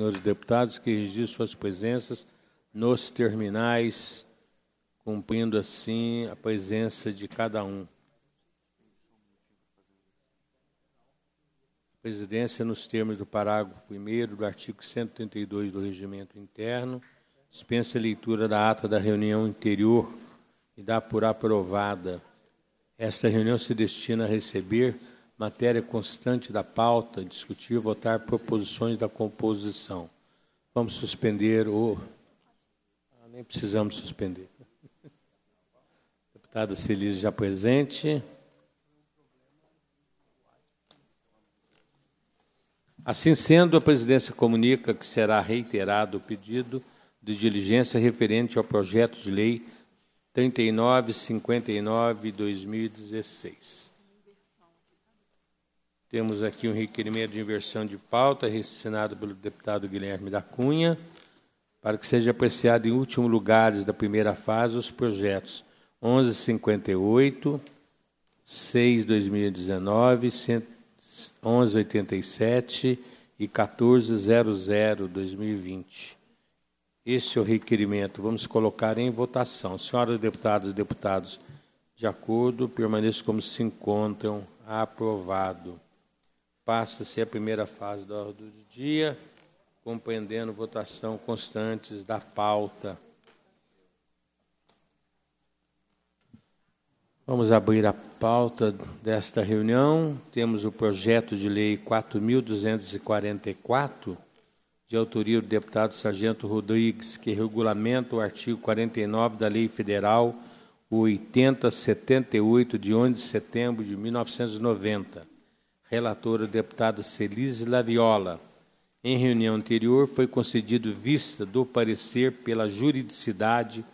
senhores deputados que registrem suas presenças nos terminais, cumprindo assim a presença de cada um. Presidência, nos termos do parágrafo 1 do artigo 132 do Regimento Interno, dispensa a leitura da ata da reunião anterior e dá por aprovada. Esta reunião se destina a receber matéria constante da pauta, discutir e votar proposições da composição. Vamos suspender o. Ah, nem precisamos suspender. Deputada Celise já presente. Assim sendo, a presidência comunica que será reiterado o pedido de diligência referente ao projeto de lei 3959-2016. Temos aqui um requerimento de inversão de pauta, assinado pelo deputado Guilherme da Cunha, para que seja apreciado em último lugares da primeira fase os projetos 1158, 6 2019, 1187 e 1400 2020. Este é o requerimento. Vamos colocar em votação. Senhoras deputadas e deputados, de acordo, permaneçam como se encontram. Aprovado. Passa-se a primeira fase da ordem do dia, compreendendo votação constantes da pauta. Vamos abrir a pauta desta reunião. Temos o projeto de lei 4.244, de autoria do deputado Sargento Rodrigues, que regulamenta o artigo 49 da Lei Federal 8078, de 11 de setembro de 1990 relatora deputada Celise Laviola. Em reunião anterior, foi concedido vista do parecer pela juridicidade,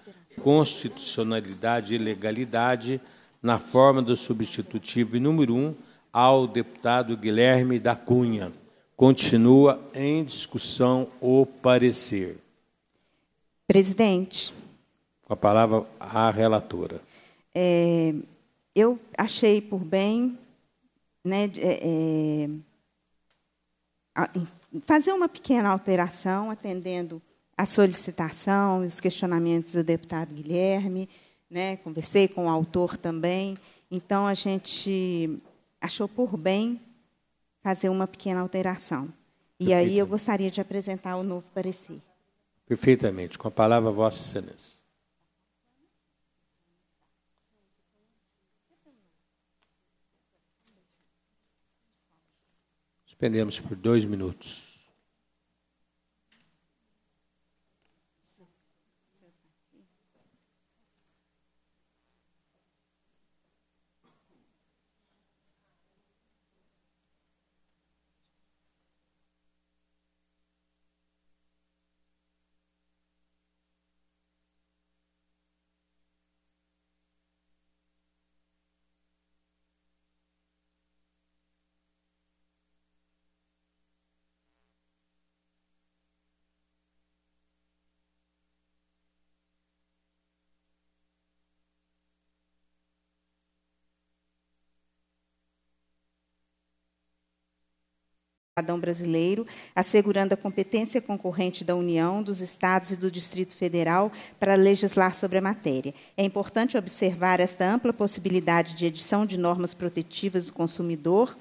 constitucionalidade e legalidade na forma do substitutivo número 1 ao deputado Guilherme da Cunha. Continua em discussão o parecer. Presidente. Com a palavra a relatora. É, eu achei por bem né, é, é, fazer uma pequena alteração, atendendo a solicitação e os questionamentos do deputado Guilherme. Né, conversei com o autor também. Então, a gente achou por bem fazer uma pequena alteração. E aí eu gostaria de apresentar o novo parecer. Perfeitamente. Com a palavra, Vossa Excelência. Suspendemos por dois minutos. Cidadão brasileiro, assegurando a competência concorrente da União, dos Estados e do Distrito Federal para legislar sobre a matéria. É importante observar esta ampla possibilidade de edição de normas protetivas do consumidor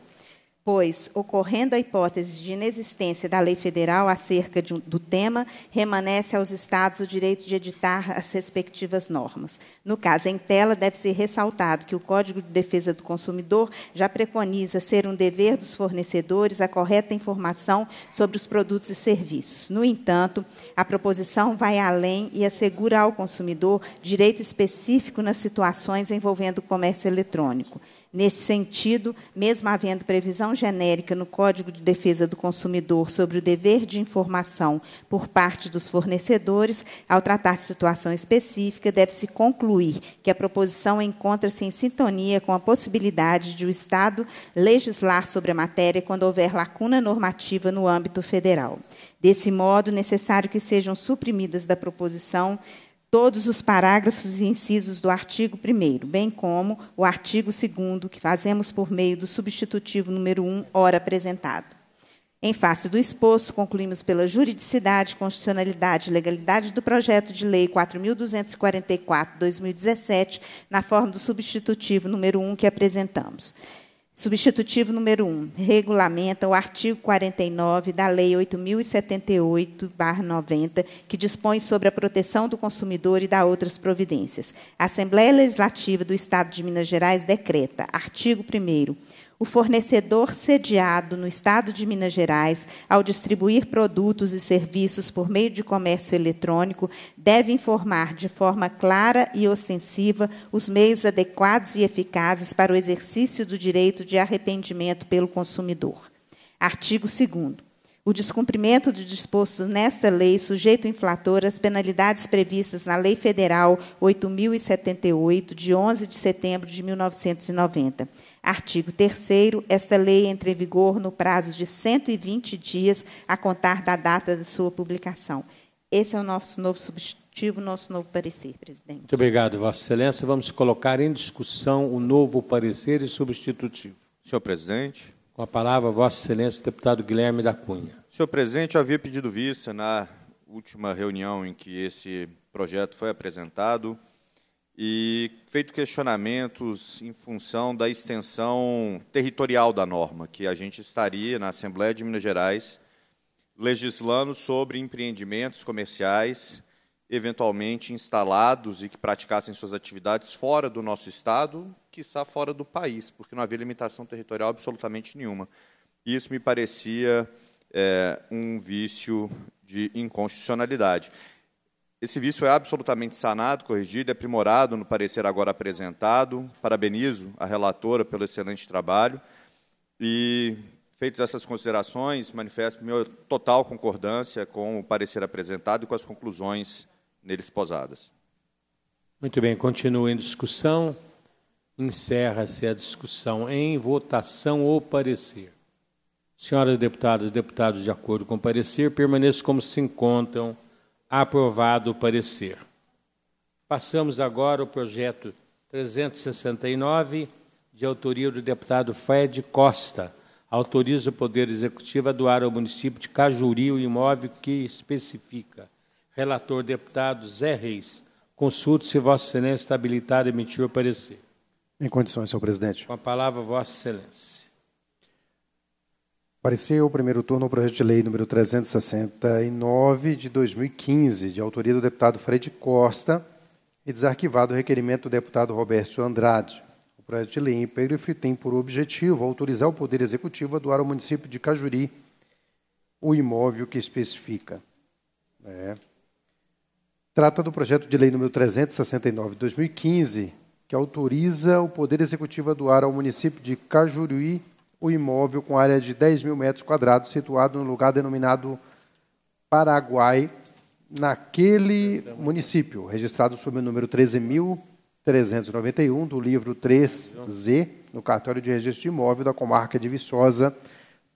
pois, ocorrendo a hipótese de inexistência da lei federal acerca de, do tema, remanesce aos Estados o direito de editar as respectivas normas. No caso em tela, deve ser ressaltado que o Código de Defesa do Consumidor já preconiza ser um dever dos fornecedores a correta informação sobre os produtos e serviços. No entanto, a proposição vai além e assegura ao consumidor direito específico nas situações envolvendo o comércio eletrônico. Nesse sentido, mesmo havendo previsão genérica no Código de Defesa do Consumidor sobre o dever de informação por parte dos fornecedores, ao tratar de situação específica, deve-se concluir que a proposição encontra-se em sintonia com a possibilidade de o Estado legislar sobre a matéria quando houver lacuna normativa no âmbito federal. Desse modo, necessário que sejam suprimidas da proposição todos os parágrafos e incisos do artigo 1 bem como o artigo 2 que fazemos por meio do substitutivo número 1, ora apresentado. Em face do exposto, concluímos pela juridicidade, constitucionalidade e legalidade do projeto de lei 4.244-2017, na forma do substitutivo número 1 que apresentamos. Substitutivo número 1. Regulamenta o artigo 49 da Lei 8.078-90, que dispõe sobre a proteção do consumidor e dá outras providências. A Assembleia Legislativa do Estado de Minas Gerais decreta, artigo 1 o fornecedor sediado no Estado de Minas Gerais, ao distribuir produtos e serviços por meio de comércio eletrônico, deve informar de forma clara e ostensiva os meios adequados e eficazes para o exercício do direito de arrependimento pelo consumidor. Artigo 2 o descumprimento do disposto nesta lei sujeito inflator às penalidades previstas na Lei Federal 8078 de 11 de setembro de 1990. Artigo 3 esta lei entra em vigor no prazo de 120 dias a contar da data de sua publicação. Esse é o nosso novo substitutivo, nosso novo parecer, presidente. Muito obrigado, Vossa Excelência. Vamos colocar em discussão o novo parecer e substitutivo. Senhor presidente. Com a palavra, Vossa Excelência, deputado Guilherme da Cunha. Senhor presidente, eu havia pedido vista na última reunião em que esse projeto foi apresentado e feito questionamentos em função da extensão territorial da norma, que a gente estaria na Assembleia de Minas Gerais legislando sobre empreendimentos comerciais eventualmente instalados e que praticassem suas atividades fora do nosso estado, quiçá fora do país, porque não havia limitação territorial absolutamente nenhuma. Isso me parecia é, um vício de inconstitucionalidade. Esse vício é absolutamente sanado, corrigido e aprimorado no parecer agora apresentado. Parabenizo a relatora pelo excelente trabalho. E, feitas essas considerações, manifesto minha total concordância com o parecer apresentado e com as conclusões neles posadas. Muito bem, continua em discussão. Encerra-se a discussão em votação ou parecer. Senhoras deputadas e deputados, de acordo com o parecer, permaneçam como se encontram. Aprovado o parecer. Passamos agora ao projeto 369, de autoria do deputado Fred Costa. Autoriza o Poder Executivo a doar ao município de Cajuri o imóvel que especifica. Relator deputado Zé Reis. Consulte se Vossa Excelência está habilitado a emitir o parecer. Em condições, senhor presidente. Com a palavra, Vossa Excelência. Parecer o primeiro turno o projeto de lei número 369 de 2015, de autoria do deputado Fred Costa, e desarquivado o requerimento do deputado Roberto Andrade. O projeto de lei íntegro tem por objetivo autorizar o Poder Executivo a doar ao município de Cajuri o imóvel que especifica. É. Trata do projeto de lei número 369 de 2015, que autoriza o Poder Executivo a doar ao município de Cajuruí o imóvel com área de 10 mil metros quadrados, situado no lugar denominado Paraguai, naquele município, registrado sob o número 13.391 do livro 3Z, no cartório de registro de imóvel da comarca de Viçosa,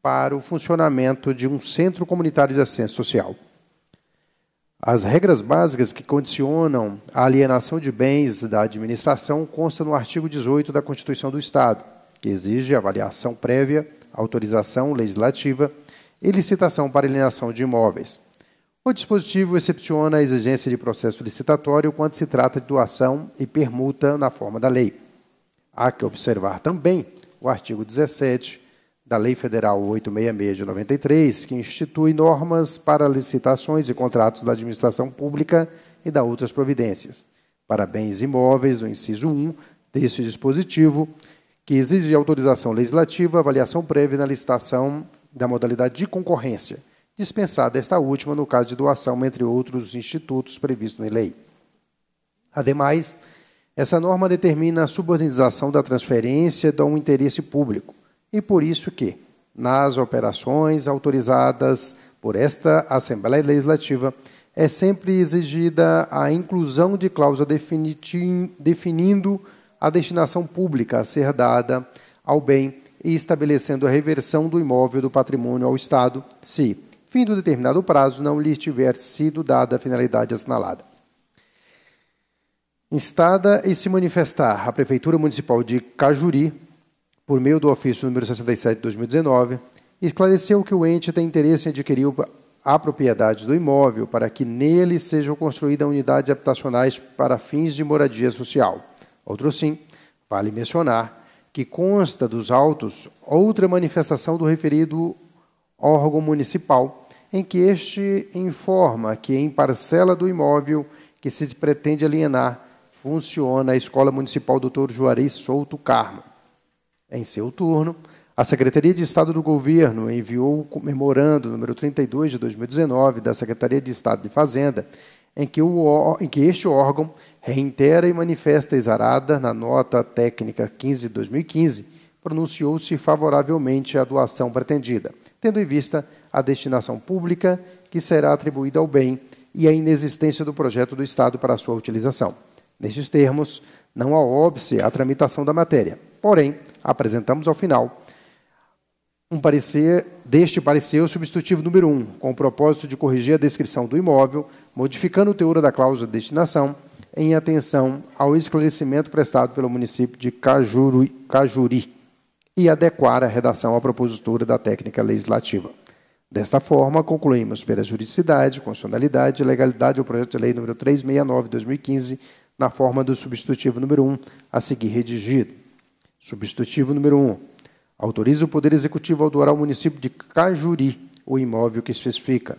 para o funcionamento de um centro comunitário de assistência social. As regras básicas que condicionam a alienação de bens da administração constam no artigo 18 da Constituição do Estado, que exige avaliação prévia, autorização legislativa e licitação para alienação de imóveis. O dispositivo excepciona a exigência de processo licitatório quando se trata de doação e permuta na forma da lei. Há que observar também o artigo 17 da Lei Federal 866 de 93, que institui normas para licitações e contratos da administração pública e da outras providências. Para bens imóveis, o inciso 1 desse dispositivo, que exige autorização legislativa, avaliação prévia na licitação da modalidade de concorrência, dispensada esta última no caso de doação, entre outros institutos previstos em lei. Ademais, essa norma determina a subordinação da transferência de um interesse público, e por isso que, nas operações autorizadas por esta Assembleia Legislativa, é sempre exigida a inclusão de cláusula definindo a destinação pública a ser dada ao bem e estabelecendo a reversão do imóvel do patrimônio ao Estado, se, fim do determinado prazo, não lhe tiver sido dada a finalidade assinalada. Instada e se manifestar a Prefeitura Municipal de Cajuri, por meio do ofício número 67 de 2019, esclareceu que o ente tem interesse em adquirir a propriedade do imóvel para que nele sejam construídas unidades habitacionais para fins de moradia social. Outro sim, vale mencionar que consta dos autos outra manifestação do referido órgão municipal, em que este informa que em parcela do imóvel que se pretende alienar funciona a Escola Municipal Dr. Juarez Souto Carmo. Em seu turno, a Secretaria de Estado do Governo enviou o memorando número 32 de 2019 da Secretaria de Estado de Fazenda, em que, o, em que este órgão reitera e manifesta exarada na nota técnica 15 de 2015, pronunciou-se favoravelmente à doação pretendida, tendo em vista a destinação pública que será atribuída ao bem e a inexistência do projeto do Estado para sua utilização. Nestes termos, não há óbice à tramitação da matéria. Porém, apresentamos ao final um parecer, deste parecer o substitutivo número 1, com o propósito de corrigir a descrição do imóvel, modificando o teor da cláusula de destinação, em atenção ao esclarecimento prestado pelo município de Cajuri, Cajuri e adequar a redação à propositura da técnica legislativa. Desta forma, concluímos pela juridicidade, constitucionalidade e legalidade o projeto de lei número 369 de 2015, na forma do substitutivo número 1, a seguir redigido. Substitutivo número 1 Autoriza o Poder Executivo a doar ao município de Cajuri o imóvel que especifica.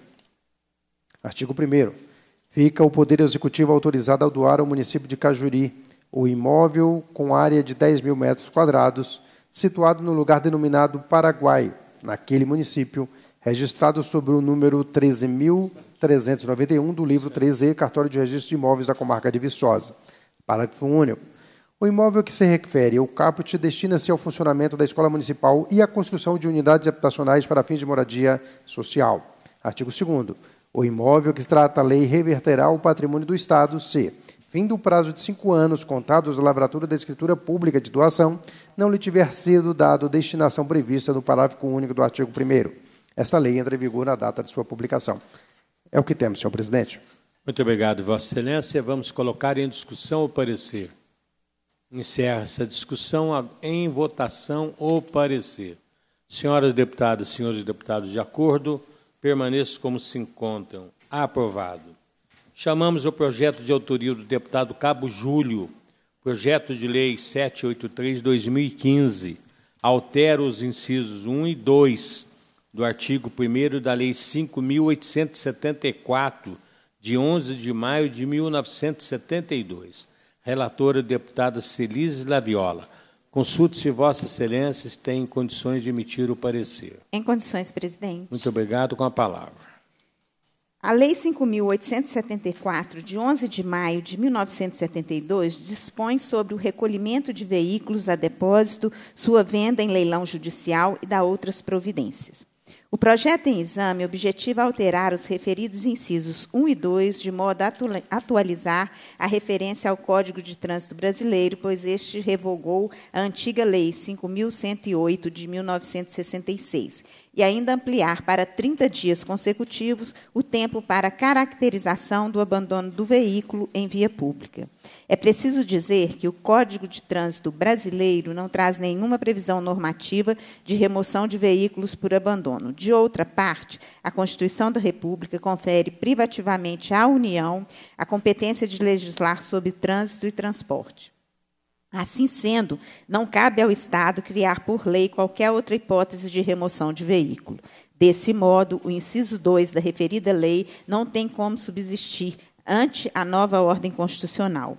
Artigo 1. Fica o Poder Executivo autorizado a doar ao município de Cajuri o imóvel com área de 10 mil metros quadrados, situado no lugar denominado Paraguai, naquele município, registrado sobre o número 13.391 do livro 3E, Cartório de Registro de Imóveis da Comarca de Viçosa. Parágrafo único. O imóvel que se refere ao caput destina-se ao funcionamento da escola municipal e à construção de unidades habitacionais para fins de moradia social. Artigo 2 O imóvel que trata a lei reverterá ao patrimônio do Estado se, fim do prazo de cinco anos contados da lavratura da escritura pública de doação, não lhe tiver sido dado destinação prevista no parágrafo único do artigo 1 Esta lei entra em vigor na data de sua publicação. É o que temos, senhor presidente. Muito obrigado, Vossa Excelência. Vamos colocar em discussão o parecer. Encerra essa discussão em votação o parecer. Senhoras deputadas, senhores deputados, de acordo, permaneçam como se encontram. Aprovado. Chamamos o projeto de autoria do deputado Cabo Júlio, projeto de lei 783-2015, altera os incisos 1 e 2 do artigo 1 da Lei 5.874, de 11 de maio de 1972 Relatora, deputada Celise Laviola. Consulte se Vossas Excelências têm condições de emitir o parecer. Em condições, presidente. Muito obrigado. Com a palavra. A Lei 5.874, de 11 de maio de 1972, dispõe sobre o recolhimento de veículos a depósito, sua venda em leilão judicial e da outras providências. O projeto em exame objetiva alterar os referidos incisos 1 e 2 de modo a atualizar a referência ao Código de Trânsito Brasileiro, pois este revogou a antiga Lei 5.108 de 1966 e ainda ampliar para 30 dias consecutivos o tempo para caracterização do abandono do veículo em via pública. É preciso dizer que o Código de Trânsito brasileiro não traz nenhuma previsão normativa de remoção de veículos por abandono. De outra parte, a Constituição da República confere privativamente à União a competência de legislar sobre trânsito e transporte. Assim sendo, não cabe ao Estado criar por lei qualquer outra hipótese de remoção de veículo. Desse modo, o inciso 2 da referida lei não tem como subsistir ante a nova ordem constitucional.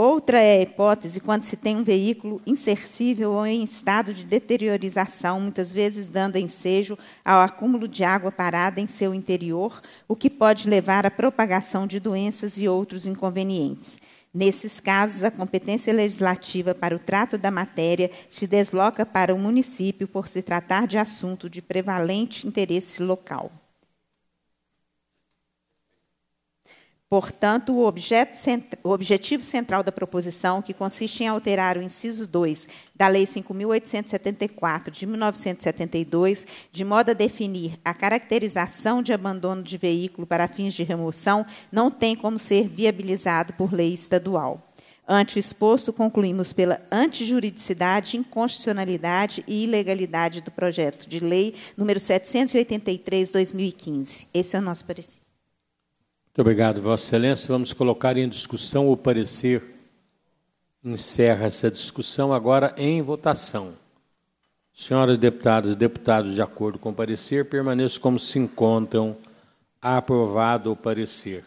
Outra é a hipótese quando se tem um veículo insercível ou em estado de deteriorização, muitas vezes dando ensejo ao acúmulo de água parada em seu interior, o que pode levar à propagação de doenças e outros inconvenientes. Nesses casos, a competência legislativa para o trato da matéria se desloca para o município por se tratar de assunto de prevalente interesse local. Portanto, o, o, objetivo central da proposição, que consiste em alterar o inciso 2 da Lei 5.874, de 1972, de modo a definir a caracterização de abandono de veículo para fins de remoção, não tem como ser viabilizado por lei estadual. Ante o exposto, concluímos pela antijuridicidade, inconstitucionalidade e ilegalidade do projeto de lei número 783/2015. Esse é o nosso parecer. Muito obrigado, Vossa Excelência. Vamos colocar em discussão o parecer. Encerra essa discussão agora em votação. Senhoras deputadas e deputados, de acordo com o parecer, permaneçam como se encontram. Aprovado o parecer.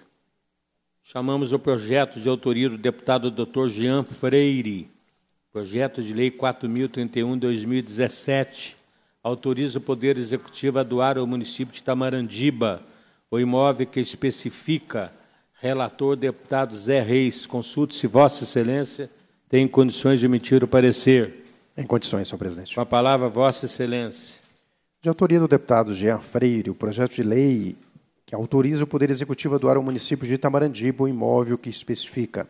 Chamamos o projeto de autoria do deputado Dr. Jean Freire, projeto de lei 4031/2017, autoriza o Poder Executivo a doar ao município de Tamarandiba o imóvel que especifica relator deputado Zé Reis. Consulte se Vossa Excelência tem condições de emitir o parecer. Em condições, senhor presidente. Com a palavra, Vossa Excelência. De autoria do deputado Jean Freire, o projeto de lei que autoriza o Poder Executivo a doar ao município de Itamarandíba o imóvel que especifica.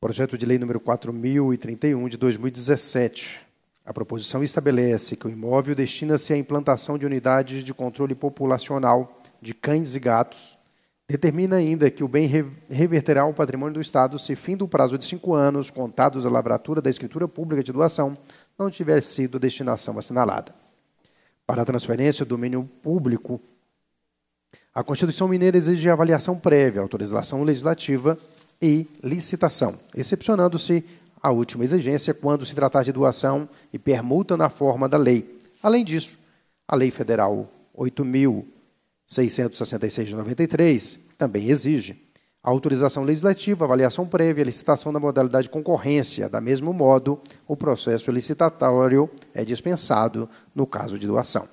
Projeto de Lei número 4031 de 2017. A proposição estabelece que o imóvel destina-se à implantação de unidades de controle populacional de cães e gatos. Determina ainda que o bem reverterá ao patrimônio do Estado se, fim do prazo de cinco anos, contados a lavratura da escritura pública de doação, não tiver sido destinação assinalada. Para a transferência do domínio público a Constituição Mineira exige avaliação prévia, autorização legislativa e licitação, excepcionando-se a última exigência quando se tratar de doação e permuta na forma da lei. Além disso, a Lei Federal 8.666 de 93 também exige a autorização legislativa, avaliação prévia, licitação da modalidade concorrência. Da mesmo modo, o processo licitatório é dispensado no caso de doação.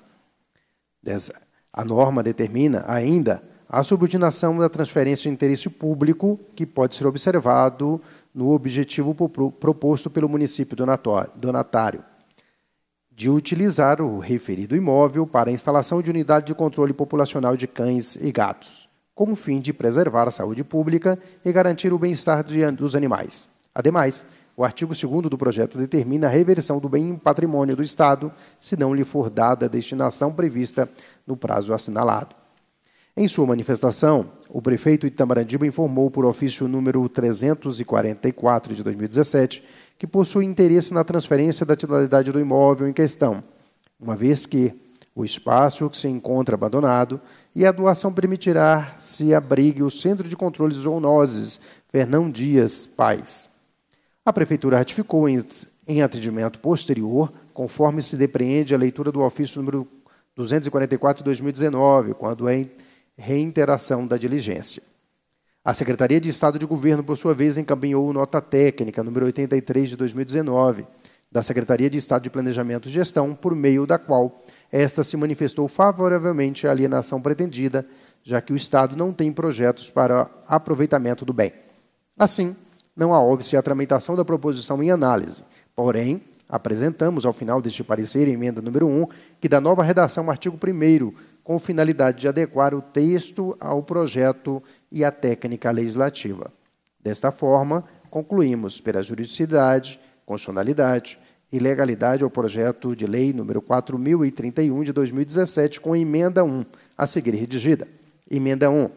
A norma determina ainda a subordinação da transferência de interesse público, que pode ser observado no objetivo proposto pelo município donatário, de utilizar o referido imóvel para a instalação de unidade de controle populacional de cães e gatos, com o fim de preservar a saúde pública e garantir o bem-estar dos animais. Ademais, o artigo 2 do projeto determina a reversão do bem em patrimônio do Estado, se não lhe for dada a destinação prevista no prazo assinalado. Em sua manifestação, o prefeito Itamarandiba informou por ofício número 344 de 2017 que possui interesse na transferência da titularidade do imóvel em questão, uma vez que o espaço se encontra abandonado e a doação permitirá se abrigue o Centro de Controle de Zoonoses Fernão Dias Paz. A Prefeitura ratificou em atendimento posterior, conforme se depreende a leitura do ofício número 244 de 2019, quando é reiteração da diligência. A Secretaria de Estado de Governo, por sua vez, encaminhou nota técnica número 83 de 2019 da Secretaria de Estado de Planejamento e Gestão, por meio da qual esta se manifestou favoravelmente à alienação pretendida, já que o Estado não tem projetos para aproveitamento do bem. Assim, não há óbice a tramitação da proposição em análise. Porém, apresentamos ao final deste parecer, emenda número 1, que da nova redação artigo 1 com finalidade de adequar o texto ao projeto e à técnica legislativa. Desta forma, concluímos pela juridicidade, constitucionalidade e legalidade ao projeto de lei número 4031 de 2017 com emenda 1 a seguir redigida. Emenda 1.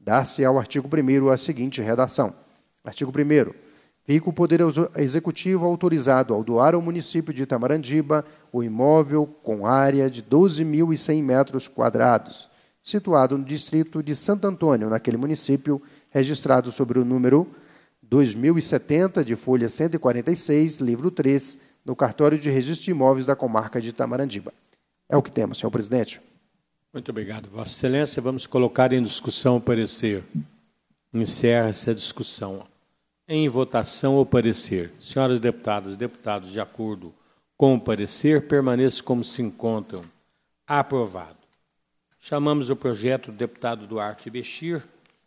Dar-se ao artigo 1 a seguinte redação: Artigo 1 Fica o Poder Executivo autorizado ao doar ao município de Itamarandiba o imóvel com área de 12.100 metros quadrados, situado no distrito de Santo Antônio, naquele município, registrado sobre o número 2070 de folha 146, livro 3, no cartório de registro de imóveis da comarca de Itamarandiba. É o que temos, senhor presidente. Muito obrigado, Vossa Excelência. Vamos colocar em discussão o parecer. Encerra essa discussão. Em votação o parecer. Senhoras deputadas e deputados, de acordo com o parecer, permaneçam como se encontram. Aprovado. Chamamos o projeto do deputado Duarte Bechir,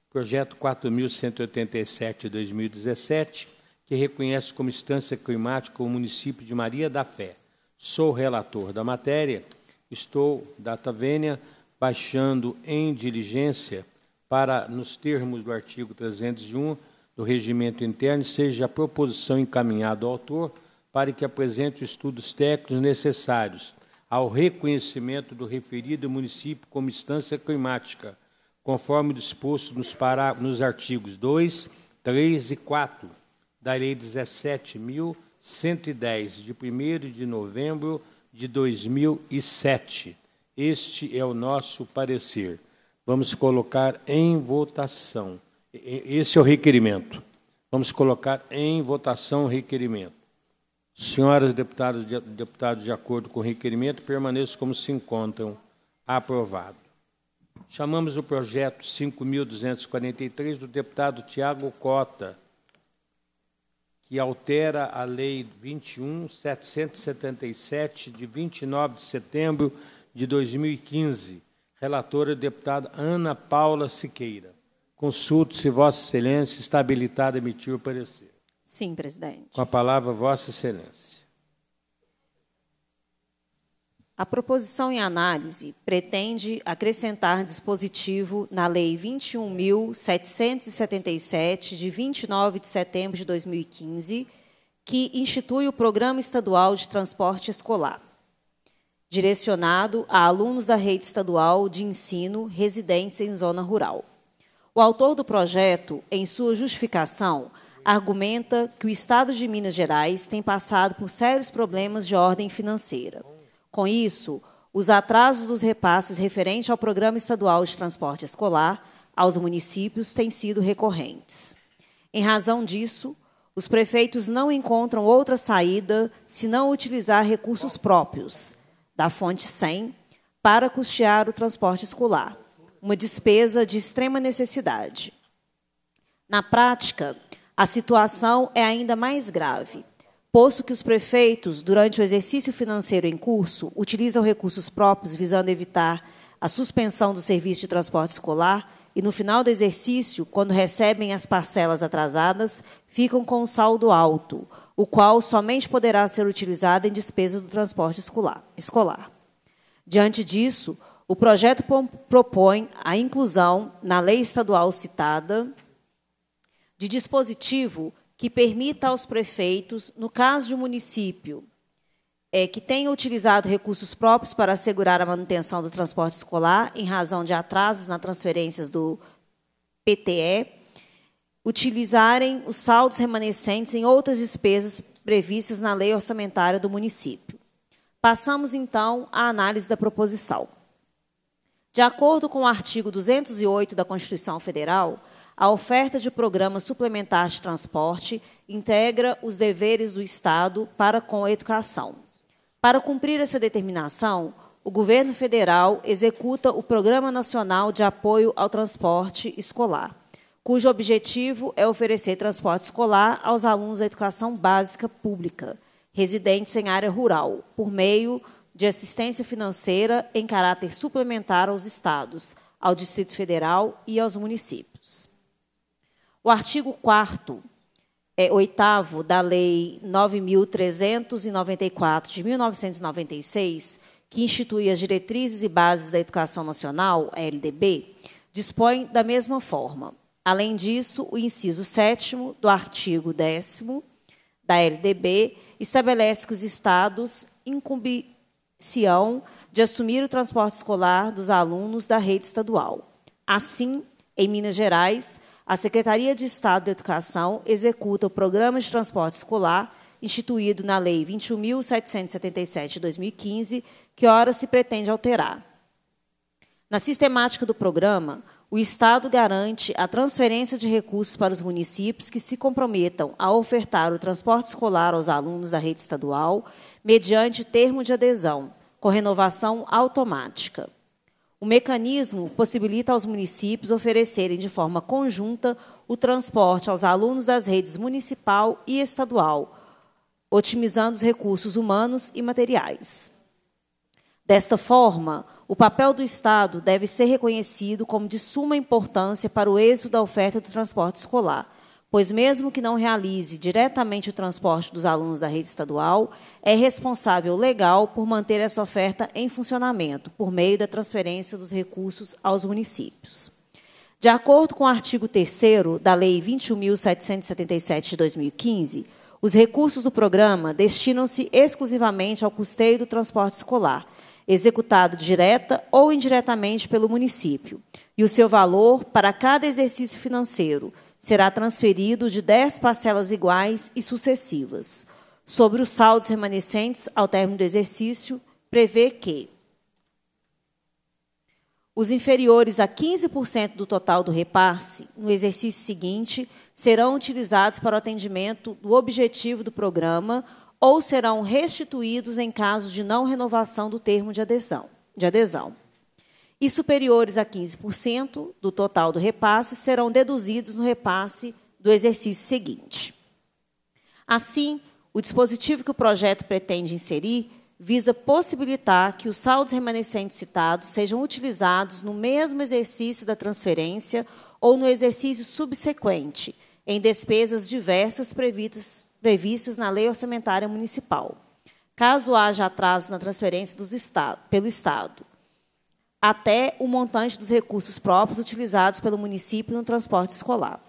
projeto 4.187 de 2017, que reconhece como instância climática o município de Maria da Fé. Sou relator da matéria, estou, data vênia, baixando em diligência para, nos termos do artigo 301 do Regimento Interno, seja a proposição encaminhada ao autor para que apresente os estudos técnicos necessários ao reconhecimento do referido município como instância climática, conforme disposto nos, para, nos artigos 2, 3 e 4 da Lei 17.110, de 1 de novembro de 2007. Este é o nosso parecer. Vamos colocar em votação. Esse é o requerimento. Vamos colocar em votação o requerimento. Senhoras deputadas e deputados, de acordo com o requerimento, permaneçam como se encontram. Aprovado. Chamamos o projeto 5.243 do deputado Tiago Cota, que altera a Lei 21.777, de 29 de setembro de 2015. Relatora, deputada Ana Paula Siqueira. Consulto se Vossa Excelência está habilitada a emitir o parecer. Sim, presidente. Com a palavra, Vossa Excelência. A proposição em análise pretende acrescentar dispositivo na Lei 21.777, de 29 de setembro de 2015, que institui o Programa Estadual de Transporte Escolar, direcionado a alunos da rede estadual de ensino residentes em zona rural. O autor do projeto, em sua justificação, argumenta que o Estado de Minas Gerais tem passado por sérios problemas de ordem financeira com isso, os atrasos dos repasses referentes ao Programa Estadual de Transporte Escolar aos municípios têm sido recorrentes. Em razão disso, os prefeitos não encontram outra saída senão utilizar recursos próprios, da fonte 100, para custear o transporte escolar, uma despesa de extrema necessidade. Na prática, a situação é ainda mais grave, posto que os prefeitos, durante o exercício financeiro em curso, utilizam recursos próprios visando evitar a suspensão do serviço de transporte escolar e, no final do exercício, quando recebem as parcelas atrasadas, ficam com um saldo alto, o qual somente poderá ser utilizado em despesas do transporte escolar. Diante disso, o projeto propõe a inclusão, na lei estadual citada, de dispositivo que permita aos prefeitos, no caso de um município é, que tenha utilizado recursos próprios para assegurar a manutenção do transporte escolar, em razão de atrasos nas transferências do PTE, utilizarem os saldos remanescentes em outras despesas previstas na lei orçamentária do município. Passamos, então, à análise da proposição. De acordo com o artigo 208 da Constituição Federal, a oferta de programa suplementar de transporte integra os deveres do Estado para com a educação. Para cumprir essa determinação, o governo federal executa o Programa Nacional de Apoio ao Transporte Escolar, cujo objetivo é oferecer transporte escolar aos alunos da educação básica pública, residentes em área rural, por meio de assistência financeira em caráter suplementar aos estados, ao Distrito Federal e aos municípios. O artigo 4 é, oitavo da Lei 9.394 de 1996, que institui as diretrizes e bases da educação nacional, a LDB, dispõe da mesma forma. Além disso, o inciso 7 do artigo 10 da LDB estabelece que os estados incumbiciam de assumir o transporte escolar dos alunos da rede estadual. Assim, em Minas Gerais, a Secretaria de Estado da Educação executa o Programa de Transporte Escolar, instituído na Lei 21.777 de 2015, que ora se pretende alterar. Na sistemática do programa, o Estado garante a transferência de recursos para os municípios que se comprometam a ofertar o transporte escolar aos alunos da rede estadual, mediante termo de adesão, com renovação automática. O mecanismo possibilita aos municípios oferecerem de forma conjunta o transporte aos alunos das redes municipal e estadual, otimizando os recursos humanos e materiais. Desta forma, o papel do Estado deve ser reconhecido como de suma importância para o êxito da oferta do transporte escolar, pois, mesmo que não realize diretamente o transporte dos alunos da rede estadual, é responsável legal por manter essa oferta em funcionamento, por meio da transferência dos recursos aos municípios. De acordo com o artigo 3 da Lei 21.777 de 2015, os recursos do programa destinam-se exclusivamente ao custeio do transporte escolar, executado direta ou indiretamente pelo município, e o seu valor para cada exercício financeiro será transferido de 10 parcelas iguais e sucessivas. Sobre os saldos remanescentes ao término do exercício, prevê que os inferiores a 15% do total do repasse no exercício seguinte serão utilizados para o atendimento do objetivo do programa ou serão restituídos em caso de não renovação do termo de adesão. De adesão. E superiores a 15% do total do repasse serão deduzidos no repasse do exercício seguinte. Assim, o dispositivo que o projeto pretende inserir visa possibilitar que os saldos remanescentes citados sejam utilizados no mesmo exercício da transferência ou no exercício subsequente, em despesas diversas previstas, previstas na Lei Orçamentária Municipal, caso haja atraso na transferência estado, pelo Estado, até o montante dos recursos próprios utilizados pelo município no transporte escolar.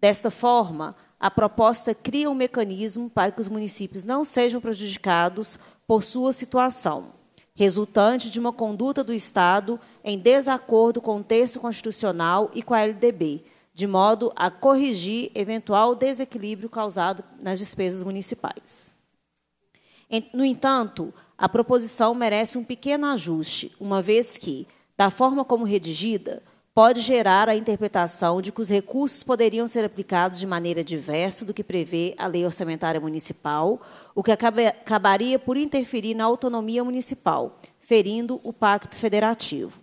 Desta forma, a proposta cria um mecanismo para que os municípios não sejam prejudicados por sua situação, resultante de uma conduta do Estado em desacordo com o texto constitucional e com a LDB, de modo a corrigir eventual desequilíbrio causado nas despesas municipais. No entanto, a proposição merece um pequeno ajuste, uma vez que, da forma como redigida, pode gerar a interpretação de que os recursos poderiam ser aplicados de maneira diversa do que prevê a Lei Orçamentária Municipal, o que acabaria por interferir na autonomia municipal, ferindo o Pacto Federativo.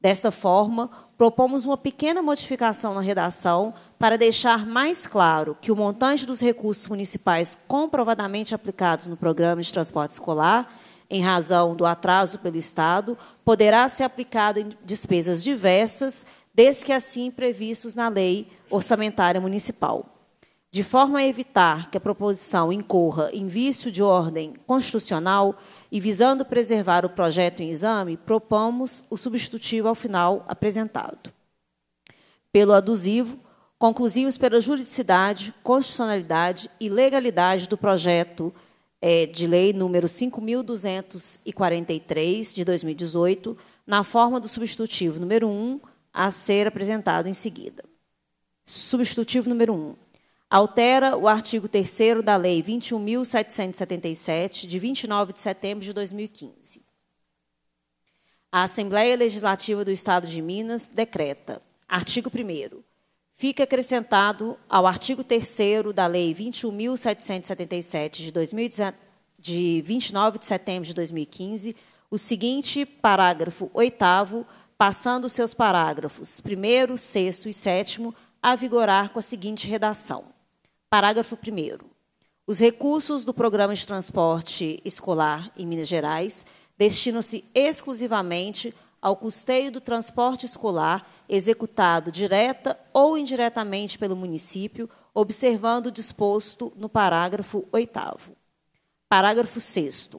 Desta forma, propomos uma pequena modificação na redação para deixar mais claro que o montante dos recursos municipais comprovadamente aplicados no programa de transporte escolar em razão do atraso pelo Estado, poderá ser aplicado em despesas diversas, desde que assim previstos na Lei Orçamentária Municipal. De forma a evitar que a proposição incorra em vício de ordem constitucional e visando preservar o projeto em exame, propomos o substitutivo ao final apresentado. Pelo aduzivo, conclusivos pela juridicidade, constitucionalidade e legalidade do projeto é, de lei número 5.243, de 2018, na forma do substitutivo número 1, a ser apresentado em seguida. Substitutivo número 1. Altera o artigo 3 da Lei 21.777, de 29 de setembro de 2015. A Assembleia Legislativa do Estado de Minas decreta. Artigo 1 fica acrescentado ao artigo 3 da Lei 21.777, de, 2019, de 29 de setembro de 2015, o seguinte parágrafo 8 passando seus parágrafos 1 6 e 7 a vigorar com a seguinte redação. Parágrafo 1 Os recursos do Programa de Transporte Escolar em Minas Gerais destinam-se exclusivamente ao custeio do transporte escolar executado direta ou indiretamente pelo município, observando o disposto no parágrafo 8 Parágrafo 6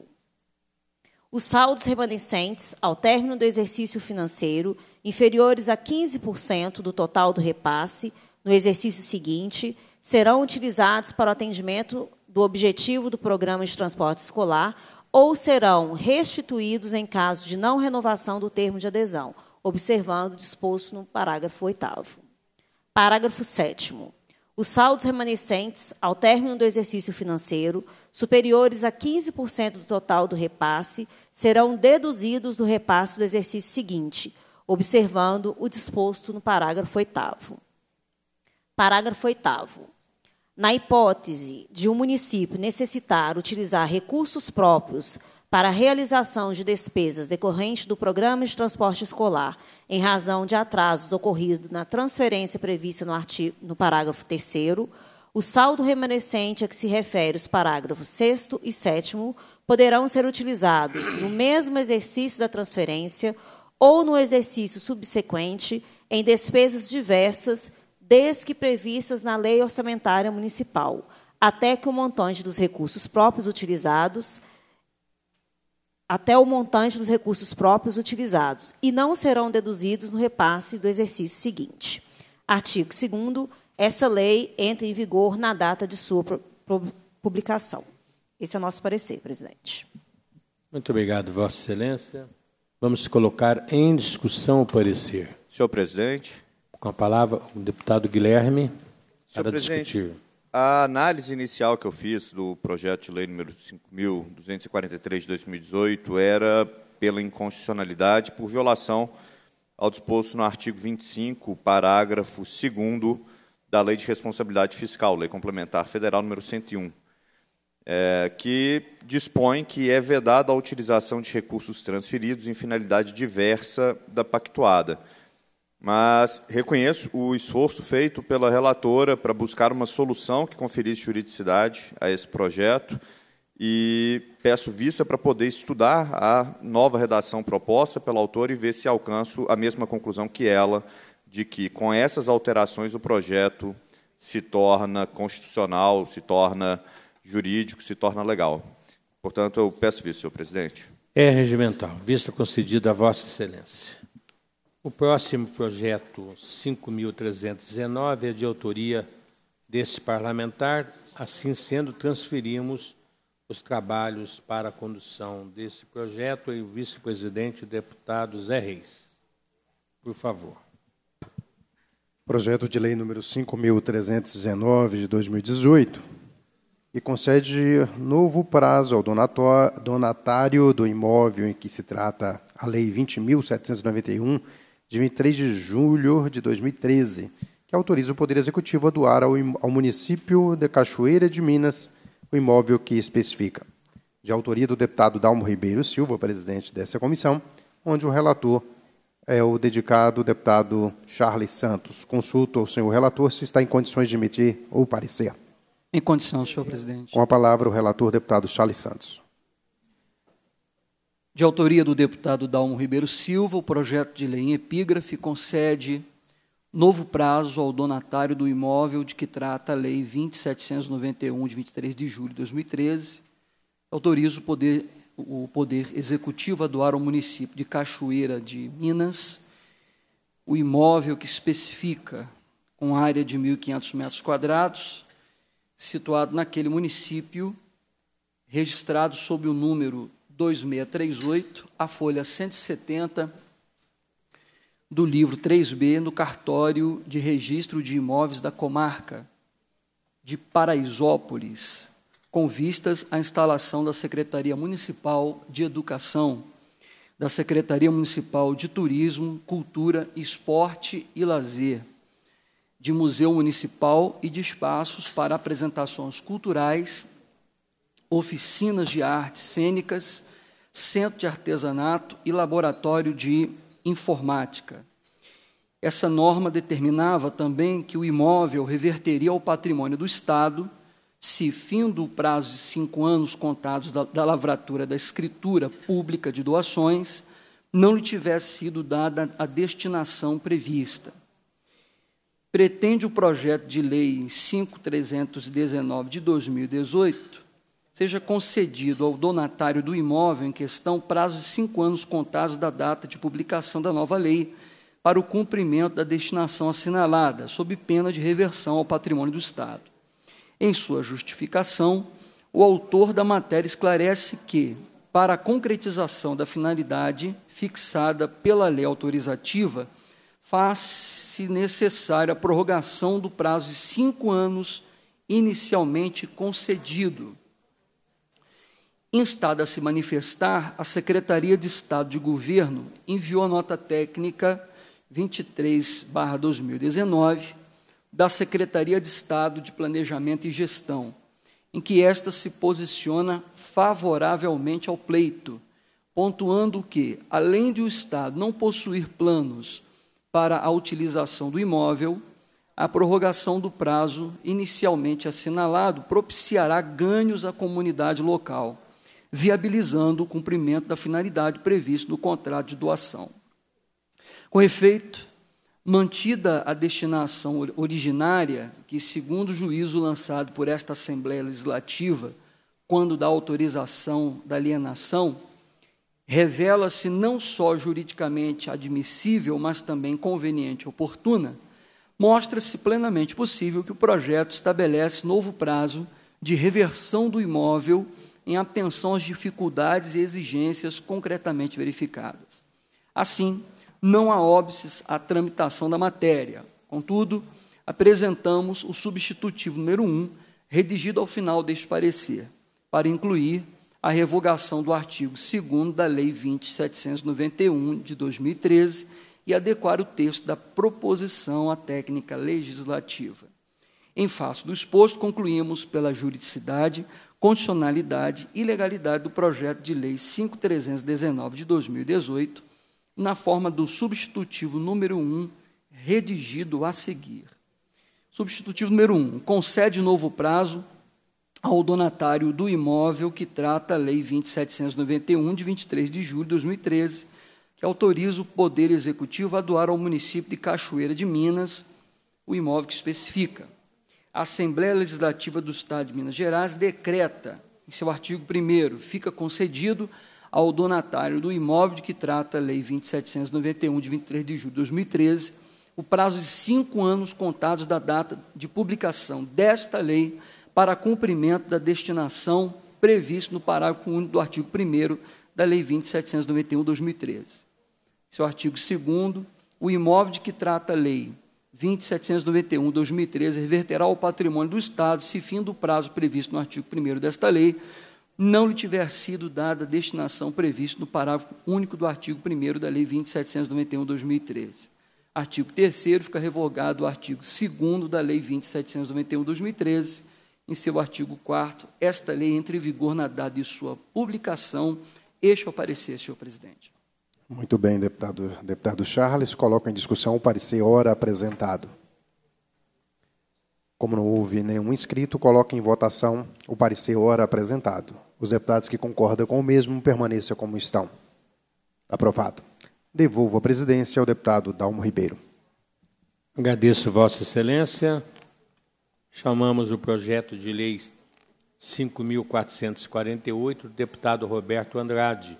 Os saldos remanescentes ao término do exercício financeiro inferiores a 15% do total do repasse no exercício seguinte serão utilizados para o atendimento do objetivo do programa de transporte escolar ou serão restituídos em caso de não renovação do termo de adesão, observando o disposto no parágrafo 8 Parágrafo 7 Os saldos remanescentes ao término do exercício financeiro, superiores a 15% do total do repasse, serão deduzidos do repasse do exercício seguinte, observando o disposto no parágrafo 8 Parágrafo 8 na hipótese de um município necessitar utilizar recursos próprios para a realização de despesas decorrentes do programa de transporte escolar, em razão de atrasos ocorridos na transferência prevista no, artigo, no parágrafo 3, o saldo remanescente a que se refere os parágrafos 6 e 7 poderão ser utilizados no mesmo exercício da transferência ou no exercício subsequente em despesas diversas desde que previstas na Lei Orçamentária Municipal, até que o montante dos recursos próprios utilizados até o montante dos recursos próprios utilizados e não serão deduzidos no repasse do exercício seguinte. Artigo 2 essa lei entra em vigor na data de sua publicação. Esse é o nosso parecer, presidente. Muito obrigado, Vossa Excelência. Vamos colocar em discussão o parecer. Senhor presidente. Com a palavra, o deputado Guilherme. para presidente, discutir. A análise inicial que eu fiz do projeto de lei número 5.243 de 2018 era pela inconstitucionalidade por violação ao disposto no artigo 25, parágrafo 2 da Lei de Responsabilidade Fiscal, Lei Complementar Federal número 101, é, que dispõe que é vedada a utilização de recursos transferidos em finalidade diversa da pactuada. Mas reconheço o esforço feito pela relatora para buscar uma solução que conferisse juridicidade a esse projeto e peço vista para poder estudar a nova redação proposta pela autora e ver se alcanço a mesma conclusão que ela, de que, com essas alterações, o projeto se torna constitucional, se torna jurídico, se torna legal. Portanto, eu peço vista, senhor presidente. É regimental. Vista concedida a Vossa Excelência. O próximo projeto 5.319 é de autoria deste parlamentar. Assim sendo, transferimos os trabalhos para a condução desse projeto e o vice-presidente, o deputado Zé Reis. Por favor. Projeto de lei número 5.319 de 2018, que concede novo prazo ao donatário do imóvel em que se trata a Lei 20.791, de 23 de julho de 2013, que autoriza o Poder Executivo a doar ao, ao município de Cachoeira de Minas o imóvel que especifica. De autoria do deputado Dalmo Ribeiro Silva, presidente dessa comissão, onde o relator é o dedicado deputado Charles Santos. Consulto ao senhor relator se está em condições de emitir o parecer. Em condição, senhor presidente. Com a palavra o relator deputado Charles Santos. De autoria do deputado Dalmo Ribeiro Silva, o projeto de lei em epígrafe concede novo prazo ao donatário do imóvel de que trata a Lei 20791, de 23 de julho de 2013, autoriza o poder, o poder Executivo a doar ao município de Cachoeira de Minas o imóvel que especifica, com área de 1.500 metros quadrados, situado naquele município, registrado sob o número 2638, a folha 170 do livro 3B no cartório de registro de imóveis da comarca de Paraisópolis, com vistas à instalação da Secretaria Municipal de Educação, da Secretaria Municipal de Turismo, Cultura, Esporte e Lazer, de Museu Municipal e de espaços para apresentações culturais, oficinas de artes cênicas, centro de artesanato e laboratório de informática. Essa norma determinava também que o imóvel reverteria ao patrimônio do Estado se, findo o prazo de cinco anos contados da, da lavratura da escritura pública de doações, não lhe tivesse sido dada a destinação prevista. Pretende o projeto de lei 5319 de 2018 seja concedido ao donatário do imóvel em questão prazo de cinco anos contados da data de publicação da nova lei para o cumprimento da destinação assinalada, sob pena de reversão ao patrimônio do Estado. Em sua justificação, o autor da matéria esclarece que, para a concretização da finalidade fixada pela lei autorizativa, faz-se necessária a prorrogação do prazo de cinco anos inicialmente concedido Instada a se manifestar, a Secretaria de Estado de Governo enviou a nota técnica 23/2019 da Secretaria de Estado de Planejamento e Gestão, em que esta se posiciona favoravelmente ao pleito, pontuando que, além de o Estado não possuir planos para a utilização do imóvel, a prorrogação do prazo inicialmente assinalado propiciará ganhos à comunidade local viabilizando o cumprimento da finalidade prevista no contrato de doação. Com efeito, mantida a destinação originária, que, segundo o juízo lançado por esta Assembleia Legislativa, quando da autorização da alienação, revela-se não só juridicamente admissível, mas também conveniente e oportuna, mostra-se plenamente possível que o projeto estabelece novo prazo de reversão do imóvel em atenção às dificuldades e exigências concretamente verificadas. Assim, não há óbices à tramitação da matéria. Contudo, apresentamos o substitutivo número 1, redigido ao final deste parecer, para incluir a revogação do artigo 2 da Lei 20791 de 2013 e adequar o texto da proposição à técnica legislativa. Em face do exposto, concluímos pela juridicidade, constitucionalidade e legalidade do projeto de lei 5319 de 2018, na forma do substitutivo número 1, redigido a seguir. Substitutivo número 1. Concede novo prazo ao donatário do imóvel que trata a Lei 2791, de 23 de julho de 2013, que autoriza o Poder Executivo a doar ao município de Cachoeira de Minas o imóvel que especifica. A Assembleia Legislativa do Estado de Minas Gerais decreta, em seu artigo 1, fica concedido ao donatário do imóvel de que trata a Lei 2791, de 23 de julho de 2013, o prazo de cinco anos contados da data de publicação desta lei para cumprimento da destinação prevista no parágrafo único do artigo 1 da Lei 2791, 2013. Seu artigo 2 o imóvel de que trata a Lei 2791, 2013, reverterá ao patrimônio do Estado se fim do prazo previsto no artigo 1 desta lei não lhe tiver sido dada a destinação prevista no parágrafo único do artigo 1 da Lei 2791, 2013. Artigo 3 fica revogado o artigo 2 da Lei 2791, 2013. Em seu artigo 4 esta lei entra em vigor na data de sua publicação. Este é o parecer, senhor presidente. Muito bem, deputado, deputado Charles. Coloco em discussão o parecer ora apresentado. Como não houve nenhum inscrito, coloco em votação o parecer ora apresentado. Os deputados que concordam com o mesmo permaneçam como estão. Aprovado. Devolvo a presidência ao deputado Dalmo Ribeiro. Agradeço, Vossa Excelência. Chamamos o projeto de lei 5.448 do deputado Roberto Andrade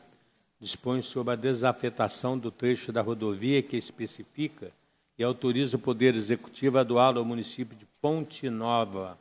dispõe sobre a desafetação do trecho da rodovia que especifica e autoriza o Poder Executivo a doá-lo ao município de Ponte Nova.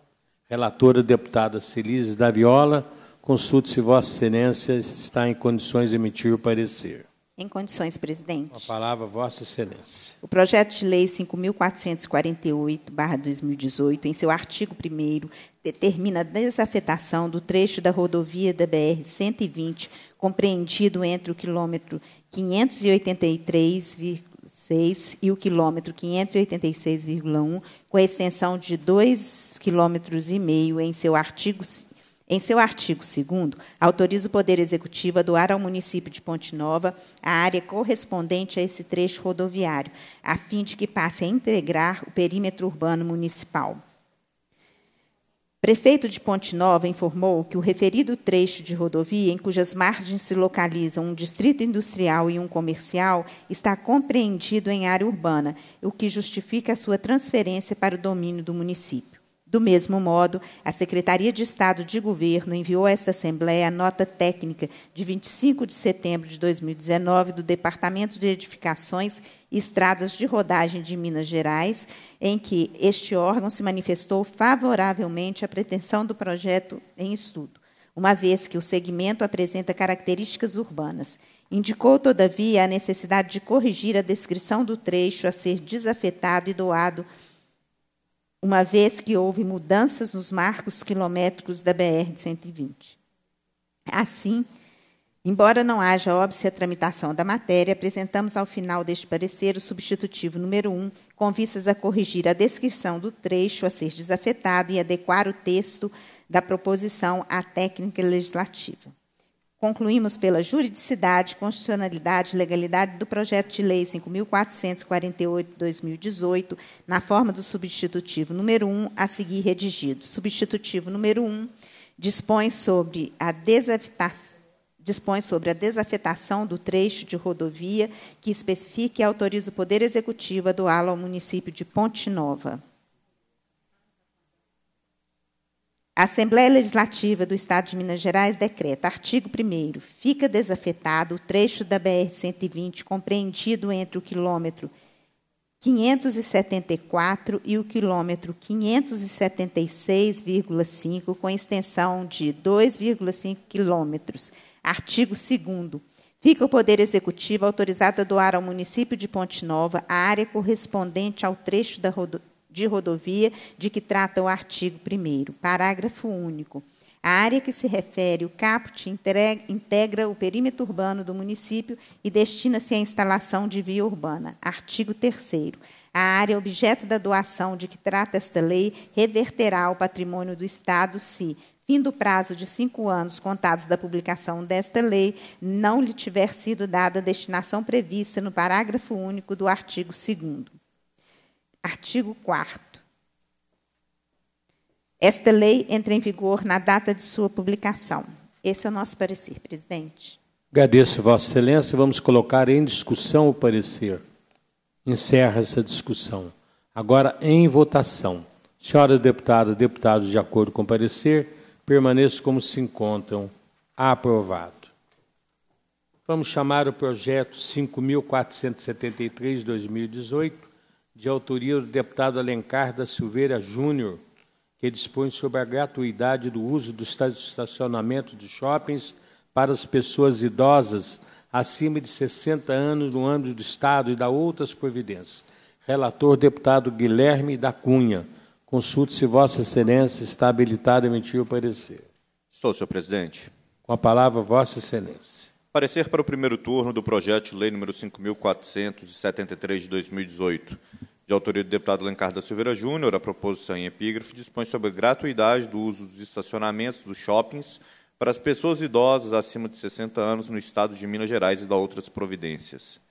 Relatora deputada Celise da Viola, consulte se Vossa Excelência está em condições de emitir o parecer. Em condições, presidente. A palavra, Vossa Excelência. O projeto de lei 5.448-2018, em seu artigo 1, determina a desafetação do trecho da rodovia da BR-120, compreendido entre o quilômetro 583,6 e o quilômetro 586,1, com a extensão de 2,5 km em seu artigo em seu artigo 2 autoriza o Poder Executivo a doar ao município de Ponte Nova a área correspondente a esse trecho rodoviário, a fim de que passe a integrar o perímetro urbano municipal. Prefeito de Ponte Nova informou que o referido trecho de rodovia, em cujas margens se localizam um distrito industrial e um comercial, está compreendido em área urbana, o que justifica a sua transferência para o domínio do município. Do mesmo modo, a Secretaria de Estado de Governo enviou a esta Assembleia a nota técnica de 25 de setembro de 2019 do Departamento de Edificações e Estradas de Rodagem de Minas Gerais, em que este órgão se manifestou favoravelmente à pretensão do projeto em estudo, uma vez que o segmento apresenta características urbanas. Indicou, todavia, a necessidade de corrigir a descrição do trecho a ser desafetado e doado uma vez que houve mudanças nos marcos quilométricos da BR-120. Assim, embora não haja óbvia tramitação da matéria, apresentamos ao final deste parecer o substitutivo número 1, com vistas a corrigir a descrição do trecho a ser desafetado e adequar o texto da proposição à técnica legislativa. Concluímos pela juridicidade, constitucionalidade e legalidade do projeto de lei 5.448-2018, na forma do substitutivo número 1, a seguir redigido. Substitutivo número 1 dispõe sobre a desafetação dispõe sobre a desafetação do trecho de rodovia que especifique e autoriza o Poder Executivo a doá-lo ao município de Ponte Nova. A Assembleia Legislativa do Estado de Minas Gerais decreta, artigo 1 fica desafetado o trecho da BR-120 compreendido entre o quilômetro 574 e o quilômetro 576,5, com extensão de 2,5 quilômetros. Artigo 2 Fica o Poder Executivo autorizado a doar ao município de Ponte Nova a área correspondente ao trecho da rodovia de rodovia, de que trata o artigo 1. Parágrafo único. A área que se refere o caput integra o perímetro urbano do município e destina-se à instalação de via urbana. Artigo 3 A área objeto da doação de que trata esta lei reverterá ao patrimônio do Estado se, fim do prazo de cinco anos contados da publicação desta lei, não lhe tiver sido dada a destinação prevista no parágrafo único do artigo 2 Artigo 4 esta lei entra em vigor na data de sua publicação. Esse é o nosso parecer, presidente. Agradeço, Vossa Excelência. Vamos colocar em discussão o parecer. Encerra essa discussão. Agora, em votação. Senhora deputada, deputados, de acordo com o parecer, permaneçam como se encontram. Aprovado. Vamos chamar o projeto 5.473-2018, de autoria do deputado Alencar da Silveira Júnior, que dispõe sobre a gratuidade do uso dos estacionamentos de shoppings para as pessoas idosas acima de 60 anos no âmbito do Estado e da outras providências. Relator, deputado Guilherme da Cunha. Consulte se Vossa Excelência está habilitado a emitir o parecer. Estou, senhor presidente. Com a palavra, Vossa Excelência. Parecer para o primeiro turno do projeto de lei número 5.473 de 2018 de autoria do deputado Lencar da Silveira Júnior, a proposição em epígrafe dispõe sobre a gratuidade do uso dos estacionamentos dos shoppings para as pessoas idosas acima de 60 anos no estado de Minas Gerais e da outras providências.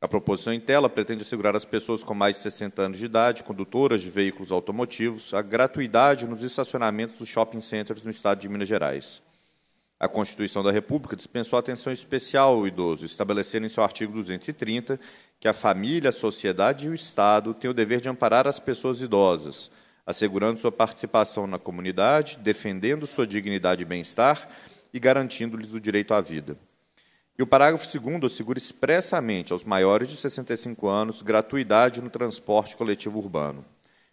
A proposição em tela pretende assegurar às pessoas com mais de 60 anos de idade, condutoras de veículos automotivos, a gratuidade nos estacionamentos dos shopping centers no estado de Minas Gerais. A Constituição da República dispensou atenção especial ao idoso, estabelecendo em seu artigo 230 que a família, a sociedade e o Estado têm o dever de amparar as pessoas idosas, assegurando sua participação na comunidade, defendendo sua dignidade e bem-estar e garantindo-lhes o direito à vida. E o parágrafo 2 assegura expressamente aos maiores de 65 anos gratuidade no transporte coletivo urbano.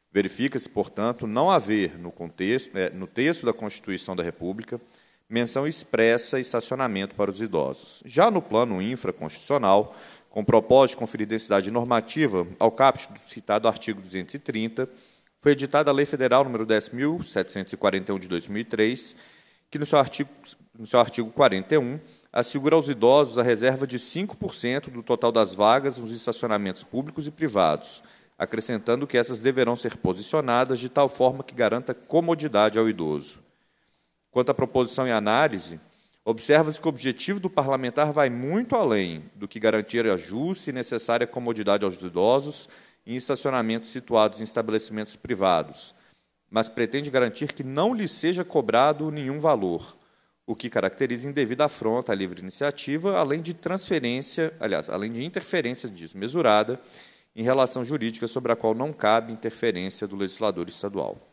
Verifica-se, portanto, não haver no, contexto, é, no texto da Constituição da República menção expressa estacionamento para os idosos. Já no plano infraconstitucional, com propósito de conferir densidade normativa ao caput do citado artigo 230, foi editada a Lei Federal nº 10.741 de 2003, que no seu artigo, no seu artigo 41 assegura aos idosos a reserva de 5% do total das vagas nos estacionamentos públicos e privados, acrescentando que essas deverão ser posicionadas de tal forma que garanta comodidade ao idoso. Quanto à proposição em análise, Observa-se que o objetivo do parlamentar vai muito além do que garantir a justa e necessária comodidade aos idosos em estacionamentos situados em estabelecimentos privados, mas pretende garantir que não lhe seja cobrado nenhum valor, o que caracteriza indevida afronta à livre iniciativa, além de transferência, aliás, além de interferência desmesurada em relação jurídica sobre a qual não cabe interferência do legislador estadual.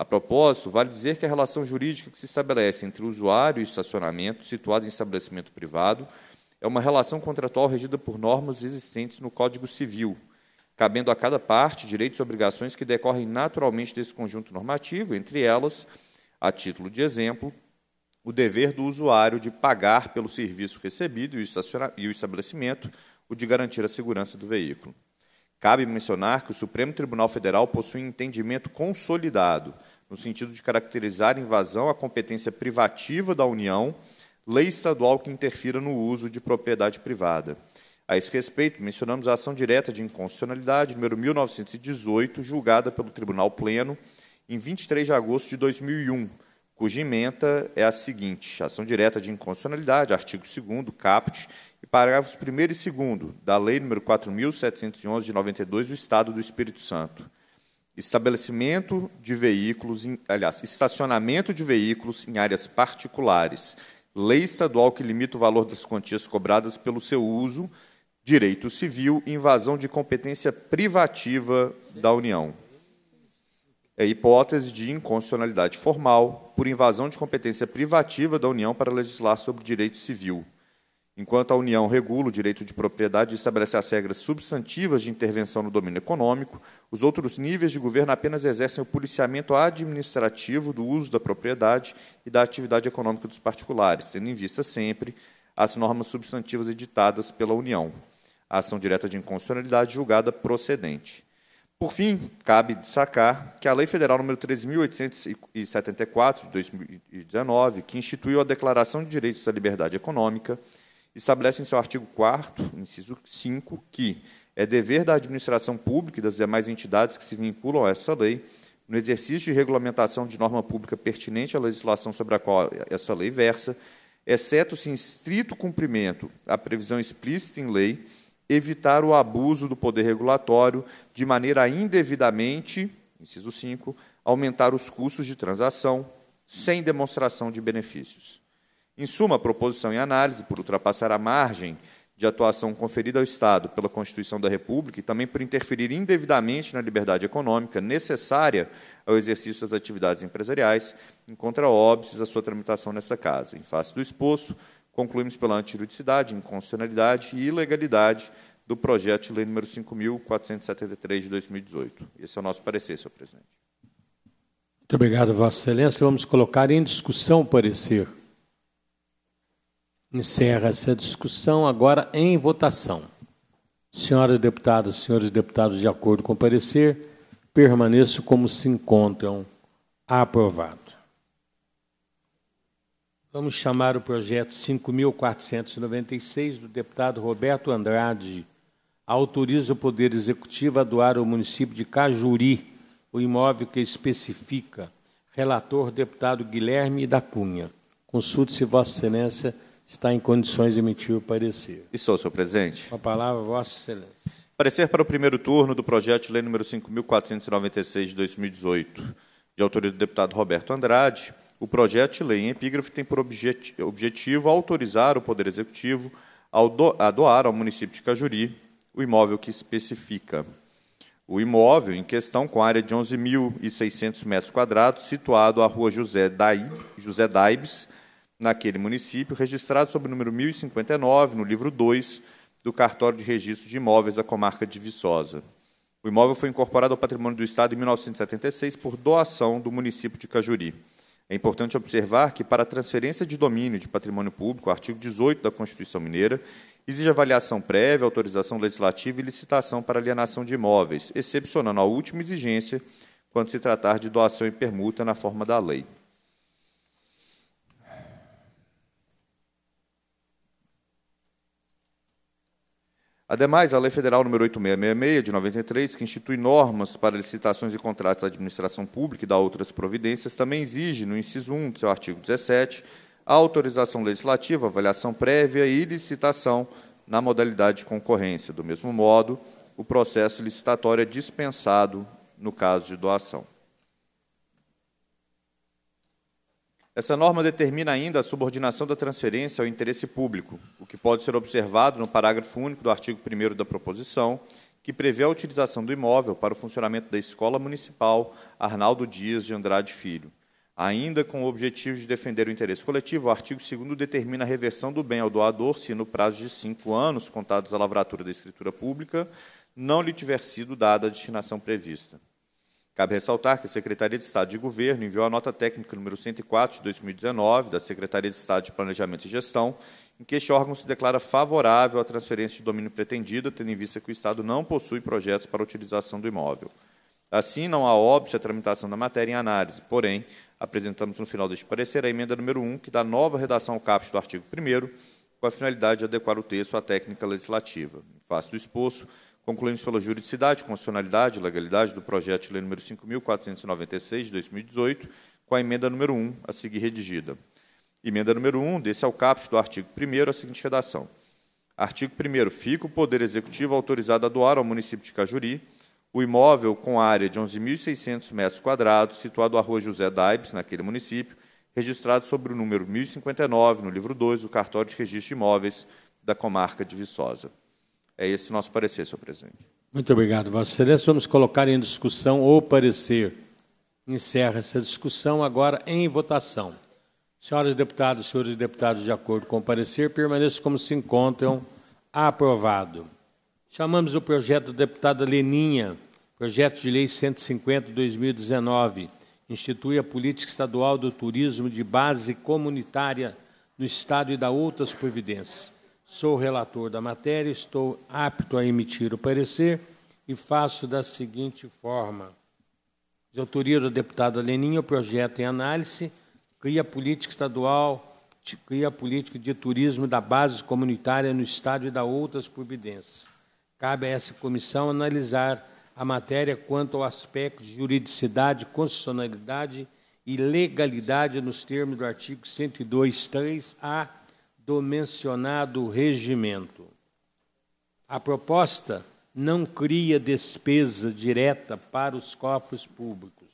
A propósito, vale dizer que a relação jurídica que se estabelece entre o usuário e o estacionamento, situado em estabelecimento privado, é uma relação contratual regida por normas existentes no Código Civil, cabendo a cada parte direitos e obrigações que decorrem naturalmente desse conjunto normativo, entre elas, a título de exemplo, o dever do usuário de pagar pelo serviço recebido e o estabelecimento o de garantir a segurança do veículo. Cabe mencionar que o Supremo Tribunal Federal possui um entendimento consolidado no sentido de caracterizar invasão à competência privativa da União, lei estadual que interfira no uso de propriedade privada. A esse respeito, mencionamos a ação direta de inconstitucionalidade número 1918, julgada pelo Tribunal Pleno em 23 de agosto de 2001, cuja emenda é a seguinte: ação direta de inconstitucionalidade, artigo 2 caput, e parágrafos 1 e 2 da Lei nº 4.711 de 92 do Estado do Espírito Santo estabelecimento de veículos, em, aliás, estacionamento de veículos em áreas particulares, lei estadual que limita o valor das quantias cobradas pelo seu uso, direito civil invasão de competência privativa da União. É hipótese de inconstitucionalidade formal por invasão de competência privativa da União para legislar sobre direito civil Enquanto a União regula o direito de propriedade e estabelece as regras substantivas de intervenção no domínio econômico, os outros níveis de governo apenas exercem o policiamento administrativo do uso da propriedade e da atividade econômica dos particulares, tendo em vista sempre as normas substantivas editadas pela União. A ação direta de inconstitucionalidade julgada procedente. Por fim, cabe destacar que a Lei Federal número 13.874, de 2019, que instituiu a Declaração de Direitos à Liberdade Econômica, estabelece em seu artigo 4 inciso 5, que é dever da administração pública e das demais entidades que se vinculam a essa lei, no exercício de regulamentação de norma pública pertinente à legislação sobre a qual essa lei versa, exceto se em estrito cumprimento a previsão explícita em lei, evitar o abuso do poder regulatório de maneira a indevidamente, inciso 5, aumentar os custos de transação sem demonstração de benefícios. Em suma, a proposição em análise, por ultrapassar a margem de atuação conferida ao Estado pela Constituição da República e também por interferir indevidamente na liberdade econômica necessária ao exercício das atividades empresariais, encontra óbices a sua tramitação nessa casa. Em face do exposto, concluímos pela antijuridicidade, inconstitucionalidade e ilegalidade do projeto de lei número 5.473 de 2018. Esse é o nosso parecer, senhor presidente. Muito obrigado, Vossa Excelência. Vamos colocar em discussão o parecer. Encerra essa discussão agora em votação. Senhoras deputadas, senhores deputados, de acordo com o parecer, permaneço como se encontram. Aprovado. Vamos chamar o projeto 5.496 do deputado Roberto Andrade. Autoriza o Poder Executivo a doar ao município de Cajuri o imóvel que especifica. Relator, deputado Guilherme da Cunha. Consulte se Vossa Excelência está em condições de emitir o parecer. Estou, senhor presidente. Com a palavra, Vossa Excelência. Parecer para o primeiro turno do projeto de lei número 5.496 de 2018, de autoria do deputado Roberto Andrade, o projeto de lei em epígrafe tem por objetivo autorizar o Poder Executivo a doar ao município de Cajuri o imóvel que especifica. O imóvel em questão, com área de 11.600 metros quadrados, situado à rua José, Daib, José Daibes, naquele município, registrado sob o número 1059, no livro 2 do cartório de registro de imóveis da comarca de Viçosa. O imóvel foi incorporado ao patrimônio do Estado em 1976 por doação do município de Cajuri. É importante observar que, para a transferência de domínio de patrimônio público, o artigo 18 da Constituição Mineira exige avaliação prévia, autorização legislativa e licitação para alienação de imóveis, excepcionando a última exigência quando se tratar de doação e permuta na forma da lei. Ademais, a Lei Federal nº 8666, de 93, que institui normas para licitações e contratos da administração pública e dá outras providências, também exige, no inciso 1 do seu artigo 17, a autorização legislativa, avaliação prévia e licitação na modalidade de concorrência. Do mesmo modo, o processo licitatório é dispensado no caso de doação. Essa norma determina ainda a subordinação da transferência ao interesse público, o que pode ser observado no parágrafo único do artigo 1 da proposição, que prevê a utilização do imóvel para o funcionamento da Escola Municipal Arnaldo Dias de Andrade Filho. Ainda com o objetivo de defender o interesse coletivo, o artigo 2 determina a reversão do bem ao doador se, no prazo de cinco anos, contados à lavratura da escritura pública, não lhe tiver sido dada a destinação prevista. Cabe ressaltar que a Secretaria de Estado de Governo enviou a nota técnica número 104 de 2019 da Secretaria de Estado de Planejamento e Gestão, em que este órgão se declara favorável à transferência de domínio pretendida, tendo em vista que o Estado não possui projetos para a utilização do imóvel. Assim, não há óbvio a tramitação da matéria em análise, porém, apresentamos no final deste parecer a emenda número 1, que dá nova redação ao caput do artigo 1 com a finalidade de adequar o texto à técnica legislativa. Em face do exposto, Concluímos pela juridicidade, constitucionalidade e legalidade do projeto de lei número 5.496, de 2018, com a emenda número 1, a seguir redigida. Emenda número 1, desse ao caput do artigo 1 a seguinte redação. Artigo 1 Fica o Poder Executivo autorizado a doar ao município de Cajuri o imóvel com área de 11.600 metros quadrados, situado à rua José Daibes, naquele município, registrado sobre o número 1059, no livro 2 do cartório de registro de imóveis da comarca de Viçosa. É esse o nosso parecer, senhor presidente. Muito obrigado, Vossa Excelência. Vamos colocar em discussão o parecer. Encerra essa discussão agora em votação. Senhoras deputadas, senhores deputados, de acordo com o parecer, permaneçam como se encontram. Aprovado. Chamamos o projeto da deputada Leninha, projeto de lei 150-2019, institui a política estadual do turismo de base comunitária no Estado e da outras providências. Sou relator da matéria, estou apto a emitir o parecer e faço da seguinte forma. De autoria do deputado Leninho, o projeto em análise cria política estadual, cria política de turismo da base comunitária no Estado e da outras providências. Cabe a essa comissão analisar a matéria quanto ao aspecto de juridicidade, constitucionalidade e legalidade nos termos do artigo 102.3a do mencionado regimento. A proposta não cria despesa direta para os cofres públicos.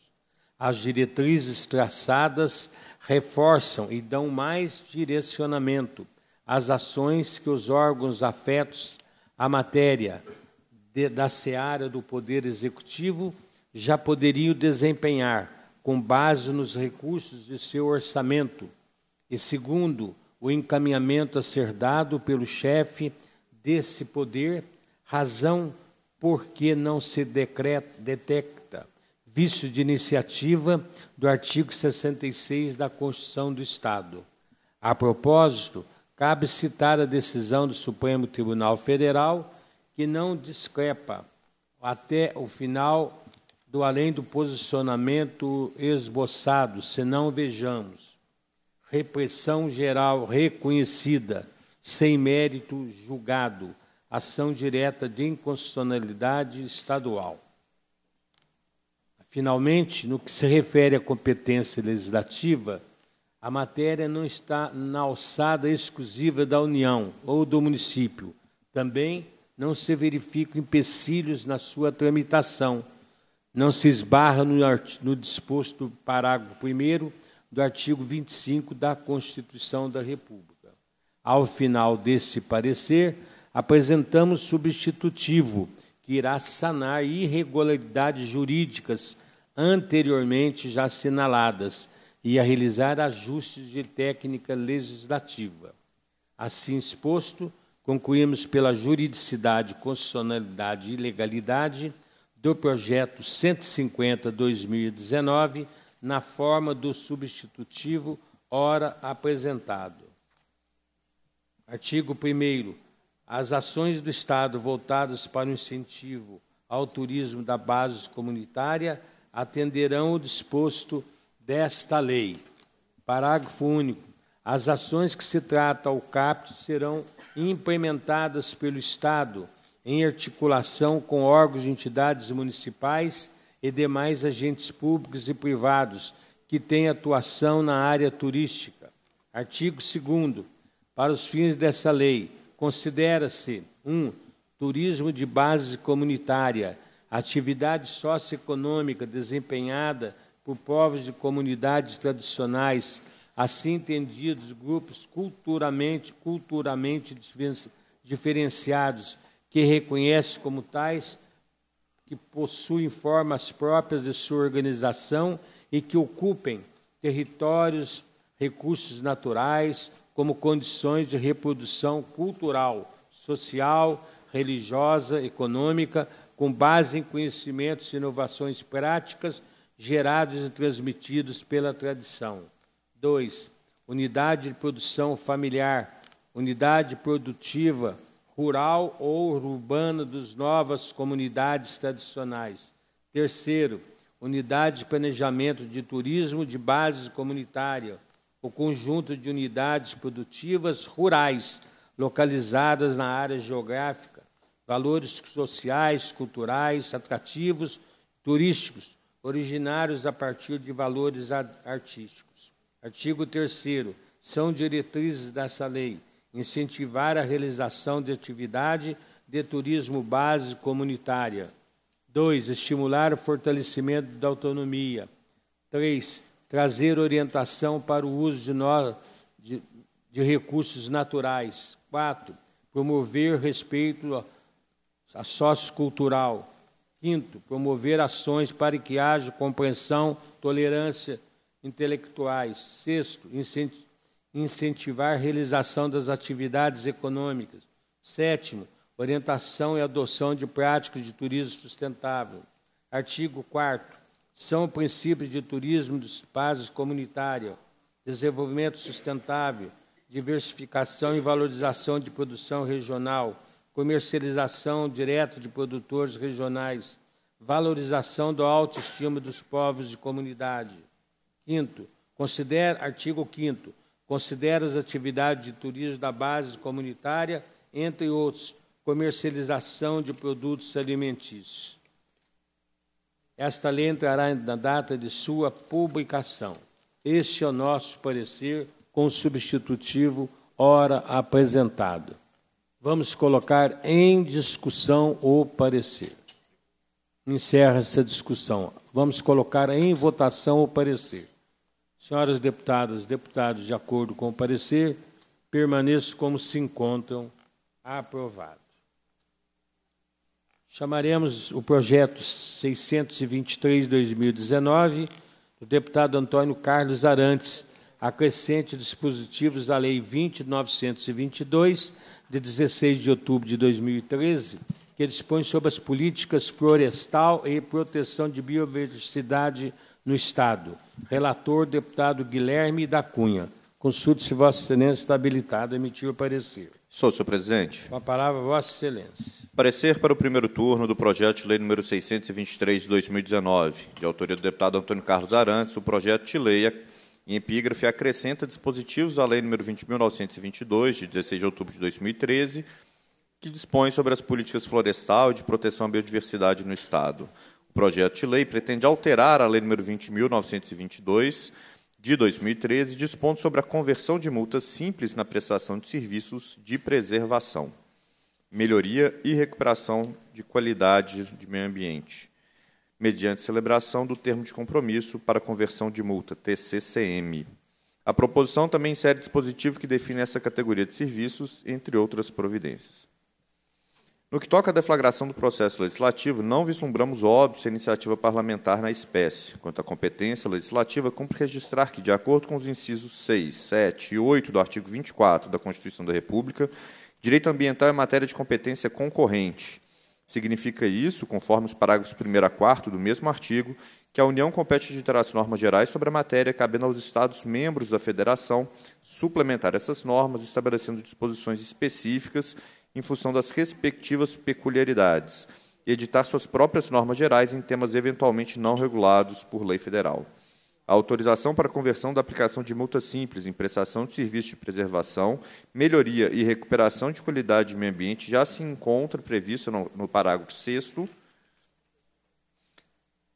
As diretrizes traçadas reforçam e dão mais direcionamento às ações que os órgãos afetos à matéria de, da seara do Poder Executivo já poderiam desempenhar, com base nos recursos de seu orçamento, e segundo o encaminhamento a ser dado pelo chefe desse poder, razão por que não se decreta, detecta vício de iniciativa do artigo 66 da Constituição do Estado. A propósito, cabe citar a decisão do Supremo Tribunal Federal, que não discrepa até o final do além do posicionamento esboçado, senão vejamos repressão geral reconhecida, sem mérito julgado, ação direta de inconstitucionalidade estadual. Finalmente, no que se refere à competência legislativa, a matéria não está na alçada exclusiva da União ou do município. Também não se verificam empecilhos na sua tramitação. Não se esbarra no, no disposto do parágrafo 1 do artigo 25 da Constituição da República. Ao final desse parecer, apresentamos substitutivo que irá sanar irregularidades jurídicas anteriormente já assinaladas e a realizar ajustes de técnica legislativa. Assim exposto, concluímos pela juridicidade, constitucionalidade e legalidade do projeto 150/2019 na forma do substitutivo ora apresentado. Artigo 1 As ações do Estado voltadas para o incentivo ao turismo da base comunitária atenderão o disposto desta lei. Parágrafo único. As ações que se trata ao CAPT serão implementadas pelo Estado em articulação com órgãos e entidades municipais e demais agentes públicos e privados que têm atuação na área turística. Artigo 2 Para os fins dessa lei, considera-se 1. Um, turismo de base comunitária atividade socioeconômica desempenhada por povos de comunidades tradicionais, assim entendidos grupos culturalmente, culturalmente diferenciados, que reconhece como tais, que possuem formas próprias de sua organização e que ocupem territórios, recursos naturais, como condições de reprodução cultural, social, religiosa, econômica, com base em conhecimentos e inovações práticas gerados e transmitidos pela tradição. 2. Unidade de produção familiar, unidade produtiva rural ou urbana dos novas comunidades tradicionais. Terceiro, unidade de planejamento de turismo de base comunitária, o conjunto de unidades produtivas rurais localizadas na área geográfica valores sociais, culturais, atrativos, turísticos, originários a partir de valores artísticos. Artigo 3 São diretrizes dessa lei incentivar a realização de atividade de turismo base comunitária. 2. Estimular o fortalecimento da autonomia. 3. Trazer orientação para o uso de, no, de, de recursos naturais. 4. Promover respeito a sociocultural. Quinto, promover ações para que haja compreensão, tolerância intelectuais. Sexto, incentivar a realização das atividades econômicas. Sétimo, orientação e adoção de práticas de turismo sustentável. Artigo 4 são princípios de turismo dos bases comunitária, desenvolvimento sustentável, diversificação e valorização de produção regional, comercialização direta de produtores regionais, valorização da autoestima dos povos de comunidade. Quinto, considera, artigo 5 considera as atividades de turismo da base comunitária, entre outros, comercialização de produtos alimentícios. Esta lei entrará na data de sua publicação. Este é o nosso parecer com o substitutivo ora apresentado. Vamos colocar em discussão o parecer. Encerra essa discussão. Vamos colocar em votação o parecer. Senhoras deputadas, deputados, de acordo com o parecer, permaneçam como se encontram. Aprovado. Chamaremos o projeto 623-2019 do deputado Antônio Carlos Arantes, acrescente dispositivos da Lei 20.922, de 16 de outubro de 2013, que dispõe sobre as políticas florestal e proteção de biodiversidade no Estado. Relator, deputado Guilherme da Cunha. Consulte se Vossa Excelência está habilitado a emitir o parecer. Sou, senhor presidente. Com a palavra, Vossa Excelência. Parecer para o primeiro turno do projeto de lei número 623 de 2019, de autoria do deputado Antônio Carlos Arantes, o projeto de lei em epígrafe acrescenta dispositivos à lei número 20.922, de 16 de outubro de 2013, que dispõe sobre as políticas florestal e de proteção à biodiversidade no Estado. Projeto de lei pretende alterar a lei número 20.922, de 2013, dispondo sobre a conversão de multas simples na prestação de serviços de preservação, melhoria e recuperação de qualidade de meio ambiente, mediante celebração do termo de compromisso para conversão de multa, TCCM. A proposição também insere dispositivo que define essa categoria de serviços, entre outras providências. No que toca à deflagração do processo legislativo, não vislumbramos óbvio a iniciativa parlamentar na espécie. Quanto à competência legislativa, cumpre registrar que, de acordo com os incisos 6, 7 e 8 do artigo 24 da Constituição da República, direito ambiental é matéria de competência concorrente. Significa isso, conforme os parágrafos 1 a 4 do mesmo artigo, que a União compete editar as normas gerais sobre a matéria, cabendo aos Estados membros da Federação suplementar essas normas, estabelecendo disposições específicas em função das respectivas peculiaridades e editar suas próprias normas gerais em temas eventualmente não regulados por lei federal. A autorização para conversão da aplicação de multa simples em prestação de serviço de preservação, melhoria e recuperação de qualidade de meio ambiente já se encontra prevista no, no parágrafo 6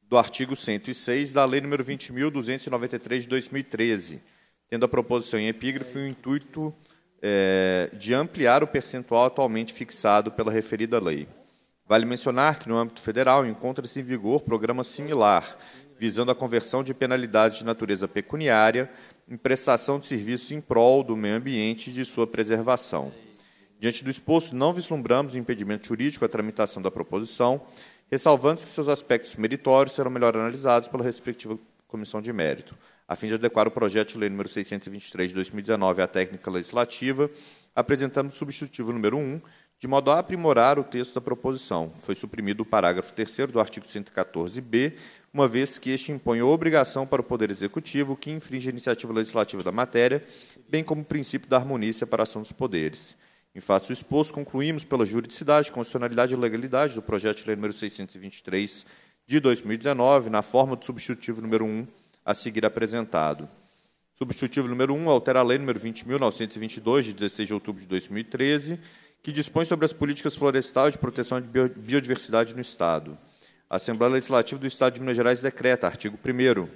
do artigo 106 da Lei nº 20.293 de 2013, tendo a proposição em epígrafe o intuito é, de ampliar o percentual atualmente fixado pela referida lei. Vale mencionar que, no âmbito federal, encontra-se em vigor programa similar, visando a conversão de penalidades de natureza pecuniária em prestação de serviços em prol do meio ambiente e de sua preservação. Diante do exposto, não vislumbramos impedimento jurídico à tramitação da proposição, ressalvando que seus aspectos meritórios serão melhor analisados pela respectiva comissão de mérito a fim de adequar o projeto de lei número 623 de 2019 à técnica legislativa, apresentando o substitutivo número 1, de modo a aprimorar o texto da proposição. Foi suprimido o parágrafo 3 do artigo 114b, uma vez que este impõe obrigação para o Poder Executivo que infringe a iniciativa legislativa da matéria, bem como o princípio da harmonia e separação dos poderes. Em face do exposto, concluímos pela juridicidade, constitucionalidade e legalidade do projeto de lei número 623 de 2019, na forma do substitutivo número 1, a seguir apresentado. Substitutivo número 1 altera a Lei nº 20.922, de 16 de outubro de 2013, que dispõe sobre as políticas florestais de proteção de biodiversidade no Estado. A Assembleia Legislativa do Estado de Minas Gerais decreta, artigo 1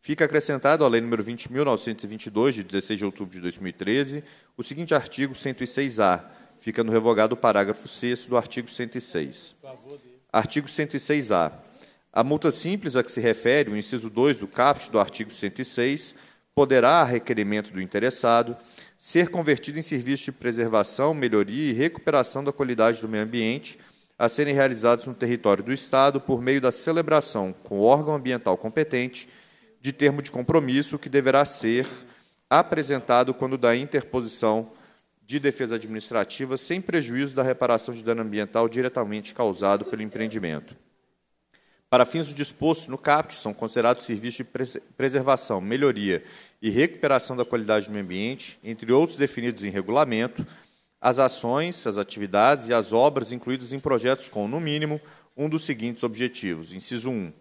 Fica acrescentado à Lei nº 20.922, de 16 de outubro de 2013, o seguinte artigo 106-A, ficando revogado o parágrafo 6 do artigo 106. Artigo 106-A. A multa simples a que se refere o inciso 2 do caput do artigo 106 poderá, a requerimento do interessado, ser convertida em serviço de preservação, melhoria e recuperação da qualidade do meio ambiente a serem realizados no território do Estado por meio da celebração com o órgão ambiental competente de termo de compromisso que deverá ser apresentado quando da interposição de defesa administrativa sem prejuízo da reparação de dano ambiental diretamente causado pelo empreendimento. Para fins do disposto no CAPT, são considerados serviços de preservação, melhoria e recuperação da qualidade do meio ambiente, entre outros definidos em regulamento, as ações, as atividades e as obras incluídas em projetos com, no mínimo, um dos seguintes objetivos. Inciso 1.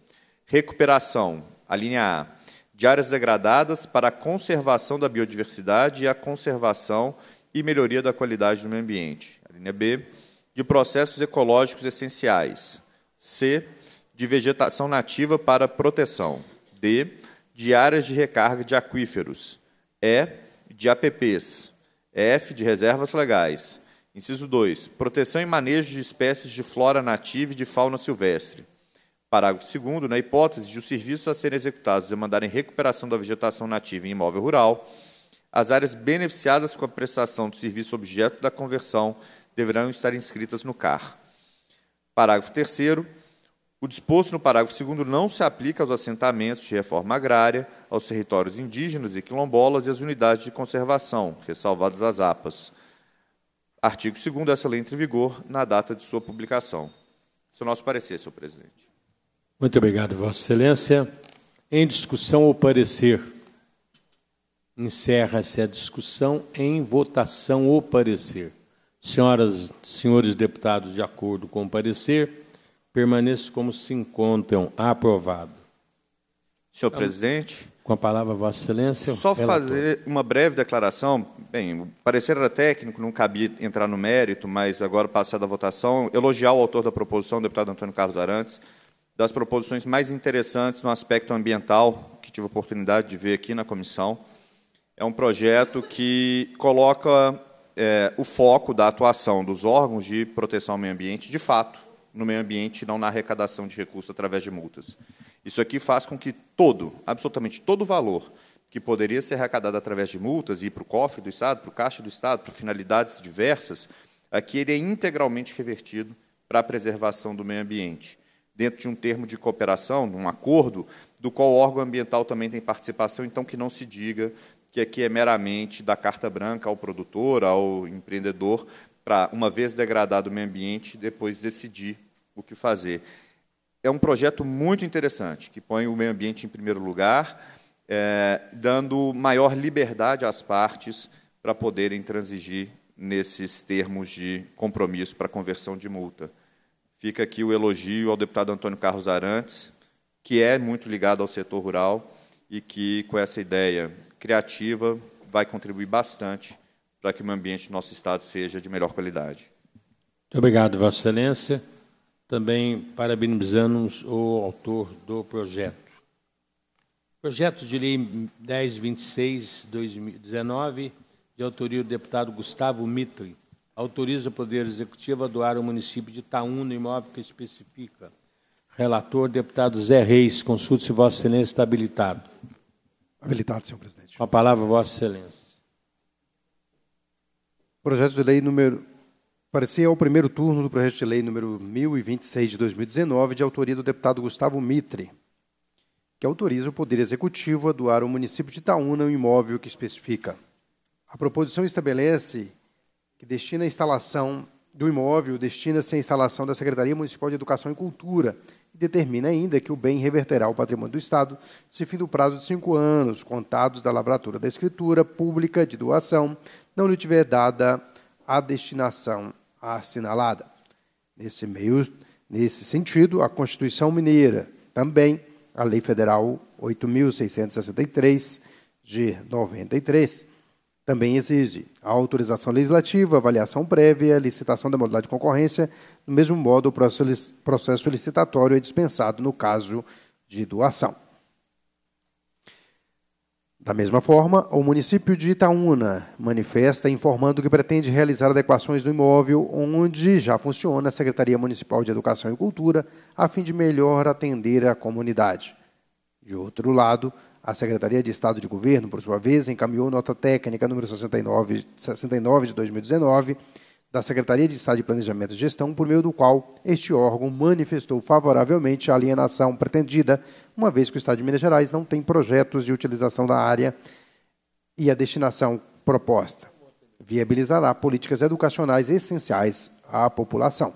Recuperação, a linha A, de áreas degradadas para a conservação da biodiversidade e a conservação e melhoria da qualidade do meio ambiente. A linha B, de processos ecológicos essenciais. C, de vegetação nativa para proteção. D, de áreas de recarga de aquíferos. E, de APPs. F, de reservas legais. Inciso 2. Proteção e manejo de espécies de flora nativa e de fauna silvestre. Parágrafo 2 Na hipótese de os serviços a serem executados demandarem recuperação da vegetação nativa em imóvel rural, as áreas beneficiadas com a prestação do serviço objeto da conversão deverão estar inscritas no CAR. Parágrafo 3 o disposto no parágrafo 2 não se aplica aos assentamentos de reforma agrária, aos territórios indígenas e quilombolas e às unidades de conservação, ressalvadas as APAs. Artigo 2 essa lei entra em vigor na data de sua publicação. Esse é o nosso parecer, senhor presidente. Muito obrigado, Vossa Excelência. Em discussão ou parecer. Encerra-se a discussão em votação ou parecer. Senhoras, senhores deputados, de acordo com o parecer, permaneçam como se encontram. Aprovado. Senhor presidente. Com a palavra, Vossa Excelência. Só fazer uma breve declaração. Bem, o parecer era técnico, não cabia entrar no mérito, mas agora, passada a votação, elogiar o autor da proposição, o deputado Antônio Carlos Arantes, das proposições mais interessantes no aspecto ambiental, que tive a oportunidade de ver aqui na comissão. É um projeto que coloca é, o foco da atuação dos órgãos de proteção ao meio ambiente, de fato, no meio ambiente e não na arrecadação de recursos através de multas. Isso aqui faz com que todo, absolutamente todo o valor que poderia ser arrecadado através de multas e ir para o cofre do Estado, para o caixa do Estado, para finalidades diversas, aqui ele é integralmente revertido para a preservação do meio ambiente, dentro de um termo de cooperação, um acordo, do qual o órgão ambiental também tem participação, então que não se diga que aqui é meramente da carta branca ao produtor, ao empreendedor, para, uma vez degradado o meio ambiente, depois decidir o que fazer. É um projeto muito interessante, que põe o meio ambiente em primeiro lugar, é, dando maior liberdade às partes para poderem transigir nesses termos de compromisso para conversão de multa. Fica aqui o elogio ao deputado Antônio Carlos Arantes, que é muito ligado ao setor rural e que, com essa ideia criativa, vai contribuir bastante para que o meio ambiente do nosso Estado seja de melhor qualidade. Muito obrigado, Vossa Excelência. Também parabenizamos o autor do projeto. Projeto de Lei 1026-2019, de autoria do deputado Gustavo Mitre, autoriza o Poder Executivo a doar ao município de Itaúna imóvel que especifica. Relator, deputado Zé Reis. Consulte se Vossa Excelência está habilitado. Habilitado, senhor presidente. Com a palavra, Vossa Excelência. Projeto de lei número Parecia ao primeiro turno do projeto de lei número 1026 de 2019, de autoria do deputado Gustavo Mitre, que autoriza o Poder Executivo a doar ao município de Itaúna um imóvel que especifica. A proposição estabelece que destina a instalação do imóvel, destina-se à instalação da Secretaria Municipal de Educação e Cultura e determina ainda que o bem reverterá ao patrimônio do Estado se fim do prazo de cinco anos, contados da lavratura da escritura pública de doação, não lhe tiver dada a destinação assinalada. Nesse meio, nesse sentido, a Constituição Mineira, também a Lei Federal 8663 de 93, também exige a autorização legislativa, avaliação prévia, licitação da modalidade de concorrência, do mesmo modo o processo licitatório é dispensado no caso de doação. Da mesma forma, o município de Itaúna manifesta informando que pretende realizar adequações do imóvel onde já funciona a Secretaria Municipal de Educação e Cultura, a fim de melhor atender a comunidade. De outro lado, a Secretaria de Estado de Governo, por sua vez, encaminhou nota técnica número 69, 69 de 2019 da Secretaria de Estado de Planejamento e Gestão, por meio do qual este órgão manifestou favoravelmente a alienação pretendida, uma vez que o Estado de Minas Gerais não tem projetos de utilização da área e a destinação proposta viabilizará políticas educacionais essenciais à população.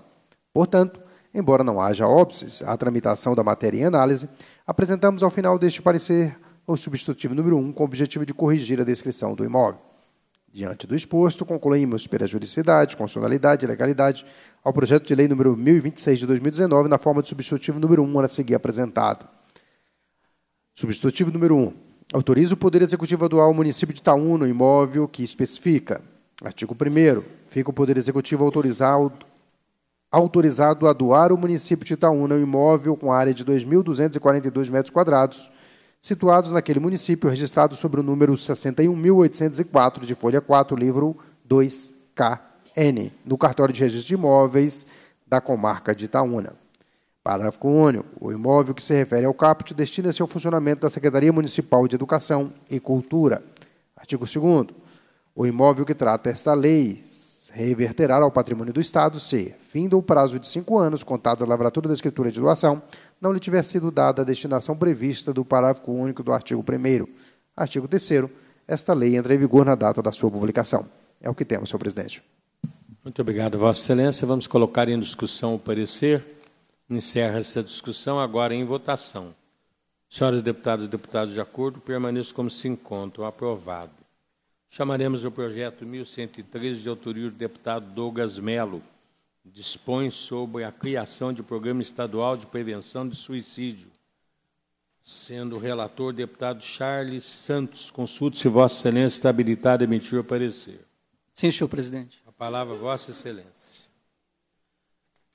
Portanto, embora não haja óbices à tramitação da matéria em análise, apresentamos ao final deste parecer o substitutivo número 1 um, com o objetivo de corrigir a descrição do imóvel. Diante do exposto, concluímos pela juridicidade, constitucionalidade e legalidade ao projeto de lei número 1026 de 2019, na forma de substitutivo número 1 a seguir apresentado. Substitutivo número 1. Autoriza o Poder Executivo a doar ao município de Itaúna o imóvel que especifica. Artigo 1 Fica o Poder Executivo autorizado, autorizado a doar ao município de Itaúna o imóvel com área de 2.242 metros quadrados, situados naquele município, registrado sobre o número 61.804 de folha 4, livro 2KN, no cartório de registro de imóveis da comarca de Itaúna. Parágrafo único. O imóvel que se refere ao caput destina-se ao funcionamento da Secretaria Municipal de Educação e Cultura. Artigo 2 O imóvel que trata esta lei reverterá ao patrimônio do Estado se, findo o prazo de cinco anos contado da lavratura da escritura de doação, não lhe tiver sido dada a destinação prevista do parágrafo único do artigo 1 Artigo 3 Esta lei entra em vigor na data da sua publicação. É o que temos, senhor presidente. Muito obrigado, Vossa Excelência. Vamos colocar em discussão o parecer. Encerra essa discussão agora em votação. Senhoras deputadas e deputados, de acordo, permaneço como se encontram. Aprovado. Chamaremos o projeto 1113 de autoria do deputado Douglas Melo dispõe sobre a criação de programa estadual de prevenção de suicídio, sendo o relator deputado Charles Santos. Consulte se Vossa Excelência está habilitado a emitir o parecer. Sim, senhor presidente. A palavra Vossa Excelência.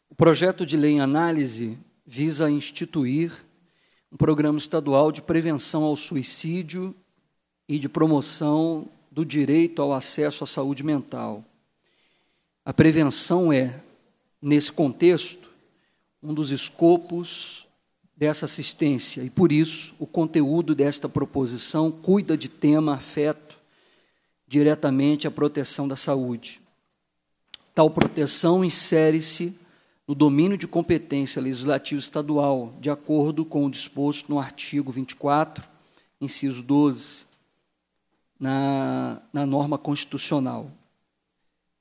O projeto de lei em análise visa instituir um programa estadual de prevenção ao suicídio e de promoção do direito ao acesso à saúde mental. A prevenção é nesse contexto, um dos escopos dessa assistência, e por isso o conteúdo desta proposição cuida de tema afeto diretamente à proteção da saúde. Tal proteção insere-se no domínio de competência legislativa estadual, de acordo com o disposto no artigo 24, inciso 12, na, na norma constitucional.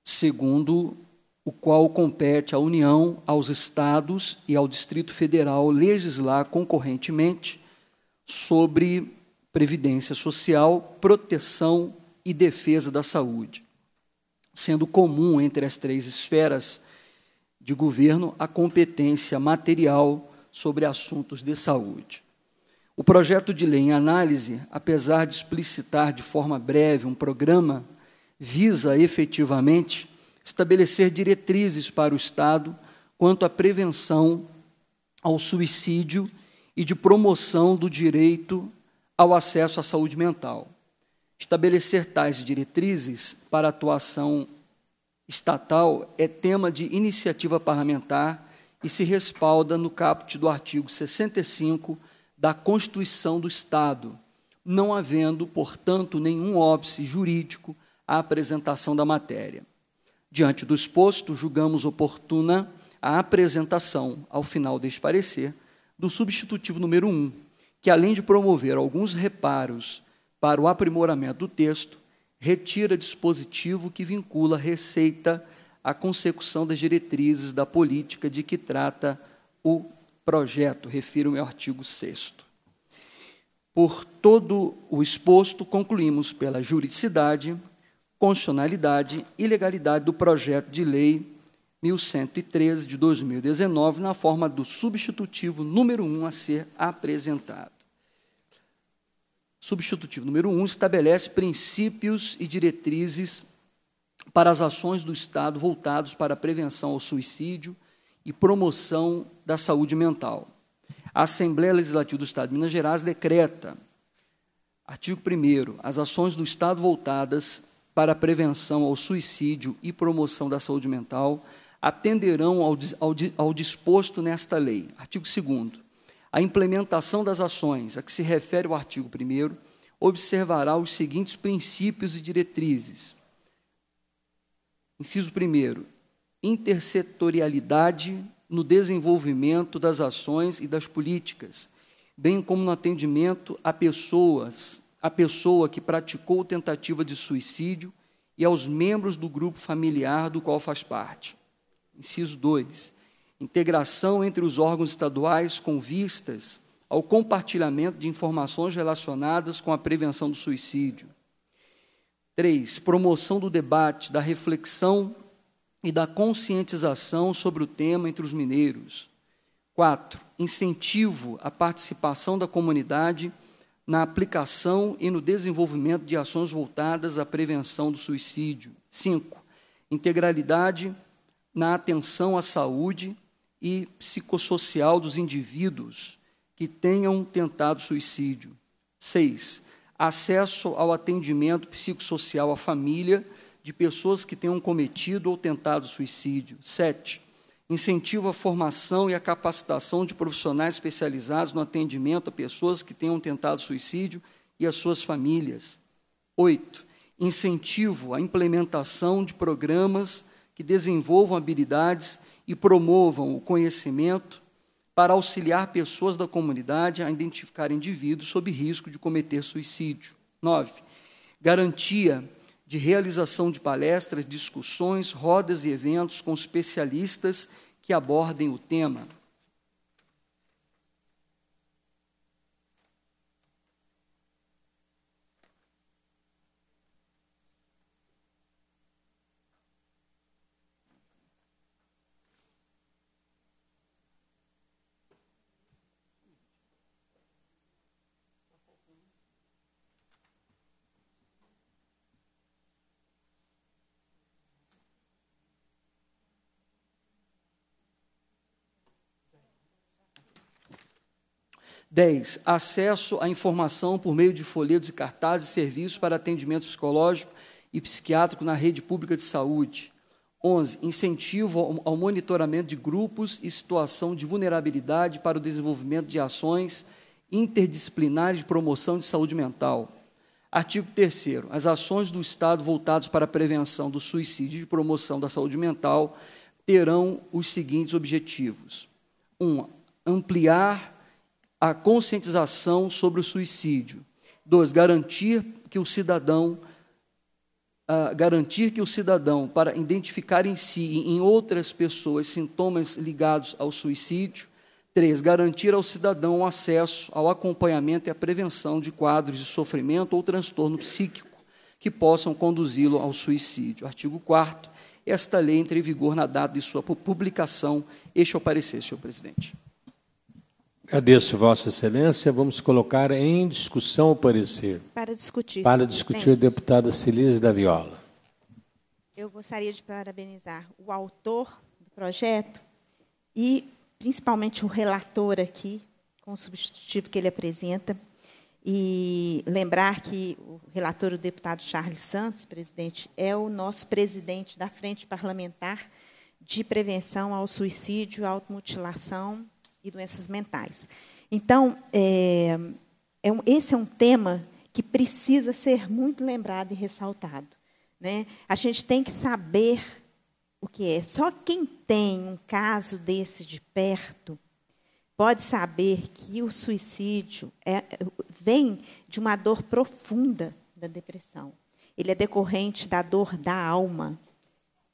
Segundo o qual compete à União, aos Estados e ao Distrito Federal legislar concorrentemente sobre previdência social, proteção e defesa da saúde, sendo comum entre as três esferas de governo a competência material sobre assuntos de saúde. O projeto de lei em análise, apesar de explicitar de forma breve um programa, visa efetivamente estabelecer diretrizes para o Estado quanto à prevenção ao suicídio e de promoção do direito ao acesso à saúde mental. Estabelecer tais diretrizes para atuação estatal é tema de iniciativa parlamentar e se respalda no caput do artigo 65 da Constituição do Estado, não havendo, portanto, nenhum óbice jurídico à apresentação da matéria. Diante do exposto, julgamos oportuna a apresentação, ao final deste parecer, do substitutivo número 1, que, além de promover alguns reparos para o aprimoramento do texto, retira dispositivo que vincula a receita à consecução das diretrizes da política de que trata o projeto, refiro-me ao artigo 6. Por todo o exposto, concluímos pela juridicidade constitucionalidade e legalidade do projeto de lei 1113 de 2019, na forma do substitutivo número 1 a ser apresentado. Substitutivo número 1 estabelece princípios e diretrizes para as ações do Estado voltados para a prevenção ao suicídio e promoção da saúde mental. A Assembleia Legislativa do Estado de Minas Gerais decreta, artigo 1 as ações do Estado voltadas para a prevenção ao suicídio e promoção da saúde mental atenderão ao, ao, ao disposto nesta lei. Artigo 2 A implementação das ações a que se refere o artigo 1 observará os seguintes princípios e diretrizes. Inciso 1 intersetorialidade no desenvolvimento das ações e das políticas, bem como no atendimento a pessoas à pessoa que praticou tentativa de suicídio e aos membros do grupo familiar do qual faz parte. Inciso 2. Integração entre os órgãos estaduais com vistas ao compartilhamento de informações relacionadas com a prevenção do suicídio. Três, promoção do debate, da reflexão e da conscientização sobre o tema entre os mineiros. Quatro, incentivo à participação da comunidade na aplicação e no desenvolvimento de ações voltadas à prevenção do suicídio. Cinco, integralidade na atenção à saúde e psicossocial dos indivíduos que tenham tentado suicídio. Seis, acesso ao atendimento psicossocial à família de pessoas que tenham cometido ou tentado suicídio. Sete, incentivo à formação e à capacitação de profissionais especializados no atendimento a pessoas que tenham tentado suicídio e as suas famílias. Oito, incentivo à implementação de programas que desenvolvam habilidades e promovam o conhecimento para auxiliar pessoas da comunidade a identificar indivíduos sob risco de cometer suicídio. 9. Garantia de realização de palestras, discussões, rodas e eventos com especialistas que abordem o tema. 10. Acesso à informação por meio de folhetos e cartazes e serviços para atendimento psicológico e psiquiátrico na rede pública de saúde. 11. Incentivo ao monitoramento de grupos e situação de vulnerabilidade para o desenvolvimento de ações interdisciplinares de promoção de saúde mental. Artigo 3 As ações do Estado voltadas para a prevenção do suicídio e de promoção da saúde mental terão os seguintes objetivos: 1. Um, ampliar a conscientização sobre o suicídio. Dois, garantir que o cidadão uh, garantir que o cidadão, para identificar em si e em outras pessoas sintomas ligados ao suicídio. Três, garantir ao cidadão o acesso ao acompanhamento e à prevenção de quadros de sofrimento ou transtorno psíquico que possam conduzi-lo ao suicídio. Artigo 4 esta lei entra em vigor na data de sua publicação. Este é o parecer, senhor presidente. Agradeço, Vossa Excelência. Vamos colocar em discussão o parecer. Para discutir. Para discutir, a deputada Celise da Viola. Eu gostaria de parabenizar o autor do projeto e, principalmente, o relator aqui, com o substitutivo que ele apresenta, e lembrar que o relator, o deputado Charles Santos, presidente, é o nosso presidente da Frente Parlamentar de Prevenção ao Suicídio, Automutilação e doenças mentais. Então, é, é um, esse é um tema que precisa ser muito lembrado e ressaltado. Né? A gente tem que saber o que é. Só quem tem um caso desse de perto pode saber que o suicídio é, vem de uma dor profunda da depressão. Ele é decorrente da dor da alma,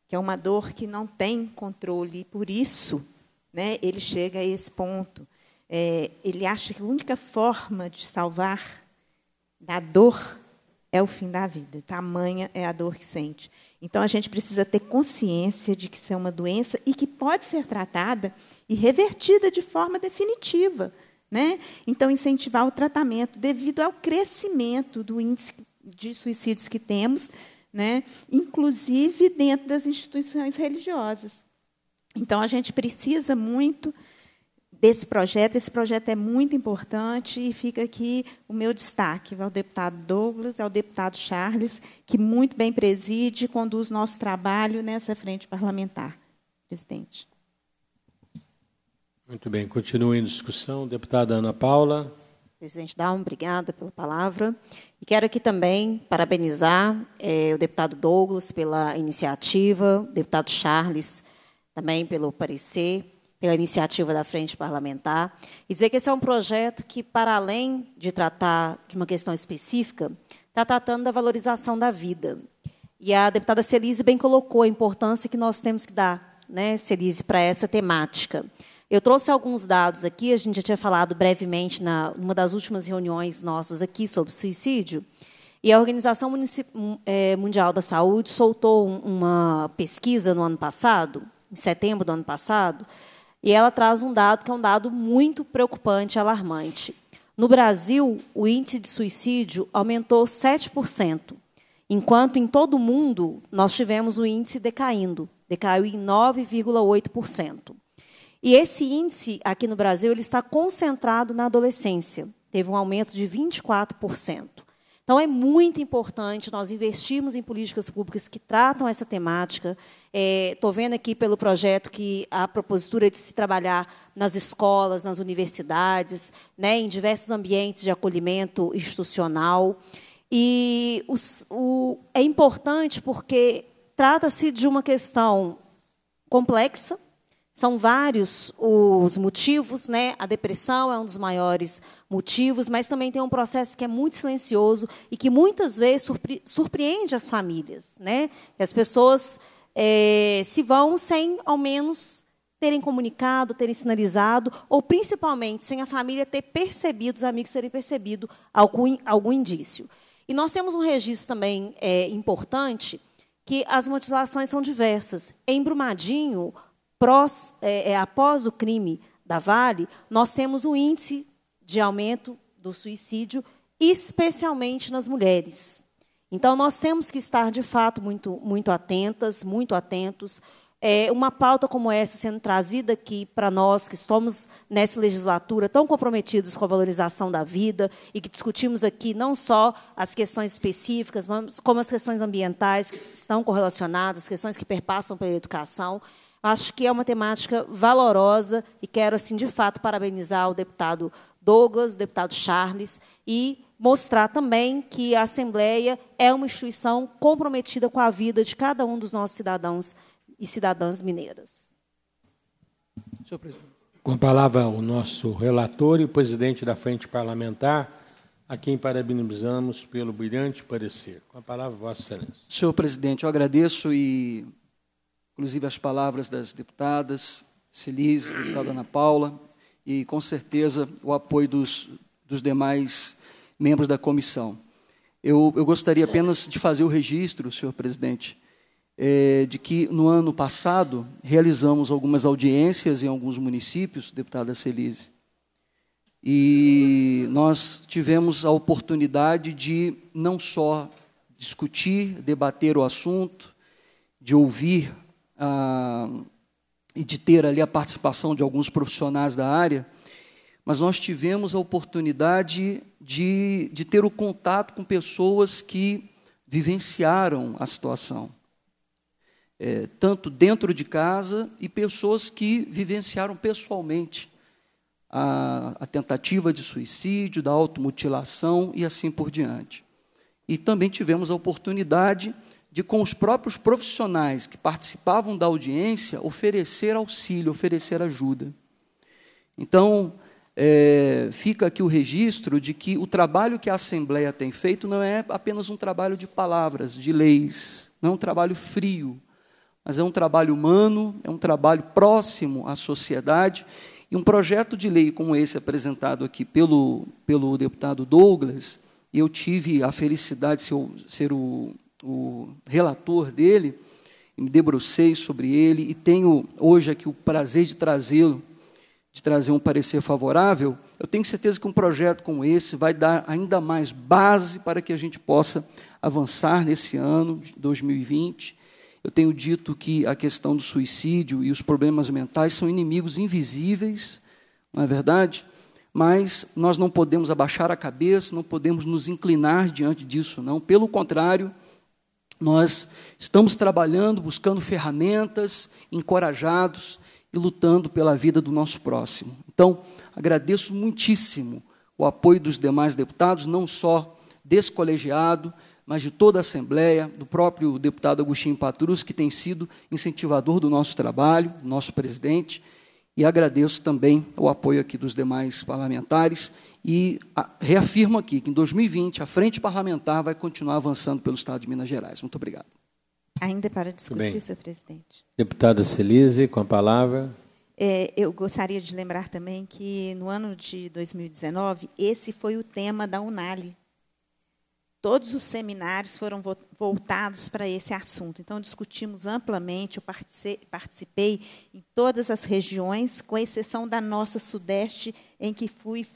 que é uma dor que não tem controle, e por isso né, ele chega a esse ponto. É, ele acha que a única forma de salvar da dor é o fim da vida. Tamanha é a dor que sente. Então, a gente precisa ter consciência de que isso é uma doença e que pode ser tratada e revertida de forma definitiva. Né? Então, incentivar o tratamento devido ao crescimento do índice de suicídios que temos, né? inclusive dentro das instituições religiosas. Então, a gente precisa muito desse projeto. Esse projeto é muito importante e fica aqui o meu destaque ao deputado Douglas, ao deputado Charles, que muito bem preside e conduz nosso trabalho nessa frente parlamentar. Presidente. Muito bem, continua em discussão. Deputada Ana Paula. Presidente Dalma, obrigada pela palavra. E quero aqui também parabenizar é, o deputado Douglas pela iniciativa, o deputado Charles também pelo parecer, pela iniciativa da Frente Parlamentar, e dizer que esse é um projeto que, para além de tratar de uma questão específica, está tratando da valorização da vida. E a deputada Celise bem colocou a importância que nós temos que dar, né, Celise, para essa temática. Eu trouxe alguns dados aqui, a gente já tinha falado brevemente na uma das últimas reuniões nossas aqui sobre suicídio, E a Organização é, Mundial da Saúde soltou uma pesquisa no ano passado, em setembro do ano passado, e ela traz um dado que é um dado muito preocupante, alarmante. No Brasil, o índice de suicídio aumentou 7%, enquanto em todo o mundo nós tivemos o índice decaindo, decaiu em 9,8%. E esse índice aqui no Brasil ele está concentrado na adolescência, teve um aumento de 24%. Então, é muito importante nós investirmos em políticas públicas que tratam essa temática. Estou é, vendo aqui pelo projeto que a propositura é de se trabalhar nas escolas, nas universidades, né, em diversos ambientes de acolhimento institucional. E os, o, é importante porque trata-se de uma questão complexa, são vários os motivos, né? A depressão é um dos maiores motivos, mas também tem um processo que é muito silencioso e que muitas vezes surpre surpreende as famílias, né? Que as pessoas é, se vão sem, ao menos, terem comunicado, terem sinalizado, ou principalmente sem a família ter percebido, os amigos terem percebido algum, algum indício. E nós temos um registro também é, importante que as motivações são diversas. Em Brumadinho, prós, é, é, após o crime da Vale, nós temos um índice de aumento do suicídio, especialmente nas mulheres. Então, nós temos que estar, de fato, muito, muito atentas, muito atentos. É, uma pauta como essa sendo trazida aqui para nós, que estamos nessa legislatura tão comprometidos com a valorização da vida e que discutimos aqui não só as questões específicas, mas como as questões ambientais que estão correlacionadas, as questões que perpassam pela educação. Acho que é uma temática valorosa e quero, assim, de fato, parabenizar o deputado Douglas, o deputado Charles, e mostrar também que a Assembleia é uma instituição comprometida com a vida de cada um dos nossos cidadãos e cidadãs mineiras. Senhor presidente. Com a palavra o nosso relator e o presidente da Frente Parlamentar, a quem parabenizamos pelo brilhante parecer. Com a palavra, Vossa Excelência. Senhor presidente, eu agradeço e inclusive as palavras das deputadas Celise, deputada Ana Paula, e com certeza o apoio dos, dos demais membros da comissão. Eu, eu, gostaria apenas de fazer o registro, senhor presidente, é, de que no ano passado realizamos algumas audiências em alguns municípios, deputada Celise, e nós tivemos a oportunidade de não só discutir, debater o assunto, de ouvir ah, e de ter ali a participação de alguns profissionais da área, mas nós tivemos a oportunidade de, de ter o contato com pessoas que vivenciaram a situação. É, tanto dentro de casa e pessoas que vivenciaram pessoalmente a, a, tentativa de suicídio, da automutilação e assim por diante. E também tivemos a oportunidade de, com os próprios profissionais que participavam da audiência, oferecer auxílio, oferecer ajuda. Então, é, fica aqui o registro de que o trabalho que a Assembleia tem feito não é apenas um trabalho de palavras, de leis, não é um trabalho frio, mas é um trabalho humano, é um trabalho próximo à sociedade. E um projeto de lei como esse apresentado aqui pelo, pelo deputado Douglas, eu tive a felicidade de ser, ser o o relator dele, me debrucei sobre ele e tenho hoje aqui o prazer de trazê-lo, de trazer um parecer favorável, eu tenho certeza que um projeto como esse vai dar ainda mais base para que a gente possa avançar nesse ano de 2020. Eu tenho dito que a questão do suicídio e os problemas mentais são inimigos invisíveis, não é verdade? Mas nós não podemos abaixar a cabeça, não podemos nos inclinar diante disso, não. Pelo contrário, nós estamos trabalhando, buscando ferramentas, encorajados e lutando pela vida do nosso próximo. Então, agradeço muitíssimo o apoio dos demais deputados, não só desse colegiado, mas de toda a Assembleia, do próprio deputado Agostinho Patrus, que tem sido incentivador do nosso trabalho, nosso presidente, e agradeço também o apoio aqui dos demais parlamentares e reafirmo aqui que em 2020 a frente parlamentar vai continuar avançando pelo Estado de Minas Gerais. Muito obrigado. Ainda para discutir, senhor presidente. Deputada Celise, com a palavra. É, eu gostaria de lembrar também que no ano de 2019 esse foi o tema da Unali. todos os seminários foram voltados para esse assunto. Então, discutimos amplamente, eu participei em todas as regiões, com exceção da nossa Sudeste, em que fui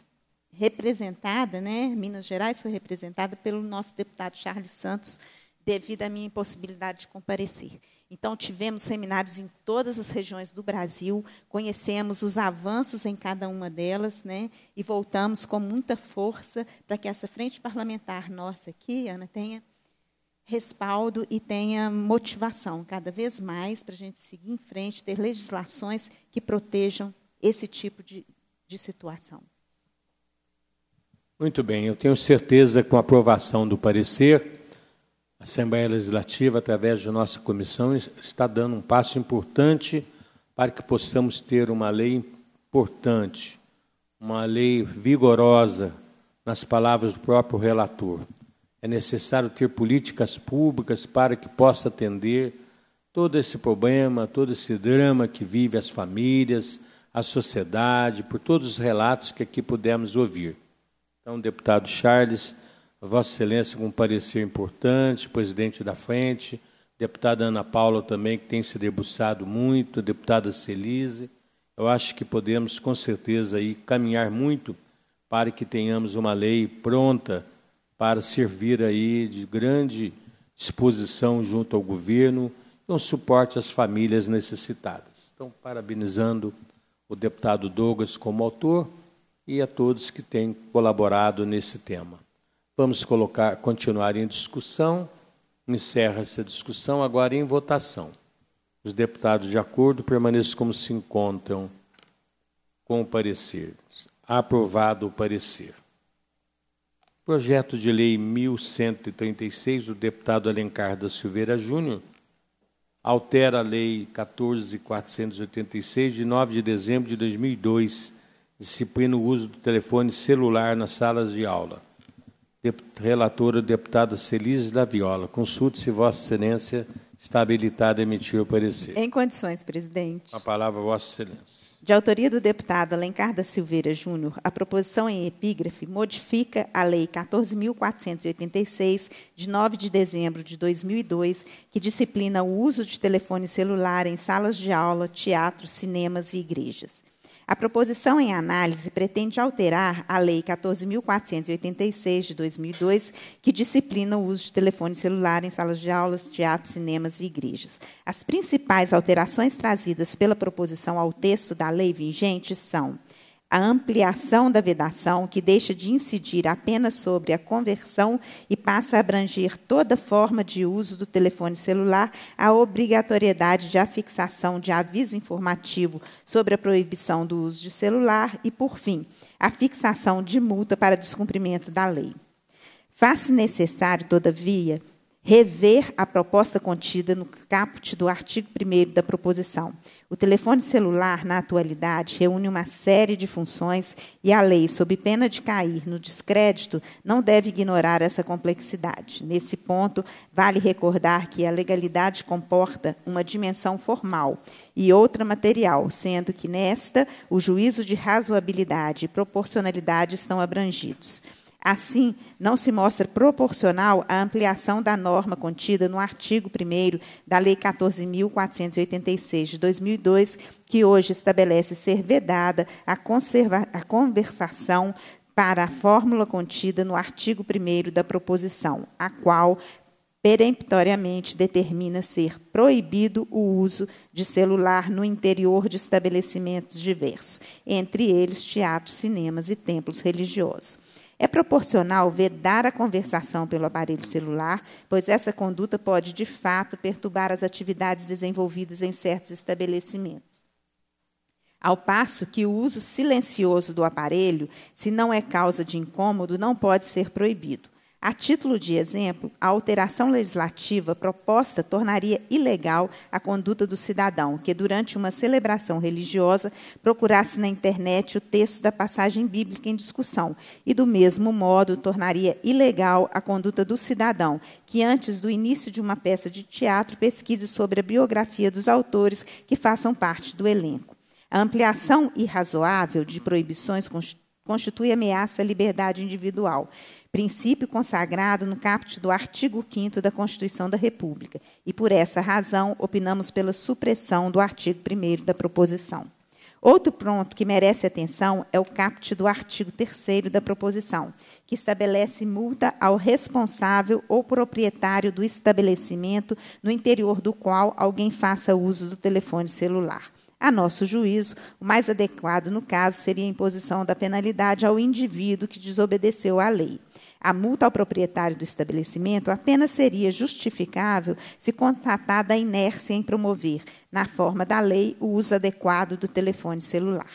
representada, né? Minas Gerais foi representada pelo nosso deputado Charles Santos, devido à minha impossibilidade de comparecer. Então, tivemos seminários em todas as regiões do Brasil, conhecemos os avanços em cada uma delas, né, e voltamos com muita força para que essa frente parlamentar nossa aqui, Ana, tenha respaldo e tenha motivação cada vez mais para a gente seguir em frente, ter legislações que protejam esse tipo de, de situação. Muito bem, eu tenho certeza que com a aprovação do parecer, a Assembleia Legislativa, através de nossa comissão, está dando um passo importante para que possamos ter uma lei importante, uma lei vigorosa, nas palavras do próprio relator. É necessário ter políticas públicas para que possa atender todo esse problema, todo esse drama que vive as famílias, a sociedade, por todos os relatos que aqui pudemos ouvir. Então, deputado Charles, Vossa Excelência com um parecer importante, presidente da frente, deputada Ana Paula também, que tem se debruçado muito, deputada Celise. Eu acho que podemos, com certeza, aí, caminhar muito para que tenhamos uma lei pronta para servir aí de grande disposição junto ao governo e um suporte às famílias necessitadas. Então, parabenizando o deputado Douglas como autor e a todos que têm colaborado nesse tema. Vamos colocar, continuar em discussão. Encerra essa discussão agora em votação. Os deputados de acordo permaneçam como se encontram com o parecer. Aprovado o parecer. Projeto de Lei 1136 do deputado Alencar da Silveira Júnior altera a Lei 14486 de 9 de dezembro de 2002, disciplina o uso do telefone celular nas salas de aula relatora deputada Celise da Viola. Consulte se Vossa Excelência está habilitada a emitir o parecer. Em condições, presidente. A palavra, Vossa Excelência. De autoria do deputado Alencar da Silveira Júnior, a proposição em epígrafe modifica a Lei 14.486, de 9 de dezembro de 2002, que disciplina o uso de telefone celular em salas de aula, teatros, cinemas e igrejas. A proposição em análise pretende alterar a Lei 14.486 de 2002, que disciplina o uso de telefone celular em salas de aulas, teatros, cinemas e igrejas. As principais alterações trazidas pela proposição ao texto da lei vigente são a ampliação da vedação, que deixa de incidir apenas sobre a conversão e passa a abranger toda forma de uso do telefone celular, a obrigatoriedade de afixação de aviso informativo sobre a proibição do uso de celular e, por fim, a fixação de multa para descumprimento da lei. Faz-se necessário, todavia, rever a proposta contida no caput do artigo 1 da proposição. O telefone celular, na atualidade, reúne uma série de funções e a lei, sob pena de cair no descrédito, não deve ignorar essa complexidade. Nesse ponto, vale recordar que a legalidade comporta uma dimensão formal e outra material, sendo que nesta o juízo de razoabilidade e proporcionalidade estão abrangidos. Assim, não se mostra proporcional a ampliação da norma contida no artigo 1 da Lei 14.486 de 2002, que hoje estabelece ser vedada a, a conversação para a fórmula contida no artigo 1 da proposição, a qual peremptoriamente determina ser proibido o uso de celular no interior de estabelecimentos diversos, entre eles teatros, cinemas e templos religiosos. É proporcional vedar a conversação pelo aparelho celular, pois essa conduta pode, de fato, perturbar as atividades desenvolvidas em certos estabelecimentos. Ao passo que o uso silencioso do aparelho, se não é causa de incômodo, não pode ser proibido. A título de exemplo, a alteração legislativa proposta tornaria ilegal a conduta do cidadão que, durante uma celebração religiosa, procurasse na internet o texto da passagem bíblica em discussão, e, do mesmo modo, tornaria ilegal a conduta do cidadão que, antes do início de uma peça de teatro, pesquise sobre a biografia dos autores que façam parte do elenco. A ampliação irrazoável de proibições constitui ameaça à liberdade individual, princípio consagrado no caput do artigo 5 da Constituição da República, e por essa razão opinamos pela supressão do artigo 1 da proposição. Outro ponto que merece atenção é o caput do artigo 3 da proposição, que estabelece multa ao responsável ou proprietário do estabelecimento no interior do qual alguém faça uso do telefone celular. A nosso juízo, o mais adequado no caso seria a imposição da penalidade ao indivíduo que desobedeceu à lei. A multa ao proprietário do estabelecimento apenas seria justificável se constatada a inércia em promover, na forma da lei, o uso adequado do telefone celular.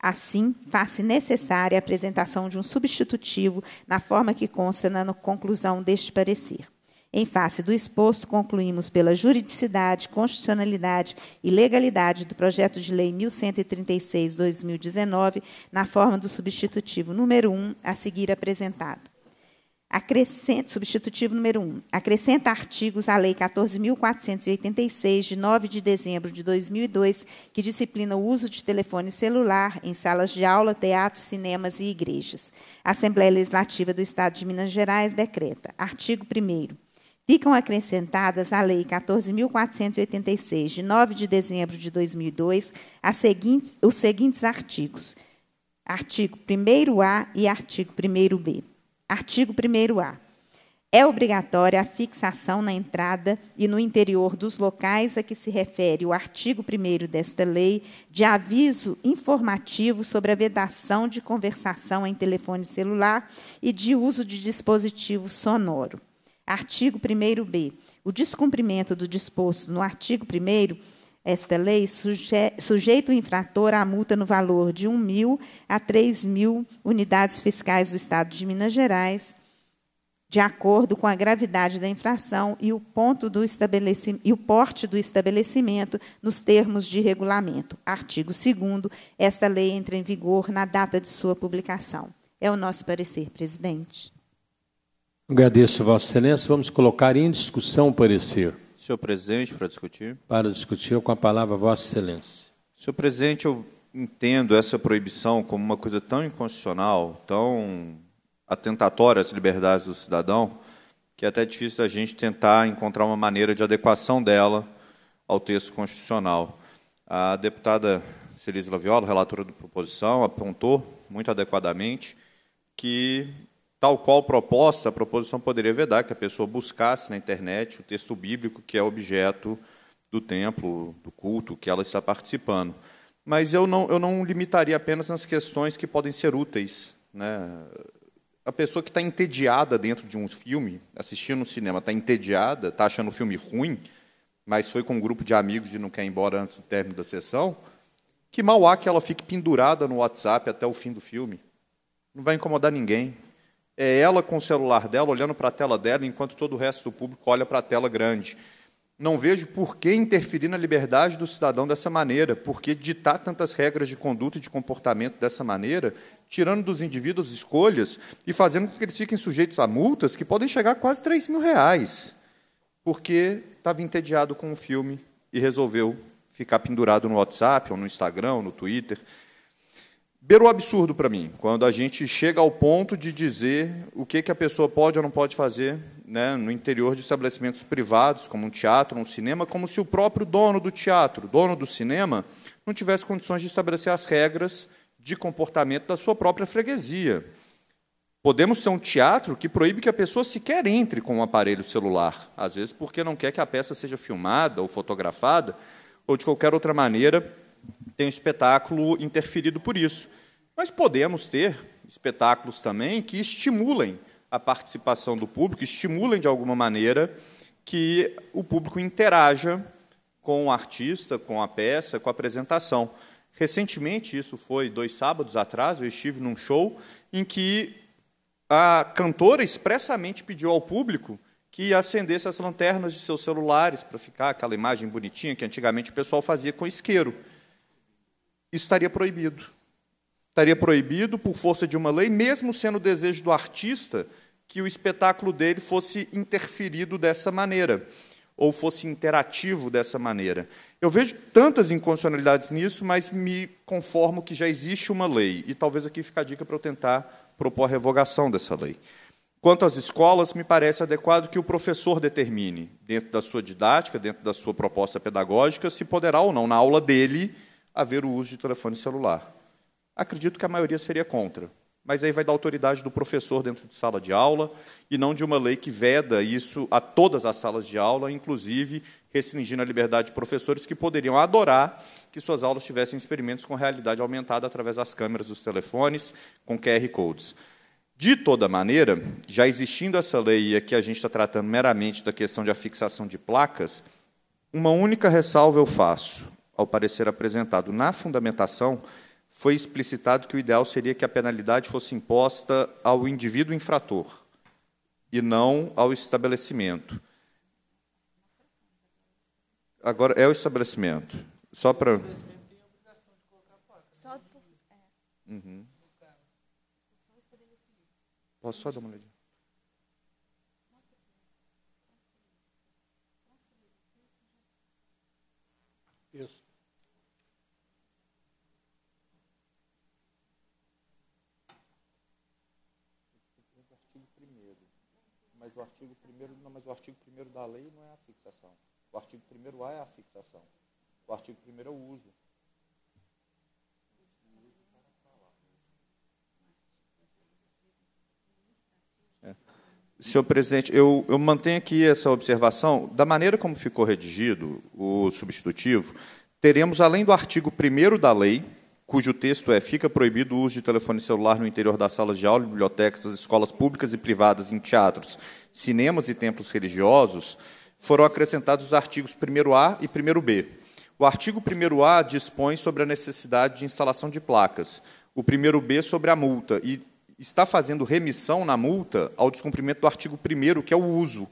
Assim, faz-se necessária a apresentação de um substitutivo na forma que consta na conclusão deste parecer. Em face do exposto, concluímos pela juridicidade, constitucionalidade e legalidade do projeto de lei 1136/2019, na forma do substitutivo número 1 a seguir apresentado. Acrescenta, substitutivo número 1. Acrescenta artigos à Lei 14.486, de 9 de dezembro de 2002, que disciplina o uso de telefone celular em salas de aula, teatros, cinemas e igrejas. A Assembleia Legislativa do Estado de Minas Gerais decreta. Artigo 1. Ficam acrescentadas à Lei 14.486, de 9 de dezembro de 2002, seguintes, os seguintes artigos. Artigo 1A e artigo 1B. Artigo 1A. É obrigatória a fixação na entrada e no interior dos locais a que se refere o artigo 1 desta lei de aviso informativo sobre a vedação de conversação em telefone celular e de uso de dispositivo sonoro. Artigo 1b. O descumprimento do disposto no artigo 1 esta lei suje, sujeita o infrator à multa no valor de 1 mil a 3 mil unidades fiscais do Estado de Minas Gerais, de acordo com a gravidade da infração e o, ponto do e o porte do estabelecimento nos termos de regulamento. Artigo 2 Esta lei entra em vigor na data de sua publicação. É o nosso parecer, presidente. Agradeço, Vossa Excelência. Vamos colocar em discussão o parecer. Senhor presidente, para discutir. Para discutir, com a palavra Vossa Excelência. Senhor presidente, eu entendo essa proibição como uma coisa tão inconstitucional, tão atentatória às liberdades do cidadão, que é até difícil a gente tentar encontrar uma maneira de adequação dela ao texto constitucional. A deputada Celise Laviola, relatora da proposição, apontou muito adequadamente que Tal qual proposta, a proposição poderia vedar que a pessoa buscasse na internet o texto bíblico que é objeto do templo, do culto que ela está participando. Mas eu não, eu não limitaria apenas nas questões que podem ser úteis. Né? A pessoa que está entediada dentro de um filme, assistindo no cinema, está entediada, está achando o filme ruim, mas foi com um grupo de amigos e não quer ir embora antes do término da sessão, que mal há que ela fique pendurada no WhatsApp até o fim do filme. Não vai incomodar ninguém é ela com o celular dela, olhando para a tela dela, enquanto todo o resto do público olha para a tela grande. Não vejo por que interferir na liberdade do cidadão dessa maneira, por que ditar tantas regras de conduta e de comportamento dessa maneira, tirando dos indivíduos escolhas e fazendo com que eles fiquem sujeitos a multas que podem chegar a quase 3 mil reais, porque estava entediado com o filme e resolveu ficar pendurado no WhatsApp, ou no Instagram, ou no Twitter. Beira o absurdo para mim, quando a gente chega ao ponto de dizer o que, que a pessoa pode ou não pode fazer né, no interior de estabelecimentos privados, como um teatro, um cinema, como se o próprio dono do teatro, dono do cinema, não tivesse condições de estabelecer as regras de comportamento da sua própria freguesia. Podemos ter um teatro que proíbe que a pessoa sequer entre com um aparelho celular, às vezes porque não quer que a peça seja filmada ou fotografada, ou de qualquer outra maneira tem um espetáculo interferido por isso. Mas podemos ter espetáculos também que estimulem a participação do público, estimulem de alguma maneira que o público interaja com o artista, com a peça, com a apresentação. Recentemente, isso foi dois sábados atrás, eu estive num show em que a cantora expressamente pediu ao público que acendesse as lanternas de seus celulares para ficar aquela imagem bonitinha que antigamente o pessoal fazia com isqueiro. Isso estaria proibido estaria proibido por força de uma lei, mesmo sendo o desejo do artista que o espetáculo dele fosse interferido dessa maneira. ou fosse interativo dessa maneira. Eu vejo tantas inconstitucionalidades nisso, mas me conformo que já existe uma lei, e talvez aqui fique a dica para eu tentar propor a revogação dessa lei. Quanto às escolas, me parece adequado que o professor determine, dentro da sua didática, dentro da sua proposta pedagógica, se poderá ou não, na aula dele, haver o uso de telefone celular. Acredito que a maioria seria contra, mas aí vai da autoridade do professor dentro de sala de aula e não de uma lei que veda isso a todas as salas de aula, inclusive restringindo a liberdade de professores que poderiam adorar que suas aulas tivessem experimentos com realidade aumentada através das câmeras dos telefones, com QR Codes. De toda maneira, já existindo essa lei, e aqui a gente está tratando meramente da questão de afixação de placas, uma única ressalva eu faço ao parecer apresentado na fundamentação, foi explicitado que o ideal seria que a penalidade fosse imposta ao indivíduo infrator e não ao estabelecimento. Agora, é o estabelecimento. Só para. Uhum. Posso só dar uma olhadinha? O artigo 1 não, mas o artigo 1 da lei não é a fixação. O artigo 1 A é a fixação. O artigo 1 é o uso. Senhor presidente, eu, eu mantenho aqui essa observação. Da maneira como ficou redigido o substitutivo, teremos, além do artigo 1 da lei, cujo texto é fica proibido o uso de telefone celular no interior das salas de aula, bibliotecas, escolas públicas e privadas, em teatros, cinemas e templos religiosos, foram acrescentados os artigos 1A e 1B. O artigo 1A dispõe sobre a necessidade de instalação de placas, o 1B sobre a multa, e está fazendo remissão na multa ao descumprimento do artigo 1 que é o uso,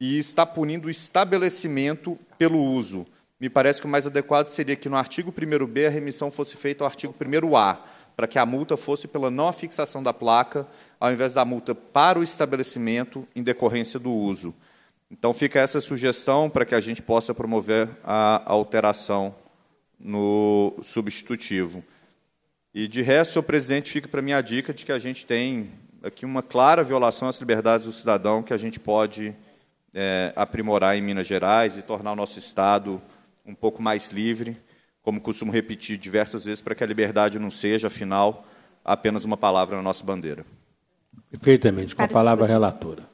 e está punindo o estabelecimento pelo uso. Me parece que o mais adequado seria que no artigo 1b a remissão fosse feita ao artigo 1a, para que a multa fosse pela não fixação da placa, ao invés da multa para o estabelecimento em decorrência do uso. Então fica essa sugestão para que a gente possa promover a alteração no substitutivo. E de resto, senhor presidente, fica para mim a dica de que a gente tem aqui uma clara violação às liberdades do cidadão que a gente pode é, aprimorar em Minas Gerais e tornar o nosso Estado um pouco mais livre, como costumo repetir diversas vezes, para que a liberdade não seja, afinal, apenas uma palavra na nossa bandeira. Perfeitamente, com a palavra relatora.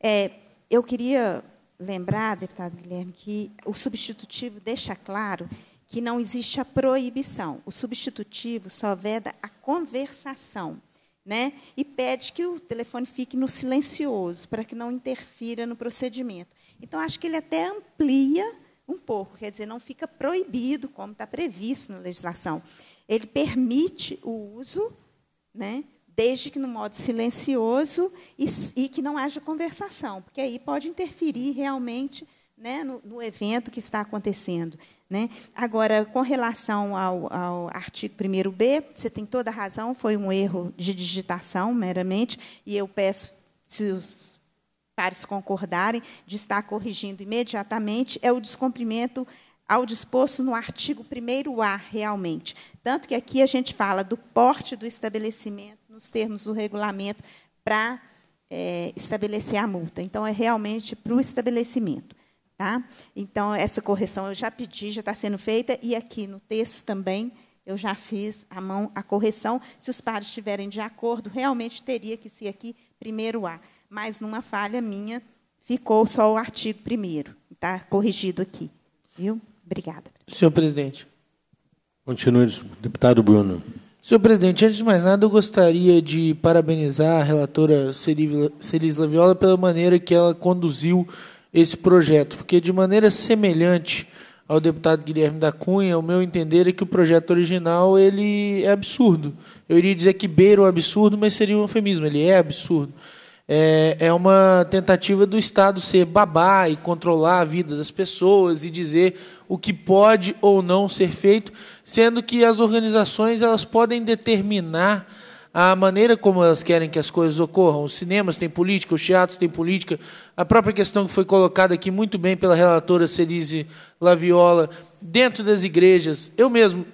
É, eu queria lembrar, deputado Guilherme, que o substitutivo deixa claro que não existe a proibição. O substitutivo só veda a conversação. Né? E pede que o telefone fique no silencioso, para que não interfira no procedimento. Então, acho que ele até amplia um pouco, quer dizer, não fica proibido, como está previsto na legislação. Ele permite o uso, né, desde que no modo silencioso e, e que não haja conversação, porque aí pode interferir realmente né, no, no, evento que está acontecendo. Né? Agora, com relação ao, ao artigo 1b, você tem toda a razão, foi um erro de digitação, meramente, e eu peço, se os pares concordarem, de estar corrigindo imediatamente, é o descumprimento ao disposto no artigo 1A, realmente. Tanto que aqui a gente fala do porte do estabelecimento, nos termos do regulamento, para é, estabelecer a multa. Então, é realmente para o estabelecimento. Tá? Então, essa correção eu já pedi, já está sendo feita, e aqui no texto também eu já fiz a mão a correção. Se os pares estiverem de acordo, realmente teria que ser aqui primeiro A mas numa falha minha ficou só o artigo primeiro. Está corrigido aqui. Viu? Obrigada. Senhor presidente. Continue, deputado Bruno. Senhor presidente, antes de mais nada, eu gostaria de parabenizar a relatora Celis Laviola pela maneira que ela conduziu esse projeto, porque de maneira semelhante ao deputado Guilherme da Cunha, o meu entender é que o projeto original ele é absurdo. Eu iria dizer que beira o absurdo, mas seria um eufemismo, ele é absurdo é, é uma tentativa do Estado ser babá e controlar a vida das pessoas e dizer o que pode ou não ser feito, sendo que as organizações elas podem determinar a maneira como elas querem que as coisas ocorram. Os cinemas têm política, os teatros têm política. A própria questão que foi colocada aqui muito bem pela relatora Cerise Laviola, dentro das igrejas. Eu mesmo,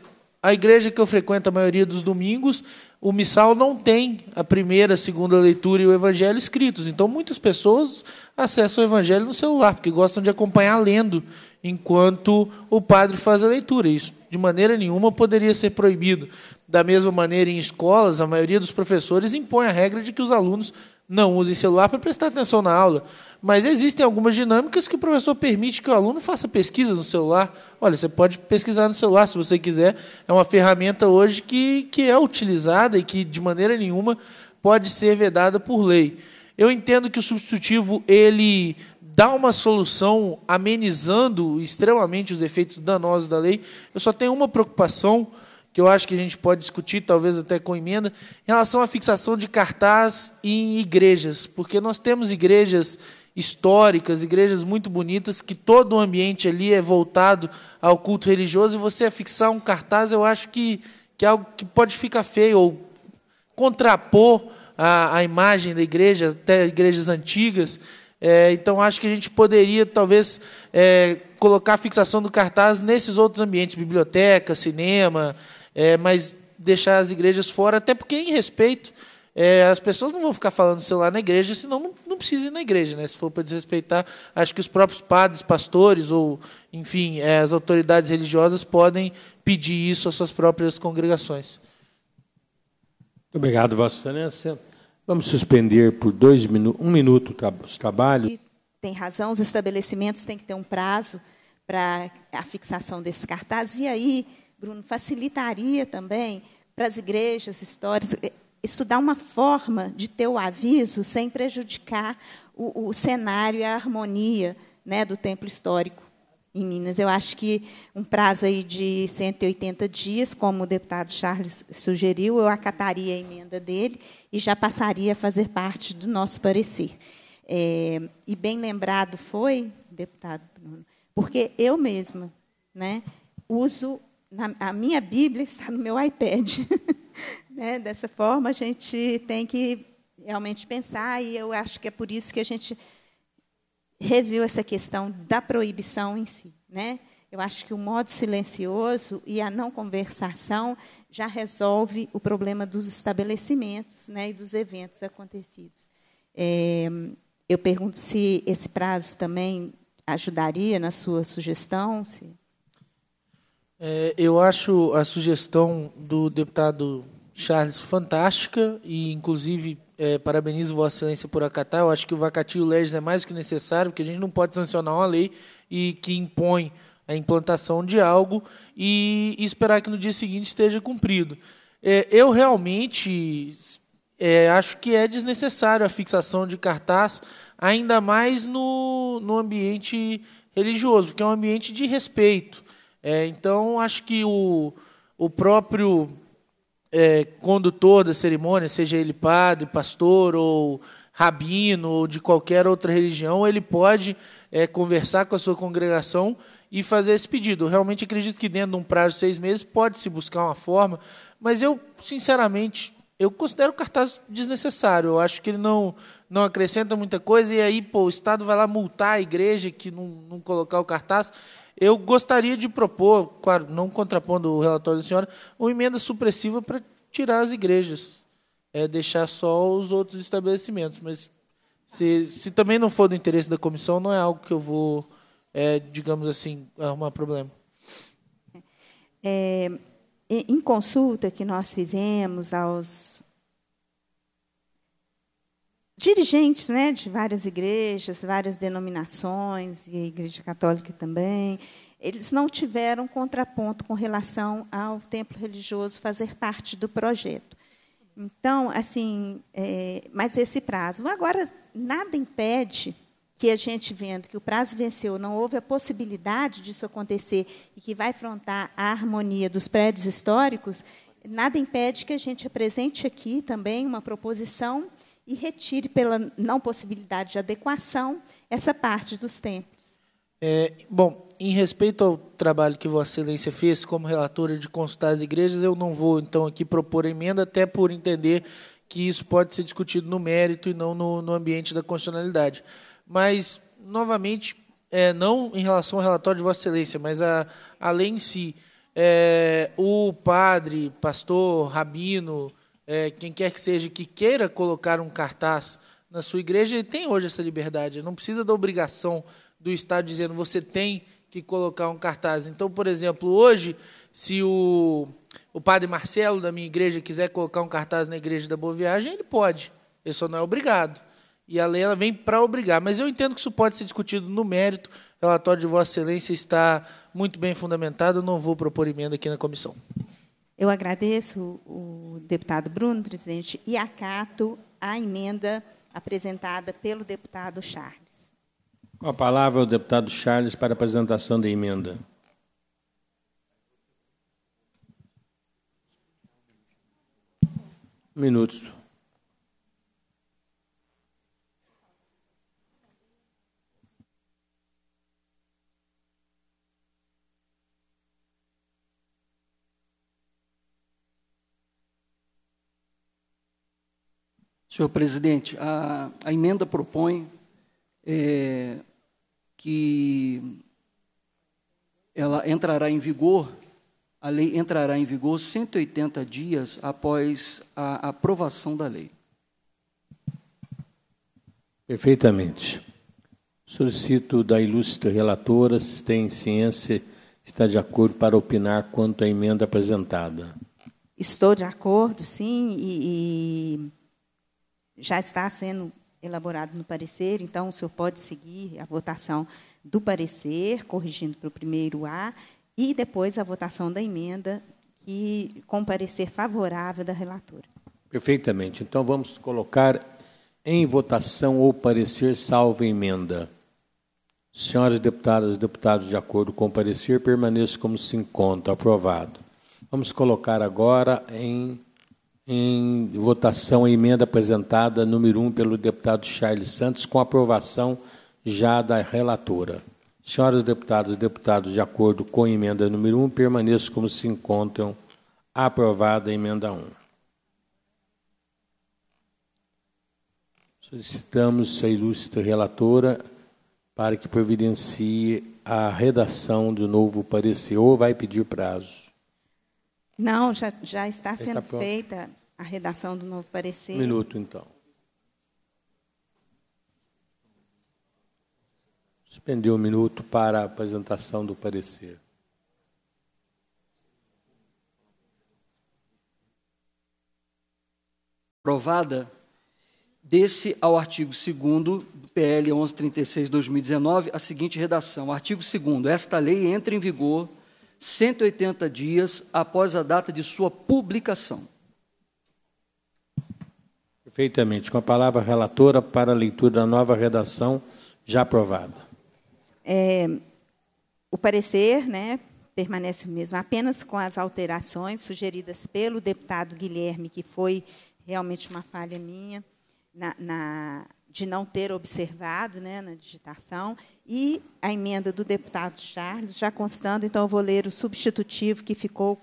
a igreja que eu frequento a maioria dos domingos, o missal não tem a primeira, a segunda leitura e o evangelho escritos. Então, muitas pessoas acessam o evangelho no celular, porque gostam de acompanhar lendo enquanto o padre faz a leitura. Isso, de maneira nenhuma, poderia ser proibido. Da mesma maneira, em escolas, a maioria dos professores impõe a regra de que os alunos não usem celular para prestar atenção na aula. Mas existem algumas dinâmicas que o professor permite que o aluno faça pesquisa no celular. Olha, você pode pesquisar no celular se você quiser. É uma ferramenta hoje que, que é utilizada e que, de maneira nenhuma, pode ser vedada por lei. Eu entendo que o substitutivo ele dá uma solução amenizando extremamente os efeitos danosos da lei. Eu só tenho uma preocupação que eu acho que a gente pode discutir, talvez até com emenda, em relação à fixação de cartaz em igrejas, porque nós temos igrejas históricas, igrejas muito bonitas, que todo o ambiente ali é voltado ao culto religioso, e você fixar um cartaz, eu acho que, que é algo que pode ficar feio, ou contrapor a, a imagem da igreja, até igrejas antigas. É, então, acho que a gente poderia, talvez, é, colocar a fixação do cartaz nesses outros ambientes, biblioteca, cinema, é, mas deixar as igrejas fora, até porque, em respeito, é, as pessoas não vão ficar falando celular na igreja, senão não, não precisa ir na igreja. Né? Se for para desrespeitar, acho que os próprios padres, pastores, ou, enfim, é, as autoridades religiosas podem pedir isso às suas próprias congregações. Muito obrigado, Vossa Excelência. Vamos suspender por dois minutos, um minuto os trabalhos. Tem razão, os estabelecimentos têm que ter um prazo para a fixação desse cartaz. E aí, Bruno, facilitaria também para as igrejas históricas eh, estudar uma forma de ter o aviso sem prejudicar o, o cenário e a harmonia né, do templo histórico em Minas. Eu acho que um prazo aí de 180 dias, como o deputado Charles sugeriu, eu acataria a emenda dele e já passaria a fazer parte do nosso parecer. É, e bem lembrado foi, deputado Bruno, porque eu mesma né, uso na, a minha Bíblia está no meu iPad. né? Dessa forma, a gente tem que realmente pensar, e eu acho que é por isso que a gente reviu essa questão da proibição em si. Né? Eu acho que o modo silencioso e a não conversação já resolve o problema dos estabelecimentos né, e dos eventos acontecidos. É, eu pergunto se esse prazo também ajudaria na sua sugestão. Se... É, eu acho a sugestão do deputado Charles fantástica e, inclusive, é, parabenizo Vossa Excelência por acatar. Eu acho que o vacatio legis é mais do que necessário, porque a gente não pode sancionar uma lei e que impõe a implantação de algo e, esperar que no dia seguinte esteja cumprido. É, eu realmente é, acho que é desnecessário a fixação de cartaz, ainda mais no, no ambiente religioso, porque é um ambiente de respeito. É, então, acho que o, o próprio é, condutor da cerimônia, seja ele padre, pastor ou rabino ou de qualquer outra religião, ele pode é, conversar com a sua congregação e fazer esse pedido. Eu realmente acredito que dentro de um prazo de seis meses pode se buscar uma forma, mas eu, sinceramente, eu considero o cartaz desnecessário. Eu acho que ele não, não acrescenta muita coisa e aí pô, o Estado vai lá multar a igreja que não, não colocar o cartaz. Eu gostaria de propor, claro, não contrapondo o relatório da senhora, uma emenda supressiva para tirar as igrejas, é, deixar só os outros estabelecimentos. Mas se, se também não for do interesse da comissão, não é algo que eu vou, é, digamos assim, arrumar problema. É, em consulta que nós fizemos aos dirigentes né, de várias igrejas, várias denominações, e a Igreja Católica também, eles não tiveram contraponto com relação ao templo religioso fazer parte do projeto. Então, assim, é, mas esse prazo. Agora, nada impede que a gente vendo que o prazo venceu, não houve a possibilidade disso acontecer e que vai afrontar a harmonia dos prédios históricos, nada impede que a gente apresente aqui também uma proposição e retire pela não possibilidade de adequação essa parte dos templos. É, bom, em respeito ao trabalho que Vossa Excelência fez como relatora de consultar as igrejas, eu não vou, então, aqui propor emenda, até por entender que isso pode ser discutido no mérito e não no, no ambiente da constitucionalidade. Mas, novamente, é, não em relação ao relatório de Vossa Excelência, mas a, a lei em si. É, o padre, pastor, rabino, é, quem quer que seja, que queira colocar um cartaz na sua igreja, ele tem hoje essa liberdade. Ele não precisa da obrigação do Estado dizendo você tem que colocar um cartaz. Então, por exemplo, hoje, se o, o padre Marcelo da minha igreja quiser colocar um cartaz na igreja da Boa Viagem, ele pode. Ele só não é obrigado. E a lei ela vem para obrigar. Mas eu entendo que isso pode ser discutido no mérito. O relatório de Vossa Excelência está muito bem fundamentado. Eu não vou propor emenda aqui na comissão. Eu agradeço o deputado Bruno, presidente, e acato a emenda apresentada pelo deputado Charles. Com a palavra o deputado Charles para a apresentação da emenda. Minutos. Senhor presidente, a, a emenda propõe é, que ela entrará em vigor, a lei entrará em vigor 180 dias após a aprovação da lei. Perfeitamente. Solicito da ilustre relatora se tem ciência, está de acordo para opinar quanto à emenda apresentada. Estou de acordo, sim, e, e já está sendo elaborado no parecer, então o senhor pode seguir a votação do parecer, corrigindo para o primeiro A, e depois a votação da emenda, que, com parecer favorável da relatora. Perfeitamente. Então vamos colocar em votação o parecer salvo emenda. Senhoras deputadas e deputados, de acordo com o parecer, permaneçam como se encontra. Aprovado. Vamos colocar agora em em votação a emenda apresentada, número 1, um, pelo deputado Charles Santos, com aprovação já da relatora. Senhoras deputadas e deputados, de acordo com a emenda número 1, um, permaneçam como se encontram. Aprovada a emenda 1. Solicitamos a ilustre relatora para que providencie a redação do novo parecer, ou vai pedir prazo. Não, já, já está sendo está feita a redação do novo parecer. Um minuto, então. Suspender um minuto para a apresentação do parecer. Aprovada, desse ao artigo 2 do PL 1136-2019 a seguinte redação. Artigo 2 Esta lei entra em vigor 180 dias após a data de sua publicação. Perfeitamente. Com a palavra relatora para a leitura da nova redação já aprovada. É, o parecer né, permanece o mesmo, apenas com as alterações sugeridas pelo deputado Guilherme, que foi realmente uma falha minha na, na de não ter observado né, na digitação, e a emenda do deputado Charles, já constando, então eu vou ler o substitutivo que ficou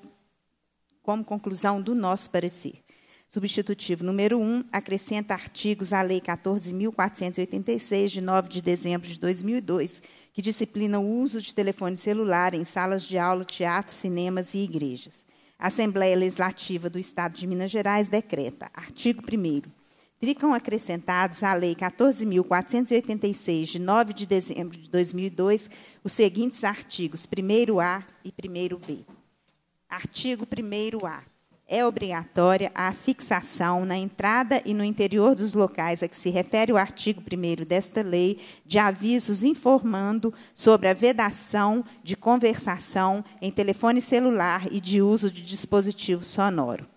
como conclusão do nosso parecer. Substitutivo número 1, acrescenta artigos à Lei 14.486, de 9 de dezembro de 2002, que disciplina o uso de telefone celular em salas de aula, teatros, cinemas e igrejas. Assembleia Legislativa do Estado de Minas Gerais decreta, artigo 1 ficam acrescentados à Lei 14.486, de 9 de dezembro de 2002, os seguintes artigos 1A e 1B. Artigo 1A. É obrigatória a fixação na entrada e no interior dos locais a que se refere o artigo 1 desta lei de avisos informando sobre a vedação de conversação em telefone celular e de uso de dispositivo sonoro.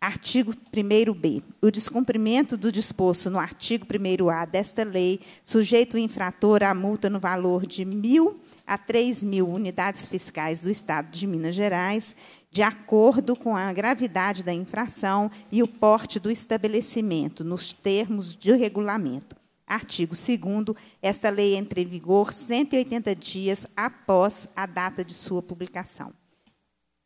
Artigo 1b. O descumprimento do disposto no artigo 1a desta lei, sujeito o infrator à multa no valor de mil a três mil unidades fiscais do Estado de Minas Gerais, de acordo com a gravidade da infração e o porte do estabelecimento, nos termos de regulamento. Artigo 2 esta lei entra em vigor 180 dias após a data de sua publicação.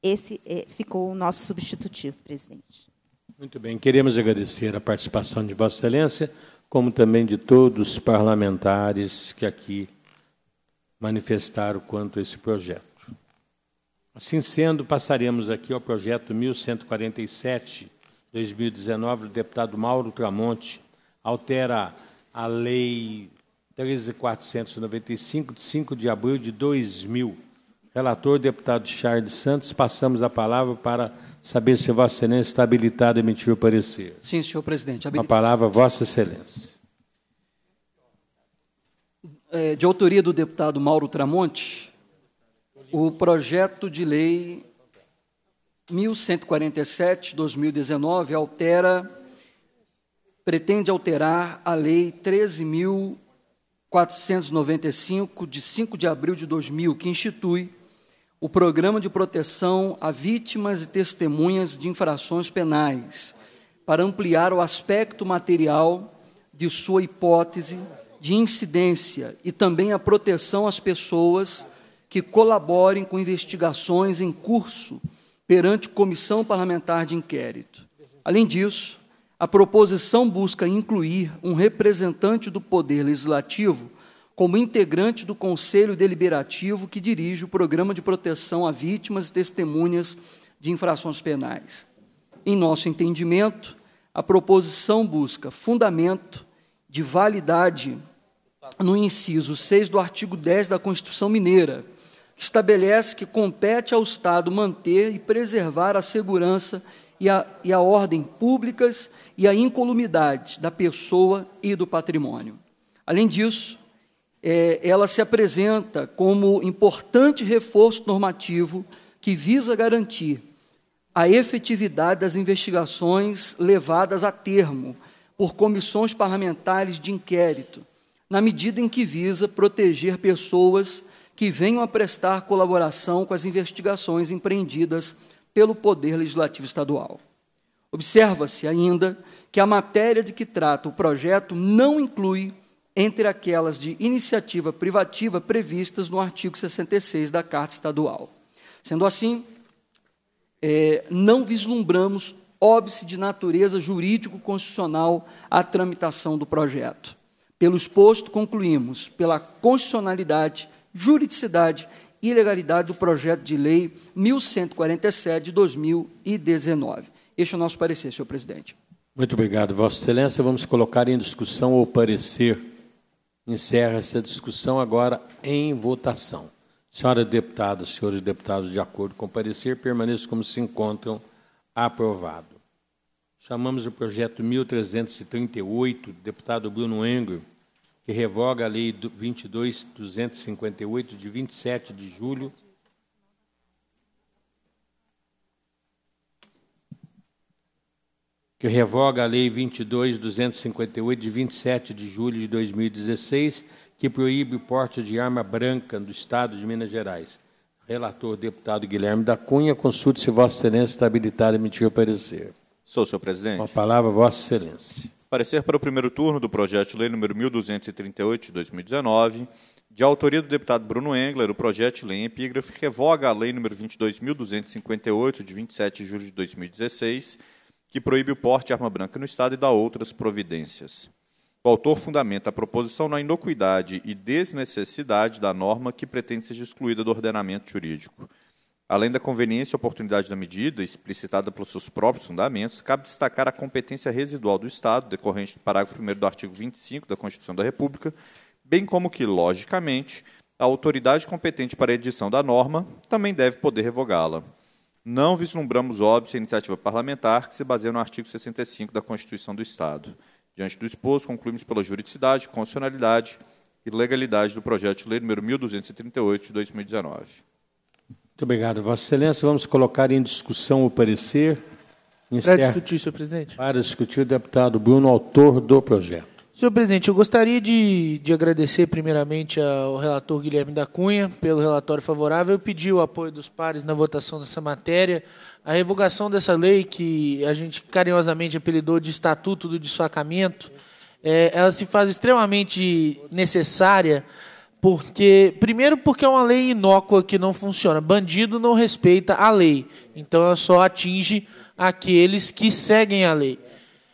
Esse é, ficou o nosso substitutivo, presidente. Muito bem, queremos agradecer a participação de Vossa Excelência, como também de todos os parlamentares que aqui manifestaram quanto a esse projeto. Assim sendo, passaremos aqui ao projeto 1147, 2019, do deputado Mauro Tramonte, altera a Lei 13.495, de 5 de abril de 2000. Relator, deputado Charles Santos, passamos a palavra para saber se Vossa Excelência está habilitado a emitir o parecer. Sim, senhor presidente. A palavra, Vossa Excelência. É, de autoria do deputado Mauro Tramonte, o projeto de lei 1147/2019 altera pretende alterar a lei 13.495 de 5 de abril de 2000, que institui o Programa de Proteção a Vítimas e Testemunhas de Infrações Penais, para ampliar o aspecto material de sua hipótese de incidência e também a proteção às pessoas que colaborem com investigações em curso perante comissão parlamentar de inquérito. Além disso, a proposição busca incluir um representante do Poder Legislativo como integrante do Conselho Deliberativo que dirige o Programa de Proteção a Vítimas e Testemunhas de Infrações Penais. Em nosso entendimento, a proposição busca fundamento de validade no inciso 6 do artigo 10 da Constituição Mineira, que estabelece que compete ao Estado manter e preservar a segurança e a, e a ordem públicas e a incolumidade da pessoa e do patrimônio. Além disso, é, ela se apresenta como importante reforço normativo que visa garantir a efetividade das investigações levadas a termo por comissões parlamentares de inquérito, na medida em que visa proteger pessoas que venham a prestar colaboração com as investigações empreendidas pelo Poder Legislativo Estadual. Observa-se ainda que a matéria de que trata o projeto não inclui entre aquelas de iniciativa privativa previstas no artigo 66 da Carta Estadual. Sendo assim, é, não vislumbramos óbice de natureza jurídico-constitucional à tramitação do projeto. Pelo exposto, concluímos pela constitucionalidade, juridicidade e legalidade do projeto de lei 1147 de 2019. Este é o nosso parecer, senhor presidente. Muito obrigado, Vossa Excelência. Vamos colocar em discussão o parecer. Encerra essa discussão agora em votação. Senhora deputada, senhores deputados, de acordo com o parecer, permaneçam como se encontram. Aprovado. Chamamos o projeto 1338, deputado Bruno Engel, que revoga a Lei 22.258, de 27 de julho que revoga a Lei 22.258, de 27 de julho de 2016, que proíbe o porte de arma branca do Estado de Minas Gerais. Relator, deputado Guilherme da Cunha, consulte se Vossa Excelência está habilitado a emitir o parecer. Sou, senhor presidente. Com a palavra, Vossa Excelência. Parecer para o primeiro turno do projeto de lei número 1238 de 2019, de autoria do deputado Bruno Engler, o projeto de lei em epígrafe revoga a lei número 22.258, de 27 de julho de 2016, que proíbe o porte de arma branca no Estado e dá outras providências. O autor fundamenta a proposição na inocuidade e desnecessidade da norma que pretende ser excluída do ordenamento jurídico. Além da conveniência e oportunidade da medida, explicitada pelos seus próprios fundamentos, cabe destacar a competência residual do Estado, decorrente do parágrafo 1 do artigo 25 da Constituição da República, bem como que, logicamente, a autoridade competente para a edição da norma também deve poder revogá-la. Não vislumbramos óbvio a iniciativa parlamentar que se baseia no artigo 65 da Constituição do Estado. Diante do exposto, concluímos pela juridicidade, constitucionalidade e legalidade do projeto de lei número 1238 de 2019. Muito obrigado, Vossa Excelência. Vamos colocar em discussão o parecer. Para discutir, senhor presidente. Para discutir o deputado Bruno, autor do projeto. Senhor presidente, eu gostaria de, de agradecer primeiramente ao relator Guilherme da Cunha pelo relatório favorável. Eu pedi o apoio dos pares na votação dessa matéria. A revogação dessa lei, que a gente carinhosamente apelidou de Estatuto do Dissacamento, é, ela se faz extremamente necessária porque primeiro porque é uma lei inócua que não funciona. Bandido não respeita a lei, então ela só atinge aqueles que seguem a lei.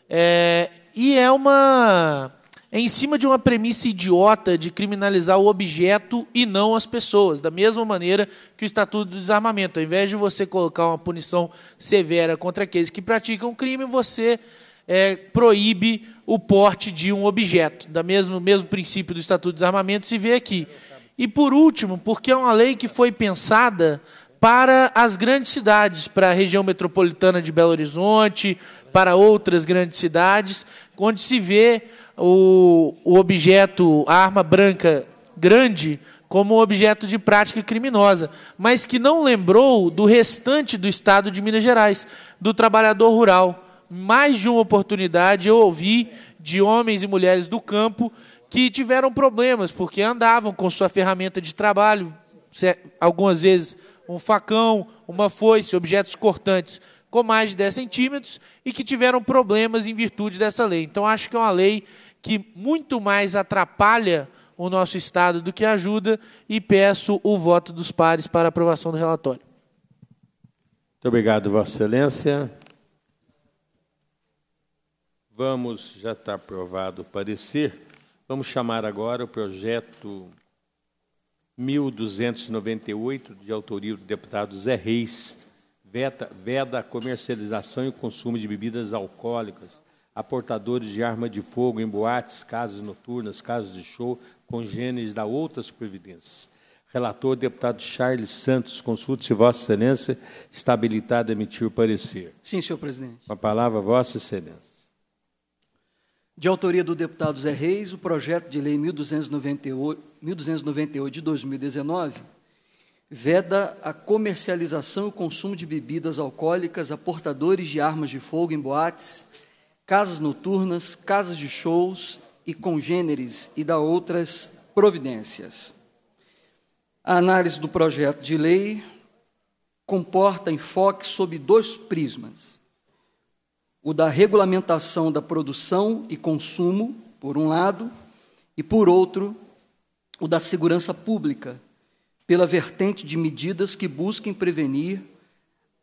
É, e é uma é em cima de uma premissa idiota de criminalizar o objeto e não as pessoas, da mesma maneira que o Estatuto do Desarmamento. Ao invés de você colocar uma punição severa contra aqueles que praticam crime, você é, proíbe o porte de um objeto. Da mesmo mesmo princípio do Estatuto do Desarmamento se vê aqui. E por último, porque é uma lei que foi pensada para as grandes cidades, para a região metropolitana de Belo Horizonte, para outras grandes cidades, onde se vê o, o objeto, a arma branca grande, como objeto de prática criminosa, mas que não lembrou do restante do estado de Minas Gerais, do trabalhador rural mais de uma oportunidade eu ouvi de homens e mulheres do campo que tiveram problemas porque andavam com sua ferramenta de trabalho, algumas vezes um facão, uma foice, objetos cortantes com mais de 10 centímetros e que tiveram problemas em virtude dessa lei. Então, acho que é uma lei que muito mais atrapalha o nosso Estado do que ajuda e peço o voto dos pares para aprovação do relatório. Muito obrigado, Vossa Excelência. Vamos, já está aprovado o parecer. Vamos chamar agora o projeto 1298, de autoria do deputado Zé Reis, veta, veda a comercialização e consumo de bebidas alcoólicas a portadores de arma de fogo em boates, casas noturnas, casas de show, congêneres da outras providências. Relator, deputado Charles Santos, consulte-se Vossa Excelência, está habilitado a emitir o parecer. Sim, senhor presidente. Com a palavra, Vossa Excelência de autoria do deputado Zé Reis, o projeto de lei 1298, 1298 de 2019 veda a comercialização e o consumo de bebidas alcoólicas a portadores de armas de fogo em boates, casas noturnas, casas de shows e congêneres e da outras providências. A análise do projeto de lei comporta enfoque sob dois prismas o da regulamentação da produção e consumo, por um lado, e por outro, o da segurança pública, pela vertente de medidas que busquem prevenir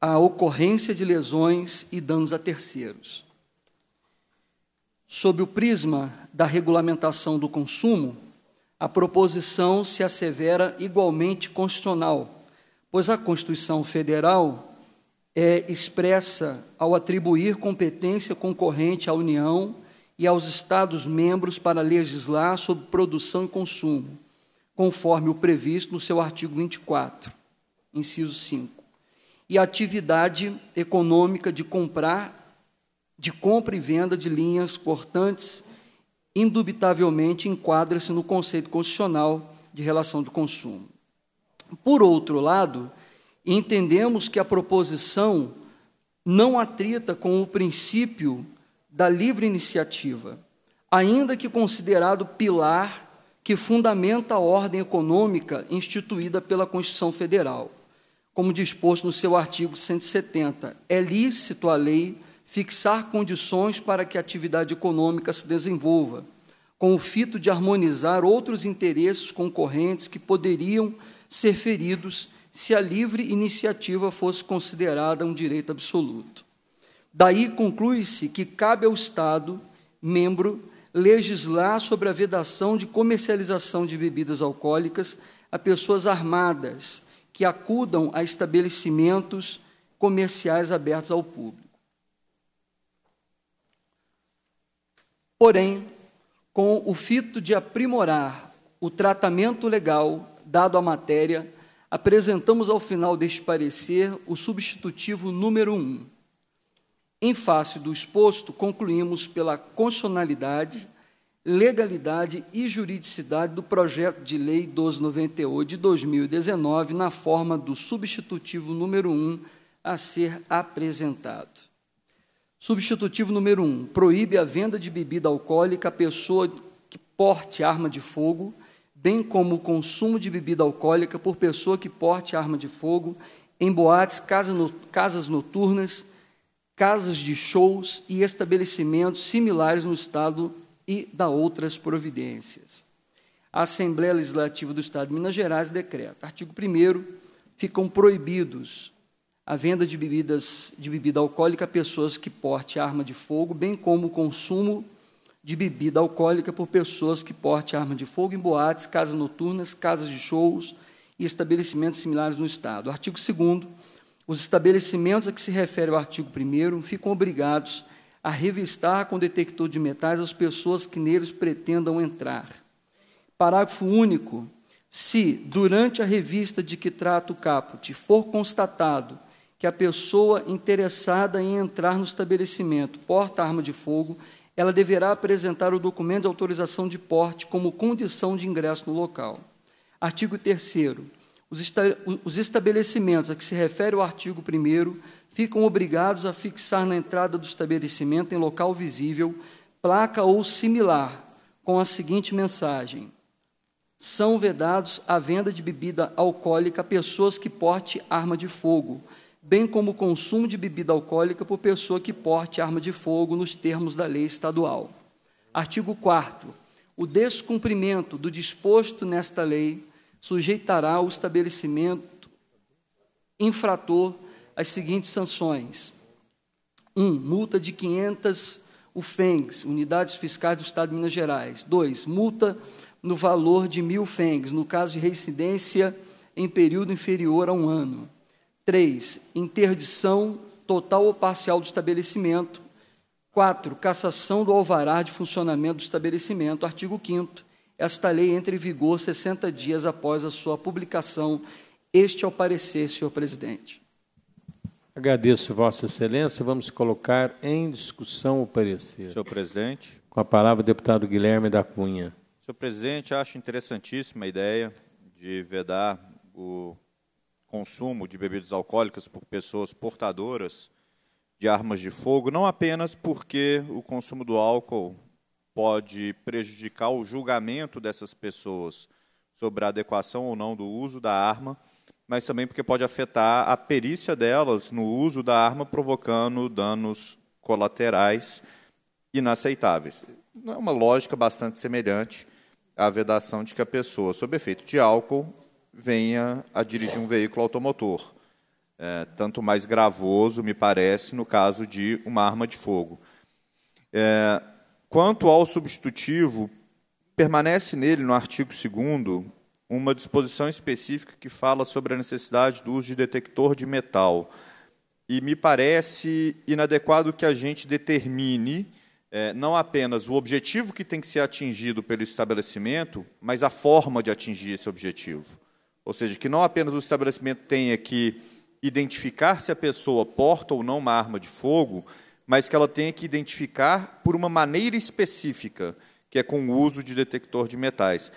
a ocorrência de lesões e danos a terceiros. Sob o prisma da regulamentação do consumo, a proposição se assevera igualmente constitucional, pois a Constituição Federal é expressa ao atribuir competência concorrente à União e aos Estados-membros para legislar sobre produção e consumo, conforme o previsto no seu artigo 24, inciso 5. E a atividade econômica de comprar, de compra e venda de linhas cortantes, indubitavelmente enquadra-se no conceito constitucional de relação de consumo. Por outro lado, entendemos que a proposição não atrita com o princípio da livre iniciativa, ainda que considerado pilar que fundamenta a ordem econômica instituída pela Constituição Federal. Como disposto no seu artigo 170, é lícito à lei fixar condições para que a atividade econômica se desenvolva, com o fito de harmonizar outros interesses concorrentes que poderiam ser feridos se a livre iniciativa fosse considerada um direito absoluto. Daí conclui-se que cabe ao Estado, membro, legislar sobre a vedação de comercialização de bebidas alcoólicas a pessoas armadas que acudam a estabelecimentos comerciais abertos ao público. Porém, com o fito de aprimorar o tratamento legal dado à matéria, apresentamos ao final deste parecer o substitutivo número 1. Um. Em face do exposto, concluímos pela constitucionalidade, legalidade e juridicidade do projeto de lei 1298 de 2019 na forma do substitutivo número 1 um a ser apresentado. Substitutivo número 1. Um, proíbe a venda de bebida alcoólica a pessoa que porte arma de fogo bem como o consumo de bebida alcoólica por pessoa que porte arma de fogo em boates, casas noturnas, casas de shows e estabelecimentos similares no estado e da outras providências. A Assembleia Legislativa do Estado de Minas Gerais decreta. Artigo 1 ficam proibidos a venda de bebidas de bebida alcoólica a pessoas que porte arma de fogo, bem como o consumo de bebida alcoólica por pessoas que porte arma de fogo em boates, casas noturnas, casas de shows e estabelecimentos similares no Estado. Artigo 2 os estabelecimentos a que se refere o artigo 1 ficam obrigados a revistar com detector de metais as pessoas que neles pretendam entrar. Parágrafo único. Se, durante a revista de que trata o caput, for constatado que a pessoa interessada em entrar no estabelecimento porta arma de fogo, ela deverá apresentar o documento de autorização de porte como condição de ingresso no local. Artigo 3 os estabelecimentos a que se refere o artigo 1 ficam obrigados a fixar na entrada do estabelecimento, em local visível, placa ou similar, com a seguinte mensagem: São vedados a venda de bebida alcoólica a pessoas que porte arma de fogo, bem como o consumo de bebida alcoólica por pessoa que porte arma de fogo nos termos da lei estadual. Artigo 4 O descumprimento do disposto nesta lei sujeitará o estabelecimento infrator às seguintes sanções: 1. Um, multa de 500 UFENGs, unidades fiscais do Estado de Minas Gerais. 2. Multa no valor de mil FENGs, no caso de reincidência em período inferior a um ano. 3. Interdição total ou parcial do estabelecimento. 4. Cassação do alvará de funcionamento do estabelecimento. Artigo 5 esta lei entra em vigor 60 dias após a sua publicação. Este é o parecer, senhor presidente. Agradeço, Vossa Excelência. Vamos colocar em discussão o parecer. Senhor presidente. Com a palavra, o deputado Guilherme da Cunha. Senhor presidente, acho interessantíssima a ideia de vedar o consumo de bebidas alcoólicas por pessoas portadoras de armas de fogo, não apenas porque o consumo do álcool pode prejudicar o julgamento dessas pessoas sobre a adequação ou não do uso da arma, mas também porque pode afetar a perícia delas no uso da arma, provocando danos colaterais inaceitáveis. É uma lógica bastante semelhante à vedação de que a pessoa, sob efeito de álcool, venha a dirigir um veículo automotor. É, tanto mais gravoso, me parece, no caso de uma arma de fogo. É, Quanto ao substitutivo, permanece nele, no artigo 2 uma disposição específica que fala sobre a necessidade do uso de detector de metal. E me parece inadequado que a gente determine é, não apenas o objetivo que tem que ser atingido pelo estabelecimento, mas a forma de atingir esse objetivo. Ou seja, que não apenas o estabelecimento tenha que identificar se a pessoa porta ou não uma arma de fogo, mas que ela tenha que identificar por uma maneira específica, que é com o uso de detector de metais.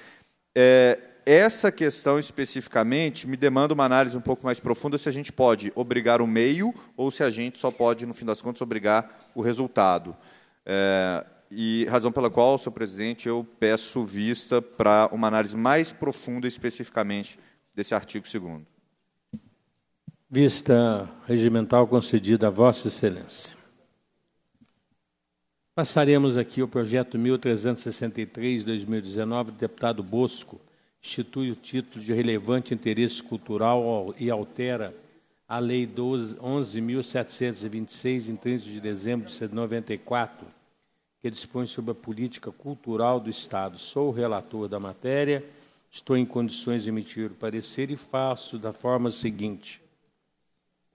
É, essa questão especificamente me demanda uma análise um pouco mais profunda se a gente pode obrigar o meio ou se a gente só pode, no fim das contas, obrigar o resultado. É, e razão pela qual, senhor presidente, eu peço vista para uma análise mais profunda especificamente desse artigo 2 Vista regimental concedida a Vossa Excelência. Passaremos aqui o projeto 1363-2019 do deputado Bosco, institui o título de relevante interesse cultural e altera a Lei 11.726, em 30 de dezembro de 94, que dispõe sobre a política cultural do Estado. Sou o relator da matéria, estou em condições de emitir o parecer e faço da forma seguinte.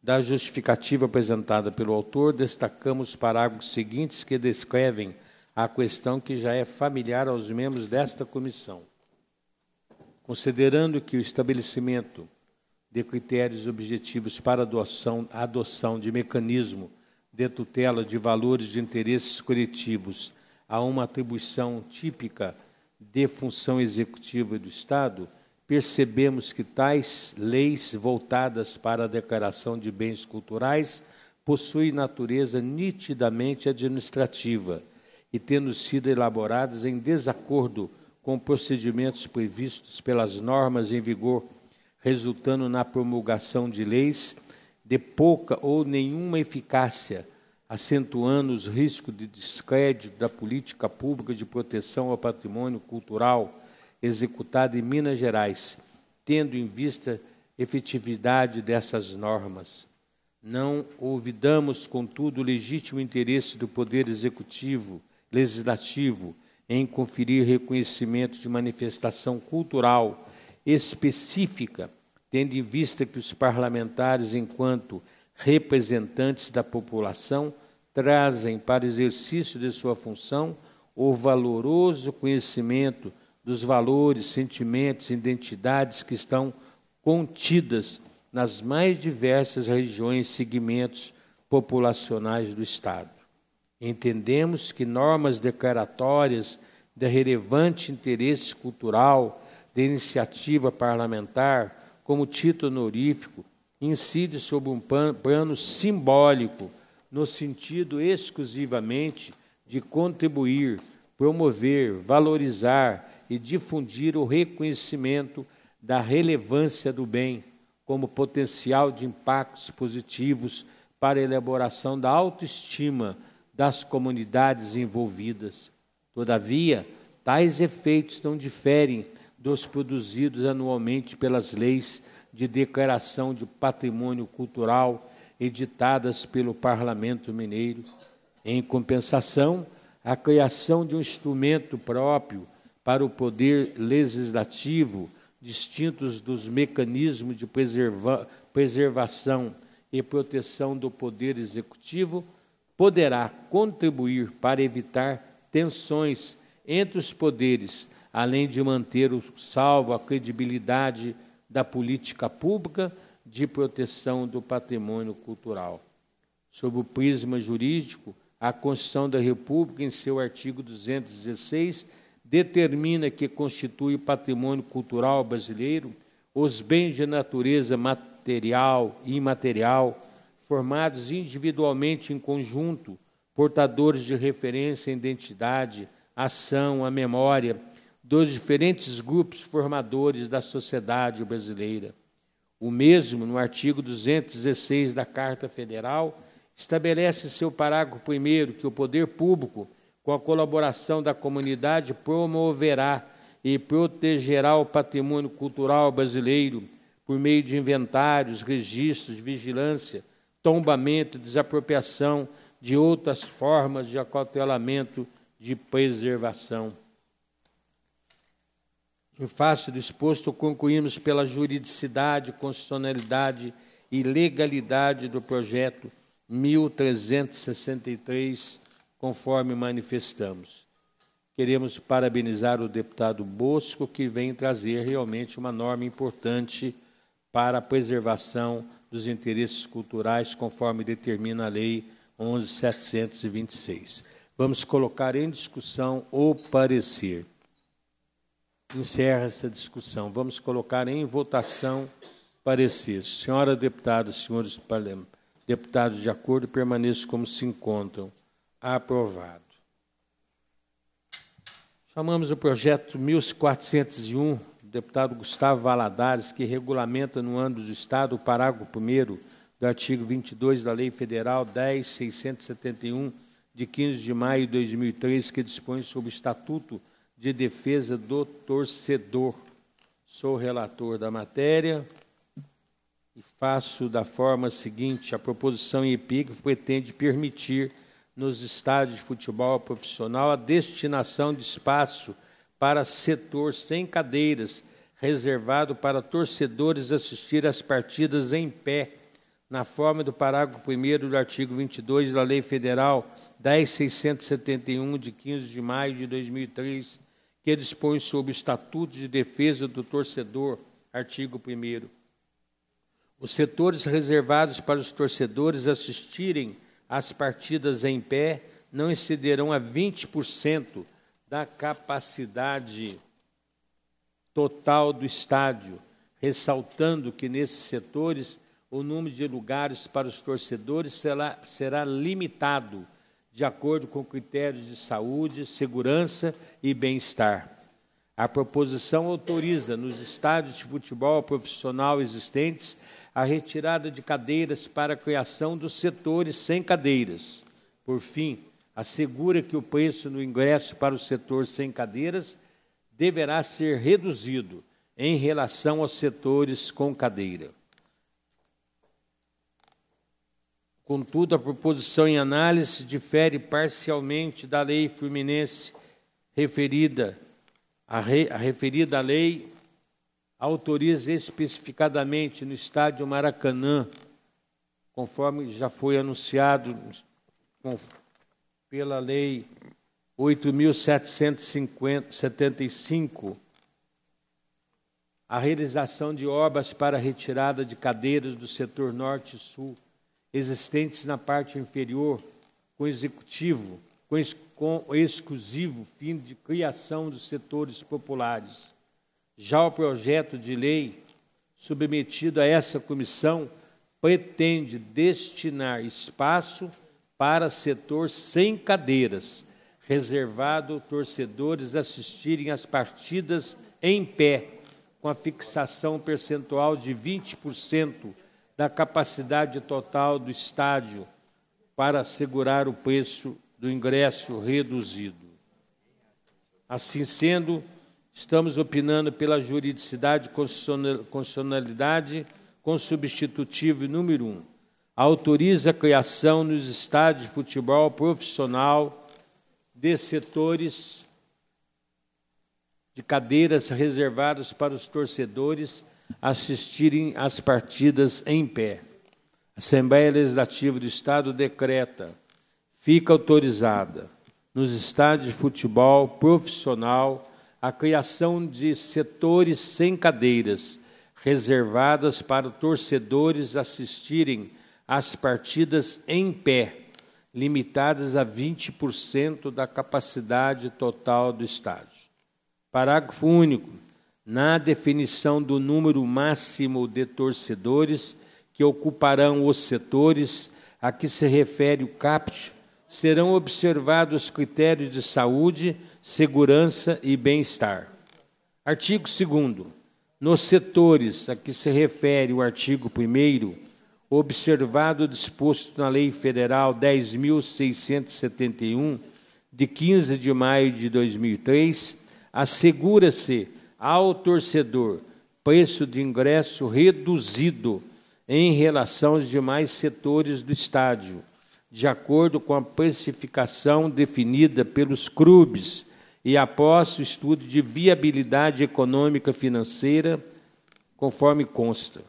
Da justificativa apresentada pelo autor, destacamos os parágrafos seguintes que descrevem a questão que já é familiar aos membros desta comissão. Considerando que o estabelecimento de critérios objetivos para adoção, adoção de mecanismo de tutela de valores de interesses coletivos a uma atribuição típica de função executiva do Estado, percebemos que tais leis voltadas para a declaração de bens culturais possuem natureza nitidamente administrativa e tendo sido elaboradas em desacordo com procedimentos previstos pelas normas em vigor, resultando na promulgação de leis de pouca ou nenhuma eficácia, acentuando os riscos de descrédito da política pública de proteção ao patrimônio cultural executada em Minas Gerais, tendo em vista efetividade dessas normas. Não olvidamos, contudo, o legítimo interesse do Poder Executivo, Legislativo, em conferir reconhecimento de manifestação cultural específica, tendo em vista que os parlamentares, enquanto representantes da população, trazem para exercício de sua função o valoroso conhecimento dos valores, sentimentos identidades que estão contidas nas mais diversas regiões e segmentos populacionais do Estado. Entendemos que normas declaratórias de relevante interesse cultural de iniciativa parlamentar, como título honorífico, incide sobre um plano simbólico, no sentido exclusivamente de contribuir, promover, valorizar e difundir o reconhecimento da relevância do bem como potencial de impactos positivos para a elaboração da autoestima das comunidades envolvidas. Todavia, tais efeitos não diferem dos produzidos anualmente pelas leis de declaração de patrimônio cultural editadas pelo Parlamento Mineiro. Em compensação, a criação de um instrumento próprio para o poder legislativo, distintos dos mecanismos de preserva preservação e proteção do poder executivo, poderá contribuir para evitar tensões entre os poderes, além de manter o salvo a credibilidade da política pública de proteção do patrimônio cultural. Sob o prisma jurídico, a Constituição da República, em seu artigo 216, determina que constitui patrimônio cultural brasileiro os bens de natureza material e imaterial, formados individualmente em conjunto, portadores de referência à identidade, ação, à memória dos diferentes grupos formadores da sociedade brasileira. O mesmo, no artigo 216 da Carta Federal, estabelece seu parágrafo primeiro que o poder público com a colaboração da comunidade, promoverá e protegerá o patrimônio cultural brasileiro por meio de inventários, registros, vigilância, tombamento, desapropriação de outras formas de acautelamento de preservação. Em face do exposto, concluímos pela juridicidade, constitucionalidade e legalidade do projeto 1363 conforme manifestamos. Queremos parabenizar o deputado Bosco, que vem trazer realmente uma norma importante para a preservação dos interesses culturais, conforme determina a Lei 11.726. Vamos colocar em discussão o parecer. Encerra essa discussão. Vamos colocar em votação parecer. Senhora deputada, senhores deputados, de acordo, permaneçam como se encontram. Aprovado. Chamamos o projeto 1401, do deputado Gustavo Valadares, que regulamenta no âmbito do Estado o parágrafo 1 do artigo 22 da Lei Federal 10.671, de 15 de maio de 2003, que dispõe sobre o Estatuto de Defesa do Torcedor. Sou relator da matéria e faço da forma seguinte: a proposição em epígrafe pretende permitir nos estádios de futebol profissional a destinação de espaço para setor sem cadeiras, reservado para torcedores assistir às partidas em pé, na forma do parágrafo 1 do artigo 22 da Lei Federal 10.671, de 15 de maio de 2003, que dispõe sobre o Estatuto de Defesa do Torcedor, artigo 1. Os setores reservados para os torcedores assistirem as partidas em pé não excederão a 20% da capacidade total do estádio, ressaltando que nesses setores o número de lugares para os torcedores será, será limitado de acordo com critérios de saúde, segurança e bem-estar. A proposição autoriza, nos estádios de futebol profissional existentes, a retirada de cadeiras para a criação dos setores sem cadeiras, Por fim, assegura que o preço no ingresso para o setor sem cadeiras deverá ser reduzido em relação aos setores com cadeira. Contudo, a proposição em análise difere parcialmente da lei fluminense referida. A, re, a referida lei autoriza especificadamente no estádio Maracanã, conforme já foi anunciado pela lei 8.775, a realização de obras para retirada de cadeiras do setor norte e sul existentes na parte inferior, com executivo, com, com exclusivo fim de criação dos setores populares. Já o projeto de lei submetido a essa comissão pretende destinar espaço para setor sem cadeiras, reservado torcedores assistirem às partidas em pé, com a fixação percentual de 20% da capacidade total do estádio para assegurar o preço do ingresso reduzido. Assim sendo, estamos opinando pela juridicidade constitucionalidade com substitutivo número 1. Um, autoriza a criação nos estádios de futebol profissional de setores de cadeiras reservadas para os torcedores assistirem às partidas em pé. A Assembleia Legislativa do Estado decreta: fica autorizada nos estádios de futebol profissional a criação de setores sem cadeiras, reservadas para torcedores assistirem às partidas em pé, limitadas a 20% da capacidade total do estádio. Parágrafo único na definição do número máximo de torcedores que ocuparão os setores a que se refere o CAPT, serão observados critérios de saúde, segurança e bem-estar. Artigo 2 Nos setores a que se refere o artigo 1 observado o disposto na Lei Federal 10.671, de 15 de maio de 2003, assegura-se ao torcedor preço de ingresso reduzido em relação aos demais setores do estádio, de acordo com a precificação definida pelos clubes e após o estudo de viabilidade econômica financeira, conforme consta.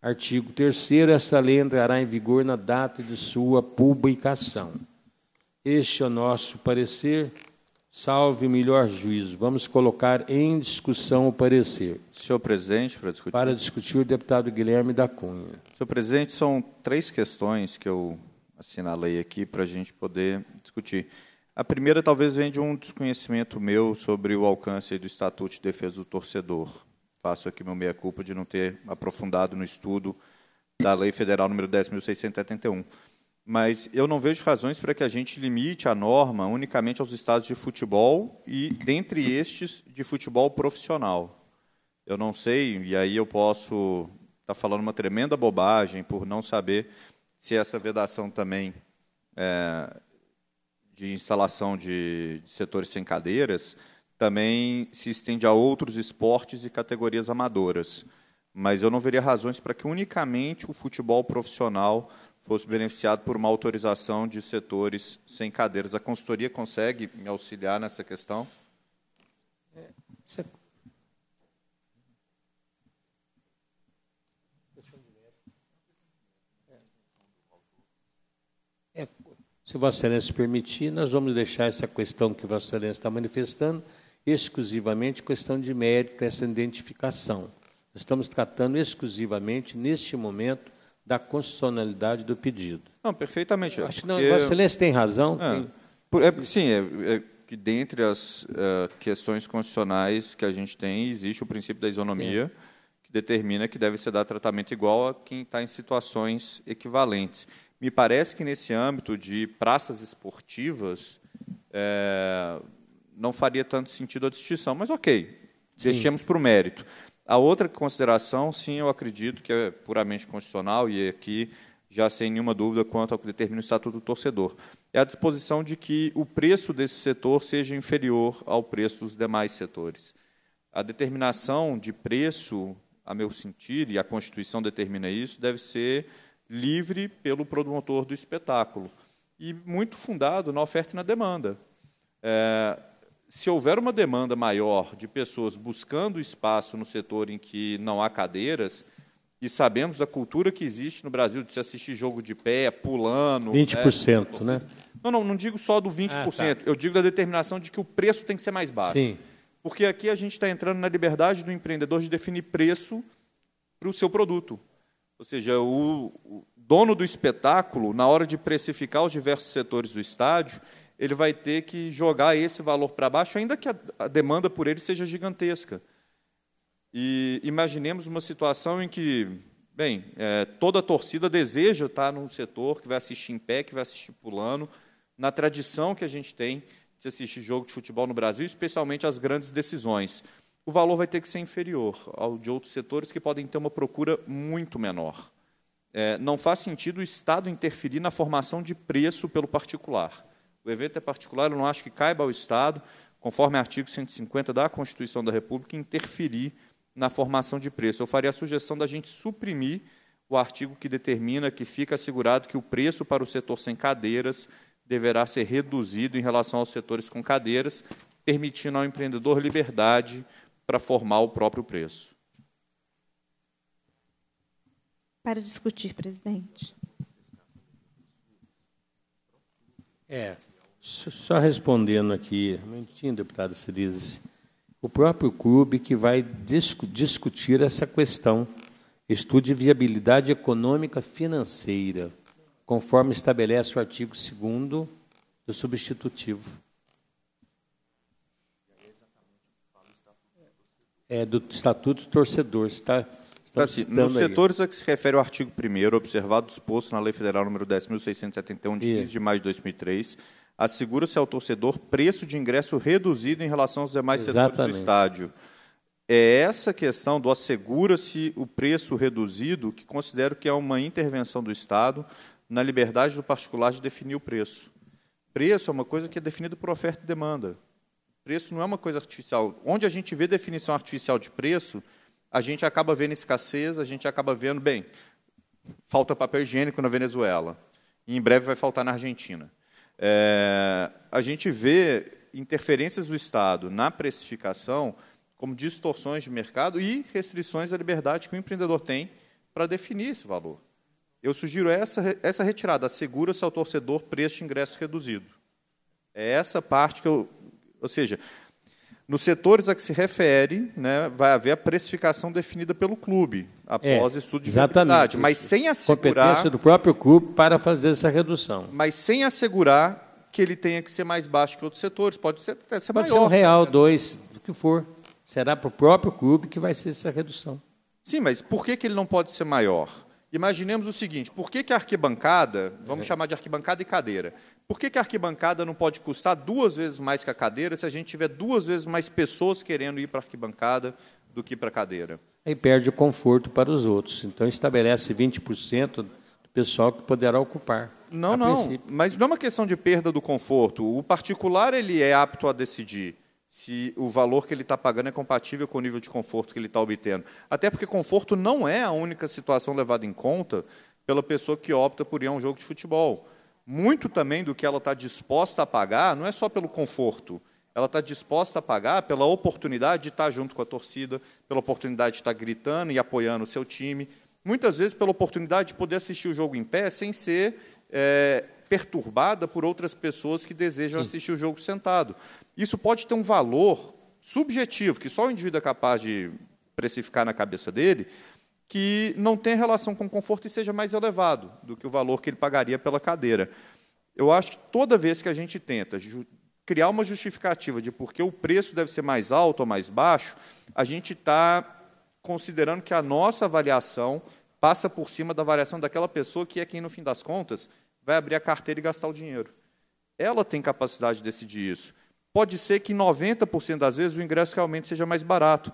Artigo 3 esta lei entrará em vigor na data de sua publicação. Este é o nosso parecer. Salve melhor juízo. Vamos colocar em discussão o parecer. Senhor presidente, para discutir. Para discutir o deputado Guilherme da Cunha. Senhor presidente, são três questões que eu assinalei aqui para a gente poder discutir. A primeira talvez venha de um desconhecimento meu sobre o alcance do Estatuto de Defesa do Torcedor. Faço aqui meu meia-culpa de não ter aprofundado no estudo da Lei Federal número 10.671 mas eu não vejo razões para que a gente limite a norma unicamente aos estados de futebol e, dentre estes, de futebol profissional. Eu não sei, e aí eu posso estar tá falando uma tremenda bobagem por não saber se essa vedação também é, de instalação de, de setores sem cadeiras também se estende a outros esportes e categorias amadoras. Mas eu não veria razões para que unicamente o futebol profissional fosse beneficiado por uma autorização de setores sem cadeiras. A consultoria consegue me auxiliar nessa questão? É, se Vossa Excelência permitir, nós vamos deixar essa questão que Vossa Excelência está manifestando exclusivamente questão de mérito, essa identificação. Estamos tratando exclusivamente, neste momento, da constitucionalidade do pedido. Não, perfeitamente. Acho que não, Vossa Excelência tem razão. É, tem... Por, é, sim, é, é, que dentre as uh, questões constitucionais que a gente tem, existe o princípio da isonomia, é. que determina que deve ser dado tratamento igual a quem está em situações equivalentes. Me parece que nesse âmbito de praças esportivas é, não faria tanto sentido a distinção, mas ok, sim. deixemos para o mérito. A outra consideração, sim, eu acredito que é puramente constitucional, e aqui já sem nenhuma dúvida quanto ao que determina o Estatuto do Torcedor. É a disposição de que o preço desse setor seja inferior ao preço dos demais setores. A determinação de preço, a meu sentir, e a Constituição determina isso, deve ser livre pelo promotor do espetáculo e muito fundado na oferta e na demanda. É, se houver uma demanda maior de pessoas buscando espaço no setor em que não há cadeiras, e sabemos a cultura que existe no Brasil de se assistir jogo de pé, pulando. 20%, né? né? Não, não, não digo só do 20%, ah, tá. eu digo da determinação de que o preço tem que ser mais baixo. Sim. Porque aqui a gente está entrando na liberdade do empreendedor de definir preço para o seu produto. Ou seja, o, o dono do espetáculo, na hora de precificar os diversos setores do estádio, ele vai ter que jogar esse valor para baixo, ainda que a, demanda por ele seja gigantesca. E imaginemos uma situação em que, bem, é, toda a torcida deseja estar num setor que vai assistir em pé, que vai assistir pulando, na tradição que a gente tem de assistir jogo de futebol no Brasil, especialmente as grandes decisões. O valor vai ter que ser inferior ao de outros setores que podem ter uma procura muito menor. É, não faz sentido o Estado interferir na formação de preço pelo particular. O evento é particular, eu não acho que caiba ao Estado, conforme o artigo 150 da Constituição da República, interferir na formação de preço. Eu faria a sugestão da gente suprimir o artigo que determina que fica assegurado que o preço para o setor sem cadeiras deverá ser reduzido em relação aos setores com cadeiras, permitindo ao empreendedor liberdade para formar o próprio preço. Para discutir, presidente. É, só respondendo aqui, um minutinho, deputada Cerise o próprio clube que vai discu discutir essa questão. Estude viabilidade econômica financeira, conforme estabelece o artigo 2 do substitutivo. É do Estatuto do Torcedor. Está, está assim, nos aí. setores a que se refere o artigo 1 observado disposto na Lei Federal número 10.671, de 15 de maio de 2003, assegura-se ao torcedor preço de ingresso reduzido em relação aos demais Exatamente. setores do estádio. É essa questão do assegura-se o preço reduzido que considero que é uma intervenção do Estado na liberdade do particular de definir o preço. Preço é uma coisa que é definida por oferta e demanda. Preço não é uma coisa artificial. Onde a gente vê definição artificial de preço, a gente acaba vendo escassez, a gente acaba vendo, bem, falta papel higiênico na Venezuela, e em breve vai faltar na Argentina. É, a gente vê interferências do Estado na precificação como distorções de mercado e restrições à liberdade que o empreendedor tem para definir esse valor. Eu sugiro essa, essa retirada, assegura-se ao torcedor preço de ingresso reduzido. É essa parte que eu. Ou seja, nos setores a que se refere, né, vai haver a precificação definida pelo clube, após é, estudo de exatamente. mas sem assegurar... Competência do próprio clube para fazer essa redução. Mas sem assegurar que ele tenha que ser mais baixo que outros setores, pode ser até ser pode maior. Pode ser um real, né? dois, o que for. Será para o próprio clube que vai ser essa redução. Sim, mas por que, que ele não pode ser maior? Imaginemos o seguinte: por que, que a arquibancada, vamos é. chamar de arquibancada e cadeira, por que, que a arquibancada não pode custar duas vezes mais que a cadeira se a gente tiver duas vezes mais pessoas querendo ir para a arquibancada do que para a cadeira? Aí perde o conforto para os outros. Então estabelece 20% do pessoal que poderá ocupar. Não, não, princípio. mas não é uma questão de perda do conforto. O particular ele é apto a decidir se o valor que ele está pagando é compatível com o nível de conforto que ele está obtendo. Até porque conforto não é a única situação levada em conta pela pessoa que opta por ir a um jogo de futebol. Muito também do que ela está disposta a pagar não é só pelo conforto, ela está disposta a pagar pela oportunidade de estar junto com a torcida, pela oportunidade de estar gritando e apoiando o seu time, muitas vezes pela oportunidade de poder assistir o jogo em pé sem ser é, perturbada por outras pessoas que desejam Sim. assistir o jogo sentado. Isso pode ter um valor subjetivo, que só o indivíduo é capaz de precificar na cabeça dele, que não tem relação com conforto e seja mais elevado do que o valor que ele pagaria pela cadeira. Eu acho que toda vez que a gente tenta criar uma justificativa de por que o preço deve ser mais alto ou mais baixo, a gente está considerando que a nossa avaliação passa por cima da avaliação daquela pessoa que é quem, no fim das contas, vai abrir a carteira e gastar o dinheiro. Ela tem capacidade de decidir isso. Pode ser que 90% das vezes o ingresso realmente seja mais barato,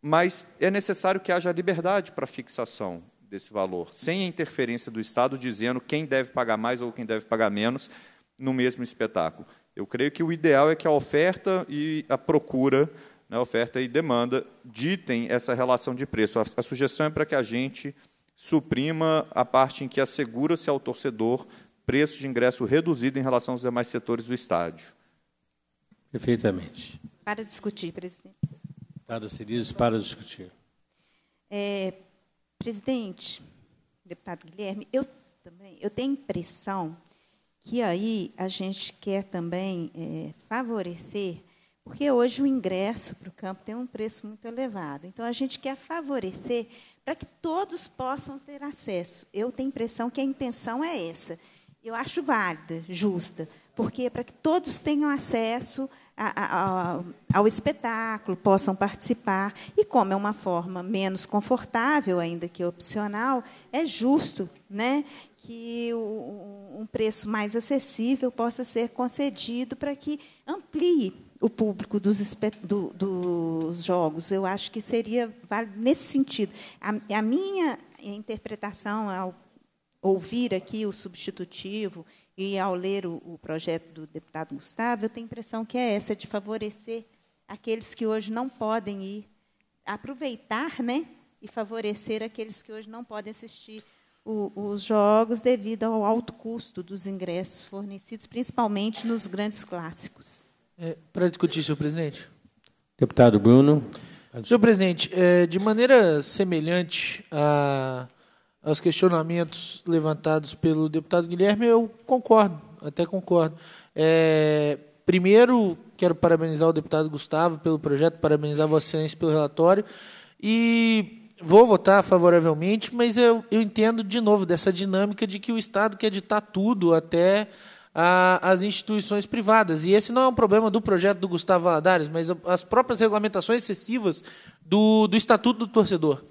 mas é necessário que haja liberdade para fixação desse valor, sem a interferência do Estado dizendo quem deve pagar mais ou quem deve pagar menos no mesmo espetáculo. Eu creio que o ideal é que a oferta e a procura, né, oferta e demanda, ditem essa relação de preço. A, a sugestão é para que a gente suprima a parte em que assegura-se ao torcedor preço de ingresso reduzido em relação aos demais setores do estádio. Perfeitamente. Para discutir, presidente. Deputada Ciris, para discutir. É, presidente, deputado Guilherme, eu também eu tenho a impressão que aí a gente quer também é, favorecer, porque hoje o ingresso para o campo tem um preço muito elevado. Então, a gente quer favorecer para que todos possam ter acesso. Eu tenho a impressão que a intenção é essa. Eu acho válida, justa, porque é para que todos tenham acesso a, a, ao espetáculo, possam participar. E como é uma forma menos confortável, ainda que opcional, é justo né, que um preço mais acessível possa ser concedido para que amplie o público dos, do, dos jogos. Eu acho que seria nesse sentido. A, a minha interpretação ao ouvir aqui o substitutivo e ao ler o, o, projeto do deputado Gustavo, eu tenho a impressão que é essa, de favorecer aqueles que hoje não podem ir, aproveitar né, e favorecer aqueles que hoje não podem assistir o, os jogos devido ao alto custo dos ingressos fornecidos, principalmente nos grandes clássicos. É, para discutir, senhor presidente. Deputado Bruno. Senhor presidente, é, de maneira semelhante a, aos questionamentos levantados pelo deputado Guilherme, eu concordo, até concordo. É, primeiro, quero parabenizar o deputado Gustavo pelo projeto, parabenizar Vossa Excelência pelo relatório. E vou votar favoravelmente, mas eu, eu entendo de novo dessa dinâmica de que o Estado quer ditar tudo até as instituições privadas. E esse não é um problema do projeto do Gustavo Valadares, mas as próprias regulamentações excessivas do, do Estatuto do Torcedor.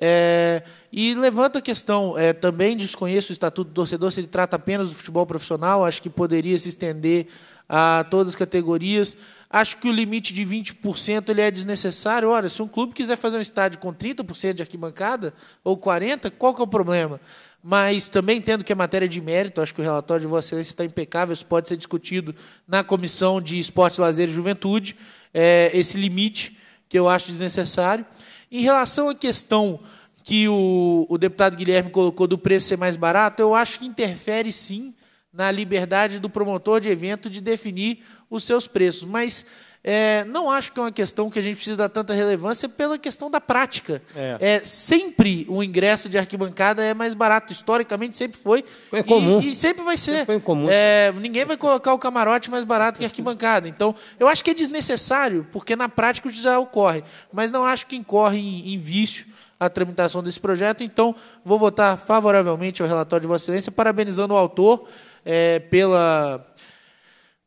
É, e levanta a questão, é, também desconheço o Estatuto do Torcedor, se ele trata apenas do futebol profissional, acho que poderia se estender a todas as categorias. Acho que o limite de 20% ele é desnecessário. Ora, se um clube quiser fazer um estádio com 30% de arquibancada, ou 40%, qual que é o problema? Mas também entendo que é matéria de mérito, acho que o relatório de Vossa Excelência está impecável, isso pode ser discutido na Comissão de Esporte, Lazer e Juventude, é, esse limite que eu acho desnecessário. Em relação à questão que o, o deputado Guilherme colocou do preço ser mais barato, eu acho que interfere sim na liberdade do promotor de evento de definir os seus preços. Mas é, não acho que é uma questão que a gente precisa dar tanta relevância pela questão da prática. É. é sempre o ingresso de arquibancada é mais barato. Historicamente sempre foi. É comum. E, e sempre vai ser. Sempre comum. É, ninguém vai colocar o camarote mais barato que a arquibancada. Então, eu acho que é desnecessário, porque na prática já ocorre. Mas não acho que incorre em, em vício a tramitação desse projeto. Então, vou votar favoravelmente ao relatório de Vossa Excelência, parabenizando o autor é, pela,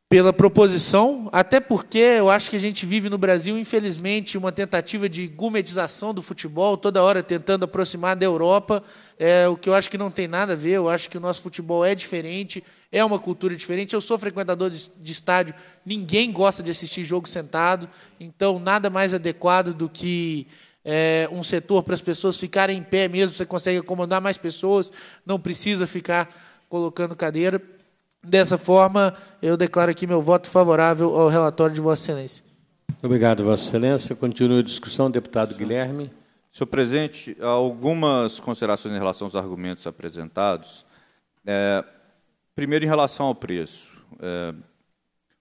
pela proposição, até porque eu acho que a gente vive no Brasil, infelizmente, uma tentativa de gumetização do futebol, toda hora tentando aproximar da Europa, é, o que eu acho que não tem nada a ver, eu acho que o nosso futebol é diferente, é uma cultura diferente. Eu sou frequentador de, de estádio, ninguém gosta de assistir jogo sentado, então nada mais adequado do que é, um setor para as pessoas ficarem em pé mesmo, você consegue acomodar mais pessoas, não precisa ficar colocando cadeira. Dessa forma, eu declaro aqui meu voto favorável ao relatório de Vossa Excelência. Obrigado, Vossa Excelência. Continua a discussão, deputado Guilherme. Senhor presidente, algumas considerações em relação aos argumentos apresentados. É, primeiro, em relação ao preço. É,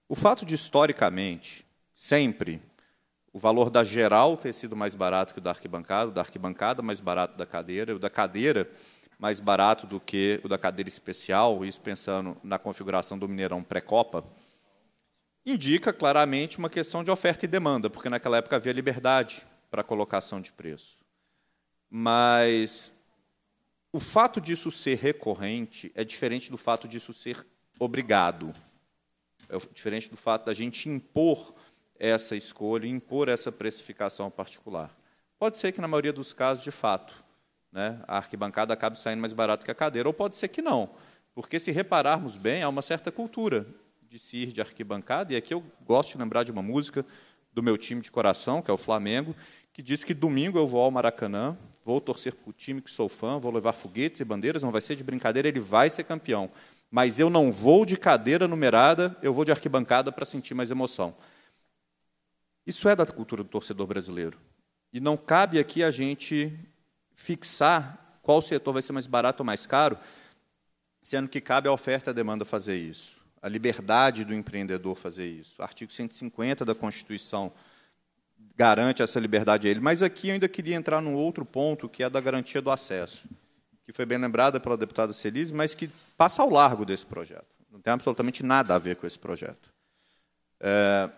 o fato de, historicamente, sempre o valor da geral ter sido mais barato que o da arquibancada, o da arquibancada mais barato da cadeira, o da cadeira mais barato do que o da cadeira especial, isso pensando na configuração do Mineirão pré-copa, indica claramente uma questão de oferta e demanda, porque naquela época havia liberdade para colocação de preço. Mas o fato disso ser recorrente é diferente do fato disso ser obrigado. É diferente do fato da gente impor essa escolha, impor essa precificação particular. Pode ser que, na maioria dos casos, de fato, né, a arquibancada acabe saindo mais barato que a cadeira, ou pode ser que não. Porque, se repararmos bem, há uma certa cultura de se ir de arquibancada, e aqui eu gosto de lembrar de uma música do meu time de coração, que é o Flamengo, que diz que domingo eu vou ao Maracanã vou torcer para o time que sou fã, vou levar foguetes e bandeiras, não vai ser de brincadeira, ele vai ser campeão. Mas eu não vou de cadeira numerada, eu vou de arquibancada para sentir mais emoção. Isso é da cultura do torcedor brasileiro. E não cabe aqui a gente fixar qual setor vai ser mais barato ou mais caro, sendo que cabe à oferta e à demanda fazer isso. A liberdade do empreendedor fazer isso. O artigo 150 da Constituição garante essa liberdade a ele. Mas aqui eu ainda queria entrar num outro ponto, que é da garantia do acesso, que foi bem lembrada pela deputada Celise, mas que passa ao largo desse projeto. Não tem absolutamente nada a ver com esse projeto. É,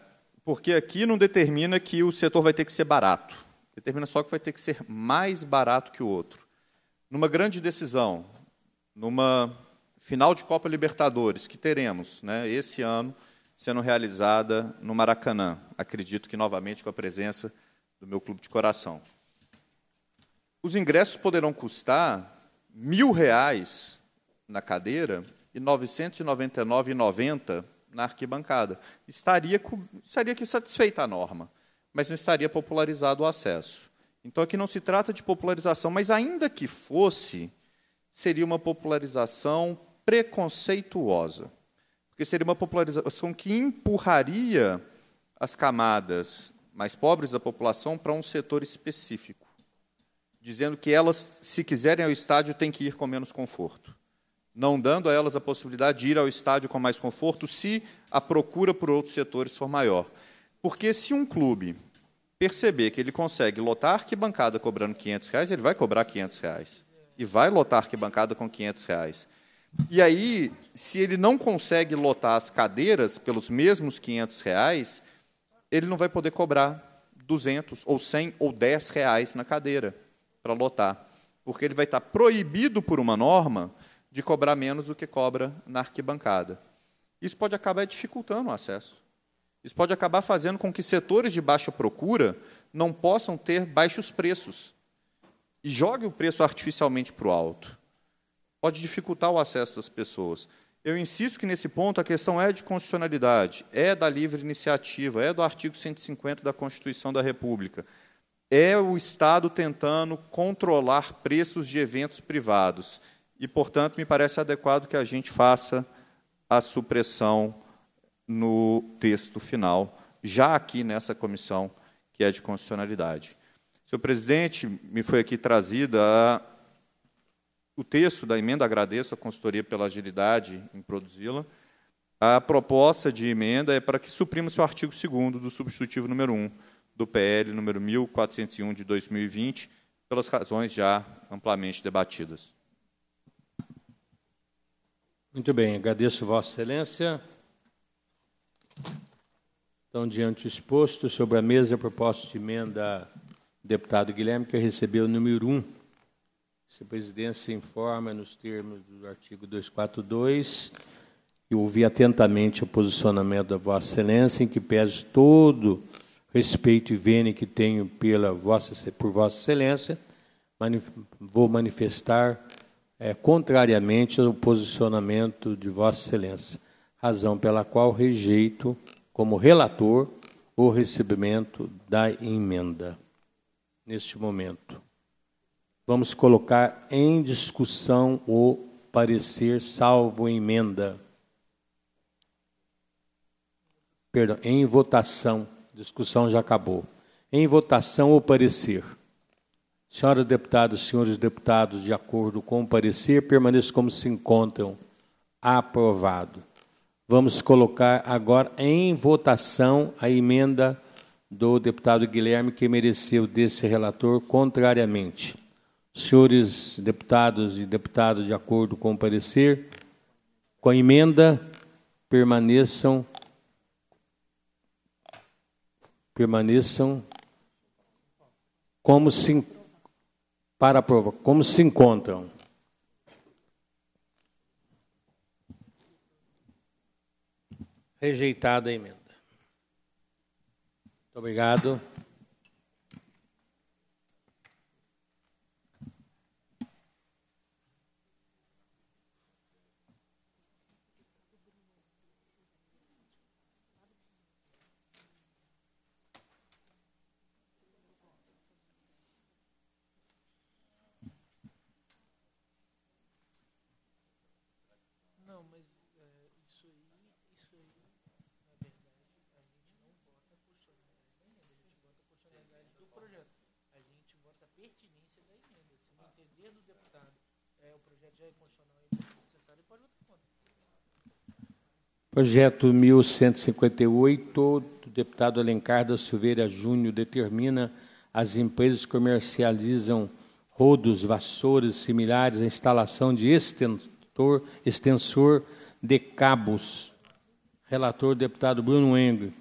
porque aqui não determina que o setor vai ter que ser barato. Determina só que vai ter que ser mais barato que o outro. Numa grande decisão, numa final de Copa Libertadores, que teremos né, esse ano, sendo realizada no Maracanã. Acredito que novamente com a presença do meu clube de coração. Os ingressos poderão custar mil reais na cadeira e R$ 999,90 na arquibancada. Estaria, estaria aqui satisfeita a norma, mas não estaria popularizado o acesso. Então, aqui não se trata de popularização, mas ainda que fosse, seria uma popularização preconceituosa, porque seria uma popularização que empurraria as camadas mais pobres da população para um setor específico, dizendo que elas, se quiserem ao estádio, têm que ir com menos conforto não dando a elas a possibilidade de ir ao estádio com mais conforto se a procura por outros setores for maior. Porque se um clube perceber que ele consegue lotar arquibancada cobrando 500 reais, ele vai cobrar 500 reais. E vai lotar arquibancada com 500 reais. E aí, se ele não consegue lotar as cadeiras pelos mesmos 500 reais, ele não vai poder cobrar 200 ou 100 ou 10 reais na cadeira para lotar. Porque ele vai estar proibido por uma norma de cobrar menos do que cobra na arquibancada. Isso pode acabar dificultando o acesso. Isso pode acabar fazendo com que setores de baixa procura não possam ter baixos preços e jogue o preço artificialmente para o alto. Pode dificultar o acesso das pessoas. Eu insisto que nesse ponto a questão é de constitucionalidade, é da livre iniciativa, é do artigo 150 da Constituição da República. É o Estado tentando controlar preços de eventos privados e, portanto, me parece adequado que a gente faça a supressão no texto final, já aqui nessa comissão que é de constitucionalidade. Senhor presidente, me foi aqui trazida a, o texto da emenda, agradeço a consultoria pela agilidade em produzi-la. A proposta de emenda é para que suprima-se o artigo 2 do substitutivo número 1 do PL número 1401 de 2020, pelas razões já amplamente debatidas. Muito bem, agradeço Vossa Excelência. Então, diante exposto, sobre a mesa a proposta de emenda do deputado Guilherme, que recebeu o número 1. Se a presidência informa nos termos do artigo 242, e ouvi atentamente o posicionamento da Vossa Excelência, em que pese todo respeito e vênia que tenho pela vossa, por Vossa Excelência, vou manifestar é, contrariamente ao posicionamento de Vossa Excelência, razão pela qual rejeito, como relator, o recebimento da emenda. Neste momento, vamos colocar em discussão o parecer salvo emenda. Perdão, em votação. Discussão já acabou. Em votação o parecer. Senhora deputada, senhores deputados, de acordo com o parecer, permaneçam como se encontram. Aprovado. Vamos colocar agora em votação a emenda do deputado Guilherme, que mereceu desse relator contrariamente. Senhores deputados e deputadas, de acordo com o parecer, com a emenda, permaneçam permaneçam como se para a prova. Como se encontram? Rejeitada a emenda. Muito obrigado. pertinência da emenda. Se no entender do deputado é, o projeto já é constitucional e necessário, ele pode votar contra. Projeto 1158, do deputado Alencar da Silveira Júnior, determina as empresas que comercializam rodos, vassouras similares à instalação de extensor, extensor de cabos. Relator, deputado Bruno Engel.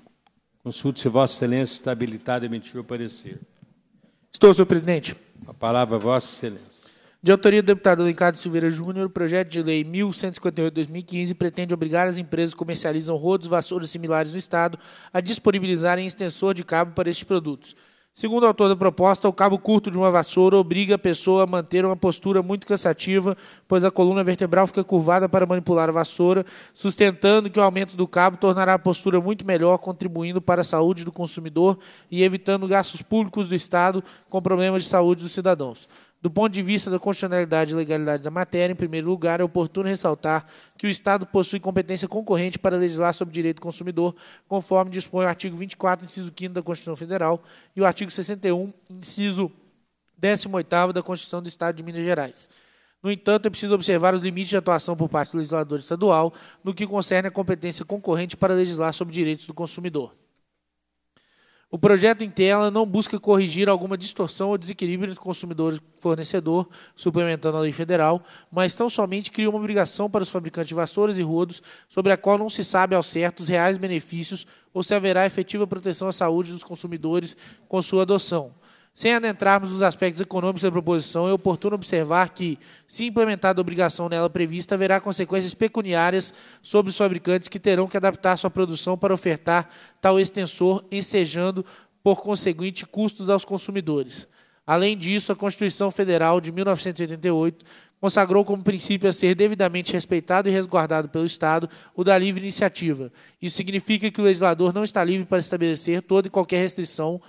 Consulte-se Vossa Excelência está habilitado a emitir o parecer. Estou, senhor presidente. A palavra, Vossa Excelência. De autoria do deputado Ricardo Silveira Júnior, o projeto de lei 1158-2015 pretende obrigar as empresas que comercializam rodos, vassouras similares no Estado a disponibilizarem extensor de cabo para estes produtos. Segundo o autor da proposta, o cabo curto de uma vassoura obriga a pessoa a manter uma postura muito cansativa, pois a coluna vertebral fica curvada para manipular a vassoura, sustentando que o aumento do cabo tornará a postura muito melhor, contribuindo para a saúde do consumidor e evitando gastos públicos do Estado com problemas de saúde dos cidadãos. Do ponto de vista da constitucionalidade e legalidade da matéria, em primeiro lugar, é oportuno ressaltar que o Estado possui competência concorrente para legislar sobre direito do consumidor, conforme dispõe o artigo 24, inciso 5 da Constituição Federal e o artigo 61, inciso 18 da Constituição do Estado de Minas Gerais. No entanto, é preciso observar os limites de atuação por parte do legislador estadual no que concerne a competência concorrente para legislar sobre direitos do consumidor. O projeto em tela não busca corrigir alguma distorção ou desequilíbrio entre consumidor e fornecedor, suplementando a lei federal, mas tão somente cria uma obrigação para os fabricantes de vassouras e rodos, sobre a qual não se sabe ao certo os reais benefícios ou se haverá efetiva proteção à saúde dos consumidores com sua adoção. Sem adentrarmos nos aspectos econômicos da proposição, é oportuno observar que, se implementada a obrigação nela prevista, haverá consequências pecuniárias sobre os fabricantes que terão que adaptar sua produção para ofertar tal extensor, ensejando, por conseguinte, custos aos consumidores. Além disso, a Constituição Federal de 1988 consagrou como princípio a ser devidamente respeitado e resguardado pelo Estado o da livre iniciativa. Isso significa que o legislador não está livre para estabelecer toda e qualquer restrição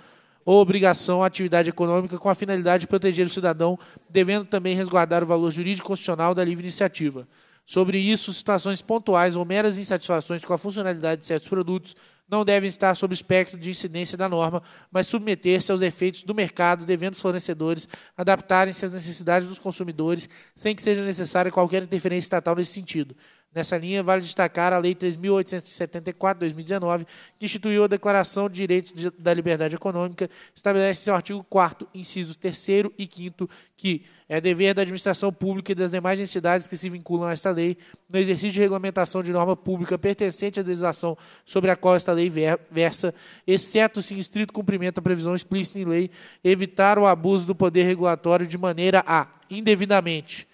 ou obrigação à atividade econômica com a finalidade de proteger o cidadão, devendo também resguardar o valor jurídico constitucional da livre iniciativa. Sobre isso, situações pontuais ou meras insatisfações com a funcionalidade de certos produtos não devem estar sob o espectro de incidência da norma, mas submeter-se aos efeitos do mercado, devendo os fornecedores adaptarem-se às necessidades dos consumidores, sem que seja necessária qualquer interferência estatal nesse sentido. Nessa linha, vale destacar a Lei 3.874-2019, que instituiu a Declaração de Direitos da Liberdade Econômica, estabelece seu artigo 4 incisos 3 e 5 que é dever da administração pública e das demais entidades que se vinculam a esta lei, no exercício de regulamentação de norma pública pertencente à legislação sobre a qual esta lei versa, exceto se em estrito cumprimento da previsão explícita em lei, evitar o abuso do poder regulatório de maneira a, indevidamente,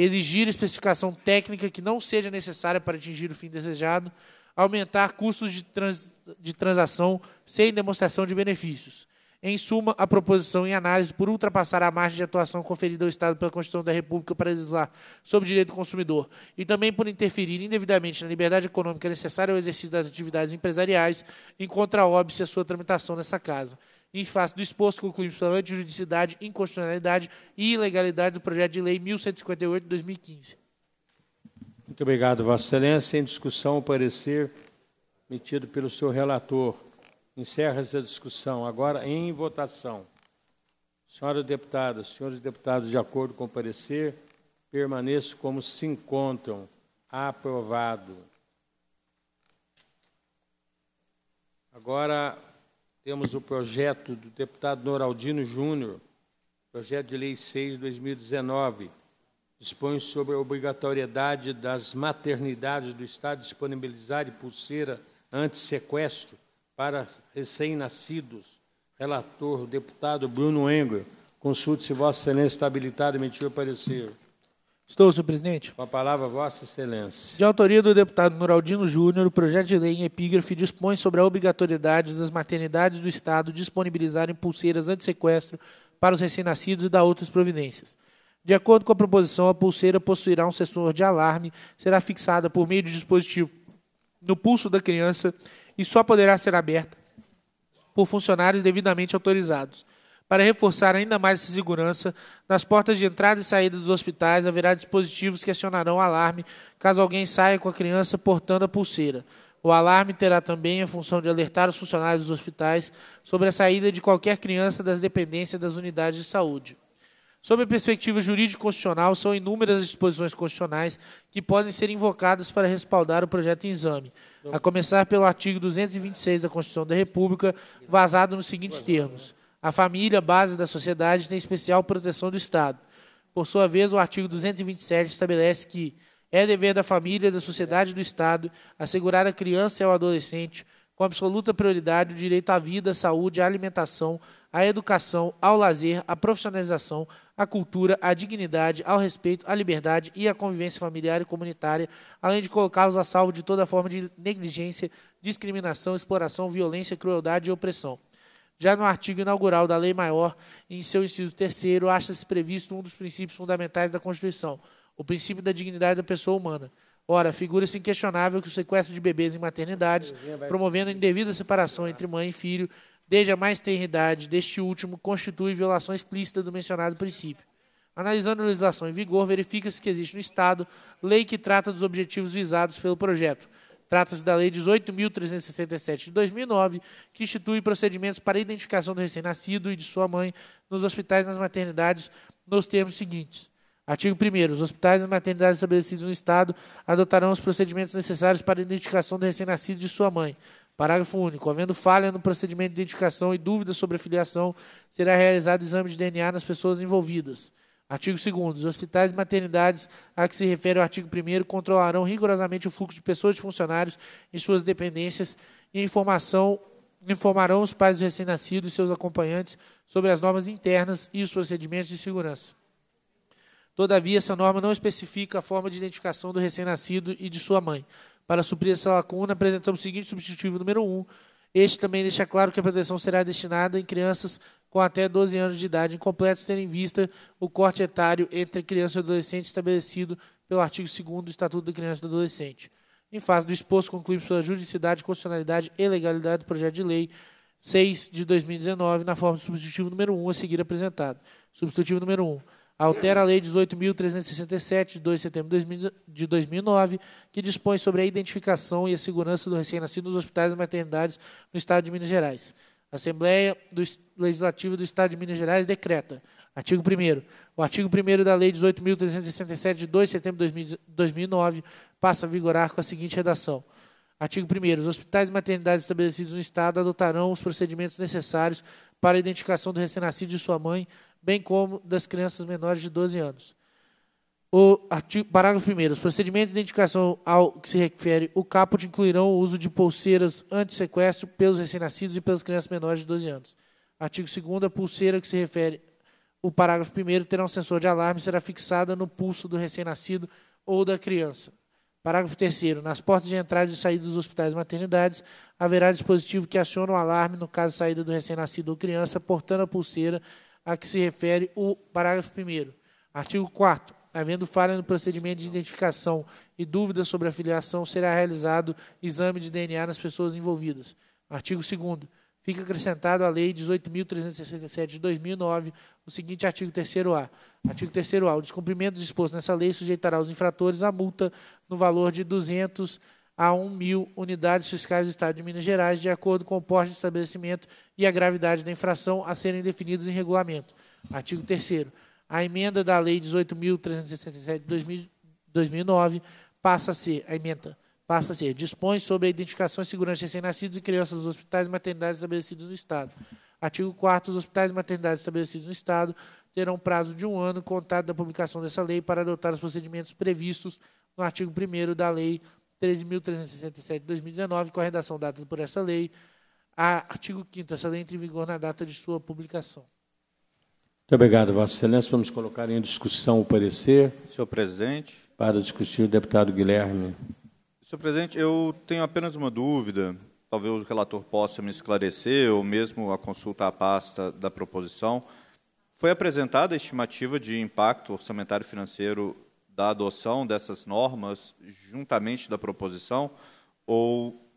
exigir especificação técnica que não seja necessária para atingir o fim desejado, aumentar custos de, trans, de transação sem demonstração de benefícios. Em suma, a proposição em análise por ultrapassar a margem de atuação conferida ao Estado pela Constituição da República para legislar sobre o direito do consumidor e também por interferir indevidamente na liberdade econômica necessária ao exercício das atividades empresariais, encontra óbvio a sua tramitação nessa casa. Em face do exposto, concluímos pela antijuridicidade, inconstitucionalidade e ilegalidade do projeto de lei 1158 de 2015. Muito obrigado, Vossa Excelência. Em discussão, o parecer emitido pelo senhor relator. Encerra essa discussão. Agora, em votação. Senhora deputada, senhores deputados, de acordo com o parecer, permaneço como se encontram. Aprovado. Agora, temos o projeto do deputado Noraldino Júnior, projeto de lei 6 de 2019, dispõe sobre a obrigatoriedade das maternidades do Estado disponibilizarem pulseira anti-sequestro para recém-nascidos. Relator, o deputado Bruno Engler. Consulte se Vossa Excelência está habilitado a emitir o parecer. Estou, senhor presidente. Com a palavra, Vossa Excelência. De autoria do deputado Noraldino Júnior, o projeto de lei em epígrafe dispõe sobre a obrigatoriedade das maternidades do Estado disponibilizarem pulseiras anti-sequestro para os recém-nascidos e dar outras providências. De acordo com a proposição, a pulseira possuirá um sensor de alarme, será fixada por meio de dispositivo no pulso da criança e só poderá ser aberta por funcionários devidamente autorizados. Para reforçar ainda mais essa segurança, nas portas de entrada e saída dos hospitais haverá dispositivos que acionarão alarme caso alguém saia com a criança portando a pulseira. O alarme terá também a função de alertar os funcionários dos hospitais sobre a saída de qualquer criança das dependências das unidades de saúde. Sob a perspectiva jurídico-constitucional, são inúmeras as disposições constitucionais que podem ser invocadas para respaldar o projeto em exame, a começar pelo artigo 226 da Constituição da República, vazado nos seguintes termos: A família, base da sociedade, tem especial proteção do Estado. Por sua vez, o artigo 227 estabelece que é dever da família, da sociedade e do Estado assegurar à criança e ao adolescente, com absoluta prioridade, o direito à vida, à saúde, à alimentação, à educação, ao lazer, à profissionalização, à cultura, à dignidade, ao respeito, à liberdade e à convivência familiar e comunitária, além de colocá-los a salvo de toda forma de negligência, discriminação, exploração, violência, crueldade e opressão. Já no artigo inaugural da Lei Maior, em seu inciso terceiro, acha-se previsto um dos princípios fundamentais da Constituição, o princípio da dignidade da pessoa humana. Ora, figura-se inquestionável que o sequestro de bebês em maternidades, promovendo a indevida separação entre mãe e filho, desde a mais tenra idade deste último, constitui violação explícita do mencionado princípio. Analisando a legislação em vigor, verifica-se que existe no Estado lei que trata dos objetivos visados pelo projeto. Trata-se da Lei 18.367 de 2009, que institui procedimentos para a identificação do recém-nascido e de sua mãe nos hospitais e nas maternidades, nos termos seguintes. Artigo 1. Os hospitais e maternidades estabelecidos no Estado adotarão os procedimentos necessários para a identificação do recém-nascido e de sua mãe. Parágrafo único. Havendo falha no procedimento de identificação e dúvidas sobre a filiação, será realizado exame de DNA nas pessoas envolvidas. Artigo 2 Os hospitais e maternidades a que se refere o artigo 1 controlarão rigorosamente o fluxo de pessoas e funcionários em suas dependências e informação, informarão os pais do recém-nascido e seus acompanhantes sobre as normas internas e os procedimentos de segurança. Todavia, essa norma não especifica a forma de identificação do recém-nascido e de sua mãe. Para suprir essa lacuna, apresentamos o seguinte substitutivo número 1. Este também deixa claro que a proteção será destinada em crianças com até 12 anos de idade incompletos, tendo em vista o corte etário entre criança e adolescente estabelecido pelo artigo 2 do Estatuto da Criança e do Adolescente. Em face do exposto, concluímos pela juridicidade, constitucionalidade e legalidade do projeto de lei 6 de 2019, na forma do substitutivo número 1 a seguir apresentado. Substitutivo número 1 altera a Lei 18.367, de 2 de setembro de 2009, que dispõe sobre a identificação e a segurança do recém-nascido nos hospitais e maternidades no Estado de Minas Gerais. A Assembleia do Legislativa do Estado de Minas Gerais decreta. Artigo 1 O artigo 1 da Lei 18.367, de 2 de setembro de 2009, passa a vigorar com a seguinte redação. Artigo 1 Os hospitais e maternidades estabelecidos no Estado adotarão os procedimentos necessários para a identificação do recém-nascido e de sua mãe, bem como das crianças menores de 12 anos. O artigo, parágrafo 1. Os procedimentos de identificação ao que se refere o caput incluirão o uso de pulseiras anti-sequestro pelos recém-nascidos e pelas crianças menores de 12 anos. Artigo 2. A pulseira que se refere o parágrafo 1 terá um sensor de alarme e será fixada no pulso do recém-nascido ou da criança. Parágrafo 3 Nas portas de entrada e saída dos hospitais e maternidades, haverá dispositivo que aciona o alarme no caso de saída do recém-nascido ou criança, portando a pulseira a que se refere o parágrafo 1 Artigo 4 Havendo falha no procedimento de identificação e dúvidas sobre a filiação, será realizado exame de DNA nas pessoas envolvidas. Artigo 2 Fica acrescentado à Lei 18.367 de 2009 o seguinte artigo 3º-A. Artigo 3º-A. O descumprimento disposto nessa lei sujeitará os infratores à multa no valor de 200 a 1 mil unidades fiscais do Estado de Minas Gerais, de acordo com o porte de estabelecimento e a gravidade da infração a serem definidos em regulamento. Artigo 3 A emenda da Lei 18.367 de 2009 passa a ser, a emenda passa a ser, dispõe sobre a identificação e segurança de recém-nascidos e crianças dos hospitais e maternidades estabelecidos no Estado. Artigo 4 Os hospitais e maternidades estabelecidos no Estado terão prazo de um ano contado da publicação dessa lei para adotar os procedimentos previstos no artigo 1 da Lei 13.367 de 2019, com a redação dada por essa lei. artigo 5 Essa lei entra em vigor na data de sua publicação. Muito obrigado, Vossa Excelência. Vamos colocar em discussão o parecer. Senhor presidente. Para discutir o deputado Guilherme. Senhor presidente, eu tenho apenas uma dúvida. Talvez o relator possa me esclarecer, ou mesmo a consulta à pasta da proposição. Foi apresentada a estimativa de impacto orçamentário financeiro da adoção dessas normas juntamente da proposição ou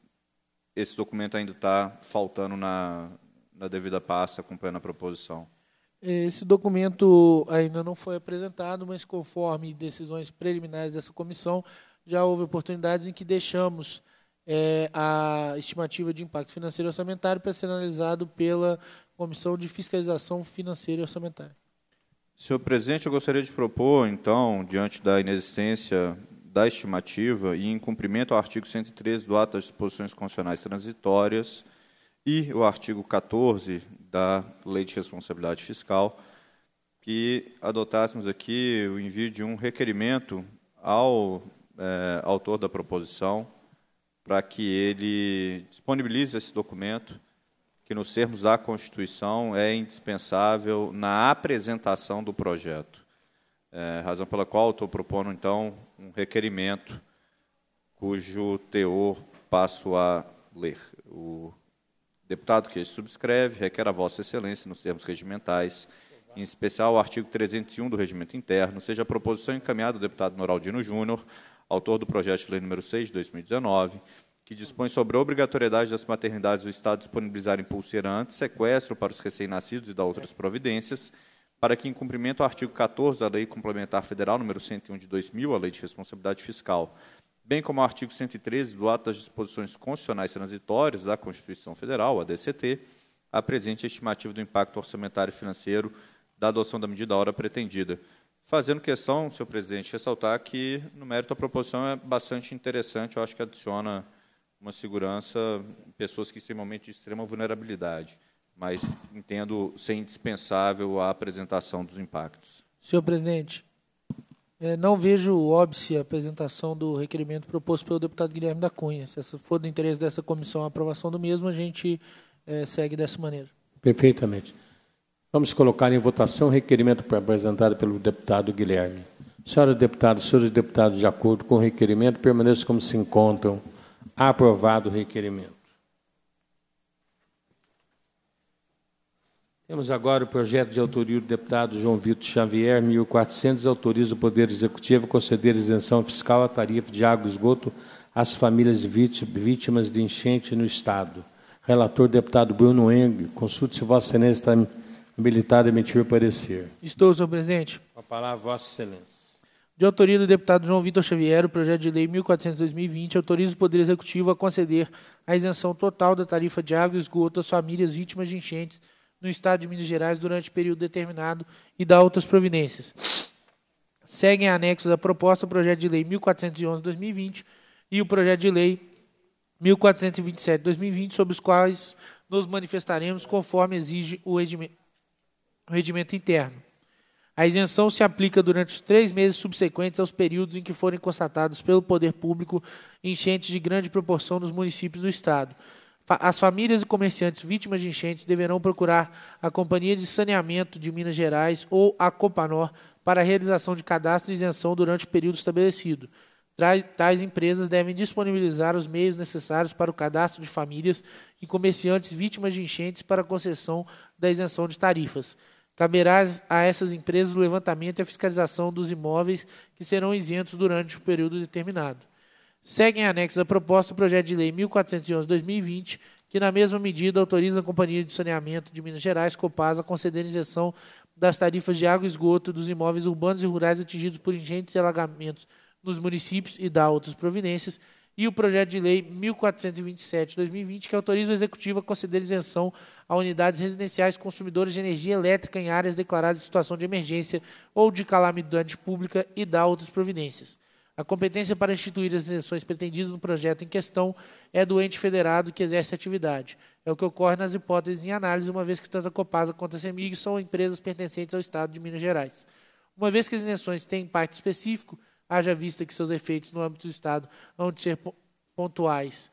esse documento ainda está faltando na, na devida pasta acompanhando a proposição? Esse documento ainda não foi apresentado, mas conforme decisões preliminares dessa comissão, já houve oportunidades em que deixamos é, a estimativa de impacto financeiro e orçamentário para ser analisado pela Comissão de Fiscalização Financeira e Orçamentária. Senhor presidente, eu gostaria de propor, então, diante da inexistência da estimativa e em cumprimento ao artigo 113 do ato das disposições constitucionais transitórias e o artigo 14 da Lei de Responsabilidade Fiscal, que adotássemos aqui o envio de um requerimento ao é, autor da proposição para que ele disponibilize esse documento, que nos termos da Constituição é indispensável na apresentação do projeto. É, razão pela qual estou propondo, então, um requerimento cujo teor passo a ler. O deputado que subscreve requer a Vossa Excelência, nos termos regimentais, em especial o artigo 301 do Regimento Interno, seja a proposição encaminhada do deputado Noraldino Júnior autor do projeto de lei número 6 de 2019, que dispõe sobre a obrigatoriedade das maternidades do Estado disponibilizarem pulseira anti-sequestro para os recém-nascidos e da outras providências, para que, em cumprimento ao artigo 14 da Lei Complementar Federal número 101 de 2000, a Lei de Responsabilidade Fiscal, bem como ao artigo 113 do Ato das Disposições Constitucionais Transitórias da Constituição Federal, a DCT, apresente a estimativa do impacto orçamentário e financeiro da adoção da medida hora pretendida, Fazendo questão, senhor presidente, ressaltar que, no mérito, a proposição é bastante interessante. Eu acho que adiciona uma segurança em pessoas que têm momento de extrema vulnerabilidade, mas entendo ser indispensável a apresentação dos impactos. Senhor presidente, é, não vejo óbice a apresentação do requerimento proposto pelo deputado Guilherme da Cunha. Se for do interesse dessa comissão a aprovação do mesmo, a gente é, segue dessa maneira. Perfeitamente. Vamos colocar em votação o requerimento apresentado pelo deputado Guilherme. Senhora deputada, senhores deputados, de acordo com o requerimento, permaneçam como se encontram. Aprovado o requerimento. Temos agora o projeto de autoria do deputado João Vitor Xavier, 1400, autoriza o Poder Executivo a conceder isenção fiscal à tarifa de água e esgoto às famílias vítimas de enchente no Estado. Relator, deputado Bruno Eng. Consulte se Vossa Excelência está habilitado a emitir o parecer. Estou, senhor presidente. Com a palavra, Vossa Excelência. De autoria do deputado João Vitor Xavier, o projeto de lei 1400-2020 autoriza o Poder Executivo a conceder a isenção total da tarifa de água e esgoto às famílias vítimas de enchentes no Estado de Minas Gerais durante período determinado e dá outras providências. Seguem anexos a proposta o projeto de lei 1411-2020 e o projeto de lei 1427-2020, sobre os quais nos manifestaremos conforme exige o regimento no rendimento interno. A isenção se aplica durante os três meses subsequentes aos períodos em que forem constatados pelo poder público enchentes de grande proporção nos municípios do Estado. As famílias e comerciantes vítimas de enchentes deverão procurar a Companhia de Saneamento de Minas Gerais ou a Copanor para a realização de cadastro de isenção durante o período estabelecido. Tais empresas devem disponibilizar os meios necessários para o cadastro de famílias e comerciantes vítimas de enchentes para concessão da isenção de tarifas. Caberá a essas empresas o levantamento e a fiscalização dos imóveis que serão isentos durante o período determinado. Seguem anexos à proposta o projeto de lei 1411-2020, que, na mesma medida, autoriza a Companhia de Saneamento de Minas Gerais, Copasa, a conceder isenção das tarifas de água e esgoto dos imóveis urbanos e rurais atingidos por enchentes e alagamentos nos municípios e dá outras providências, e o projeto de lei 1427/2020 que autoriza o executivo a conceder isenção a unidades residenciais consumidoras de energia elétrica em áreas declaradas em situação de emergência ou de calamidade pública e dá outras providências. A competência para instituir as isenções pretendidas no projeto em questão é do ente federado que exerce a atividade. É o que ocorre nas hipóteses em análise, uma vez que tanto a Copasa quanto a CEMIG são empresas pertencentes ao Estado de Minas Gerais. Uma vez que as isenções têm impacto específico, haja vista que seus efeitos no âmbito do Estado vão de ser pontuais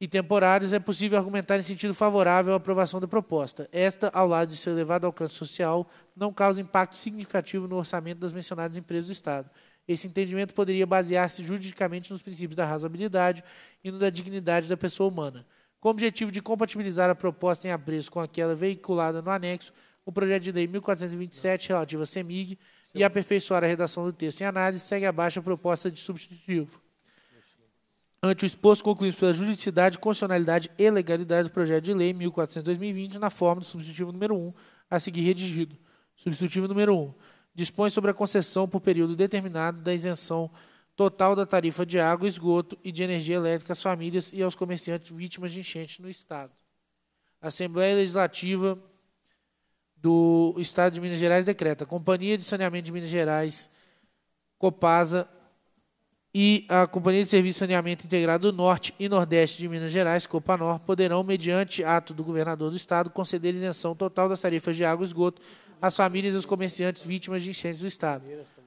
e temporários, é possível argumentar em sentido favorável à aprovação da proposta. Esta, ao lado de seu elevado alcance social, não causa impacto significativo no orçamento das mencionadas empresas do Estado. Esse entendimento poderia basear-se juridicamente nos princípios da razoabilidade e no da dignidade da pessoa humana. Com o objetivo de compatibilizar a proposta em apreço com aquela veiculada no anexo, o projeto de lei 1427, relativo à CEMIG, e aperfeiçoar a redação do texto em análise, segue abaixo a proposta de substitutivo. Ante o exposto, concluímos pela juridicidade, constitucionalidade e legalidade do projeto de lei 1400-2020 na forma do substitutivo número 1, a seguir redigido. Substitutivo número 1. Dispõe sobre a concessão por período determinado da isenção total da tarifa de água, esgoto e de energia elétrica às famílias e aos comerciantes vítimas de enchente no Estado. A Assembleia Legislativa do Estado de Minas Gerais decreta: a Companhia de Saneamento de Minas Gerais, Copasa, e a Companhia de Serviço de Saneamento Integrado do Norte e Nordeste de Minas Gerais, Copanor, poderão, mediante ato do governador do Estado, conceder isenção total das tarifas de água e esgoto às famílias e aos comerciantes vítimas de enchentes do Estado.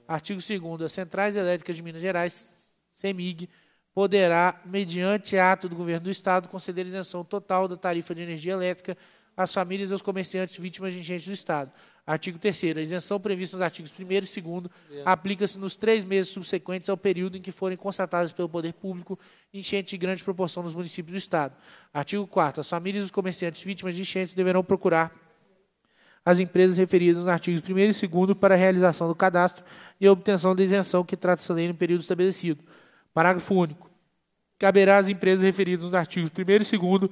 Artigo 2 As centrais elétricas de Minas Gerais, CEMIG, poderá, mediante ato do governo do Estado, conceder isenção total da tarifa de energia elétrica às famílias e aos comerciantes vítimas de enchentes do Estado. Artigo 3 A isenção prevista nos artigos 1 e 2 aplica-se nos três meses subsequentes ao período em que forem constatadas pelo poder público enchentes de grande proporção nos municípios do Estado. Artigo 4 As famílias e os comerciantes vítimas de enchentes deverão procurar as empresas referidas nos artigos 1 e 2 para a realização do cadastro e a obtenção da isenção que trata essa lei no período estabelecido. Parágrafo único. Caberá às empresas referidas nos artigos 1 e 2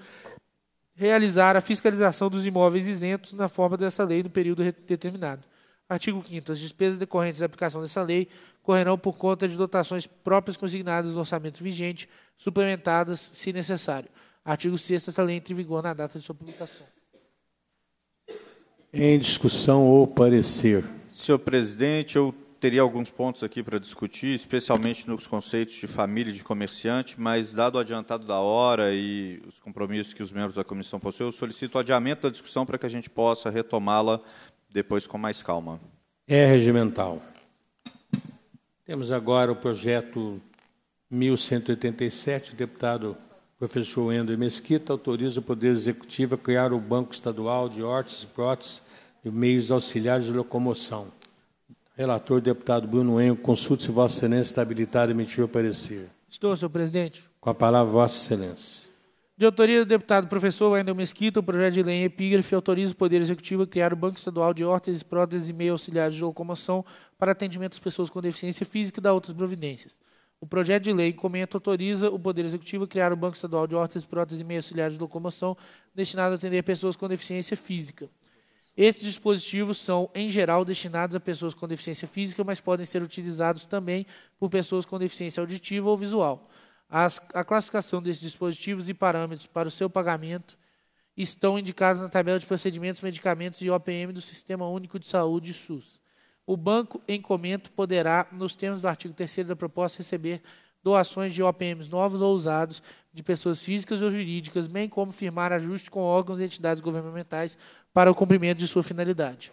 realizar a fiscalização dos imóveis isentos na forma dessa lei no período determinado. Artigo 5 As despesas decorrentes da aplicação dessa lei correrão por conta de dotações próprias consignadas no orçamento vigente, suplementadas, se necessário. Artigo 6 Essa lei entra em vigor na data de sua publicação. Em discussão ou parecer. Senhor presidente, eu teria alguns pontos aqui para discutir, especialmente nos conceitos de família e de comerciante, mas, dado o adiantado da hora e os compromissos que os membros da comissão possuem, eu solicito o adiamento da discussão para que a gente possa retomá-la depois com mais calma. É regimental. Temos agora o projeto 1187, deputado professor Wendel Mesquita, autoriza o Poder Executivo a criar o Banco Estadual de Hortes e Próteses e Meios Auxiliares de Locomoção. Relator, deputado Bruno Enho, consulte se Vossa Excelência está habilitado a emitir o parecer. Estou, senhor presidente. Com a palavra, Vossa Excelência. De autoria do deputado professor Wendel Mesquita, o projeto de lei em epígrafe autoriza o Poder Executivo a criar o Banco Estadual de Órteses, Próteses e Meio Auxiliares de Locomoção para atendimento às pessoas com deficiência física e da outras providências. O projeto de lei em comento autoriza o Poder Executivo a criar o Banco Estadual de Órteses, Próteses e Meio Auxiliares de Locomoção destinado a atender pessoas com deficiência física. Esses dispositivos são, em geral, destinados a pessoas com deficiência física, mas podem ser utilizados também por pessoas com deficiência auditiva ou visual. As, a classificação desses dispositivos e parâmetros para o seu pagamento estão indicados na tabela de procedimentos, medicamentos e OPM do Sistema Único de Saúde SUS. O banco em comento poderá, nos termos do artigo 3 da proposta, receber doações de OPMs novos ou usados de pessoas físicas ou jurídicas, bem como firmar ajuste com órgãos e entidades governamentais para o cumprimento de sua finalidade.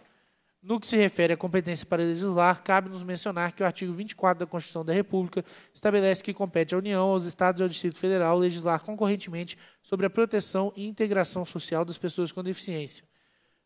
No que se refere à competência para legislar, cabe-nos mencionar que o artigo 24 da Constituição da República estabelece que compete à União, aos Estados e ao Distrito Federal legislar concorrentemente sobre a proteção e integração social das pessoas com deficiência.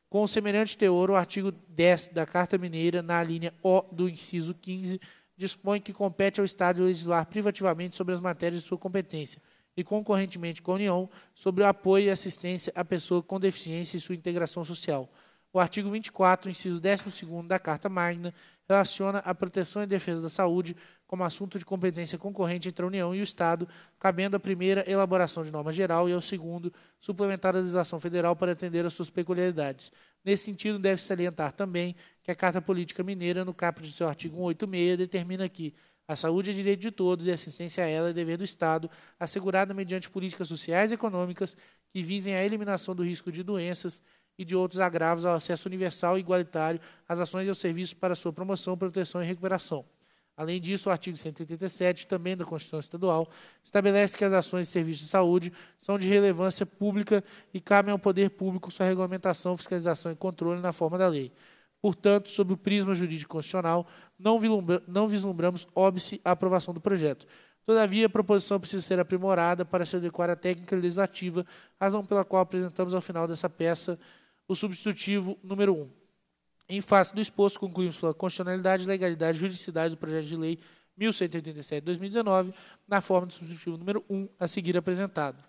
Com semelhante teor, o artigo 10 da Carta Mineira, na linha O do inciso 15, dispõe que compete ao Estado legislar privativamente sobre as matérias de sua competência e, concorrentemente com a União, sobre o apoio e assistência à pessoa com deficiência e sua integração social. O artigo 24, inciso 12 da Carta Magna, relaciona a proteção e defesa da saúde como assunto de competência concorrente entre a União e o Estado, cabendo à primeira elaboração de norma geral e ao segundo suplementar a legislação federal para atender às suas peculiaridades. Nesse sentido, deve salientar também que a Carta Política Mineira, no caput de seu artigo 186, determina que a saúde é direito de todos e a assistência a ela é dever do Estado, assegurada mediante políticas sociais e econômicas que visem a eliminação do risco de doenças e de outros agravos ao acesso universal e igualitário às ações e aos serviços para sua promoção, proteção e recuperação. Além disso, o artigo 187, também da Constituição Estadual, estabelece que as ações e serviços de saúde são de relevância pública e cabem ao poder público sua regulamentação, fiscalização e controle na forma da lei. Portanto, sob o prisma jurídico constitucional, não, não vislumbramos óbice a aprovação do projeto. Todavia, a proposição precisa ser aprimorada para se adequar à técnica legislativa, razão pela qual apresentamos ao final dessa peça o substitutivo número 1. Em face do exposto, concluímos pela constitucionalidade, legalidade e juridicidade do projeto de lei 1187-2019, na forma do substitutivo número 1 a seguir apresentado.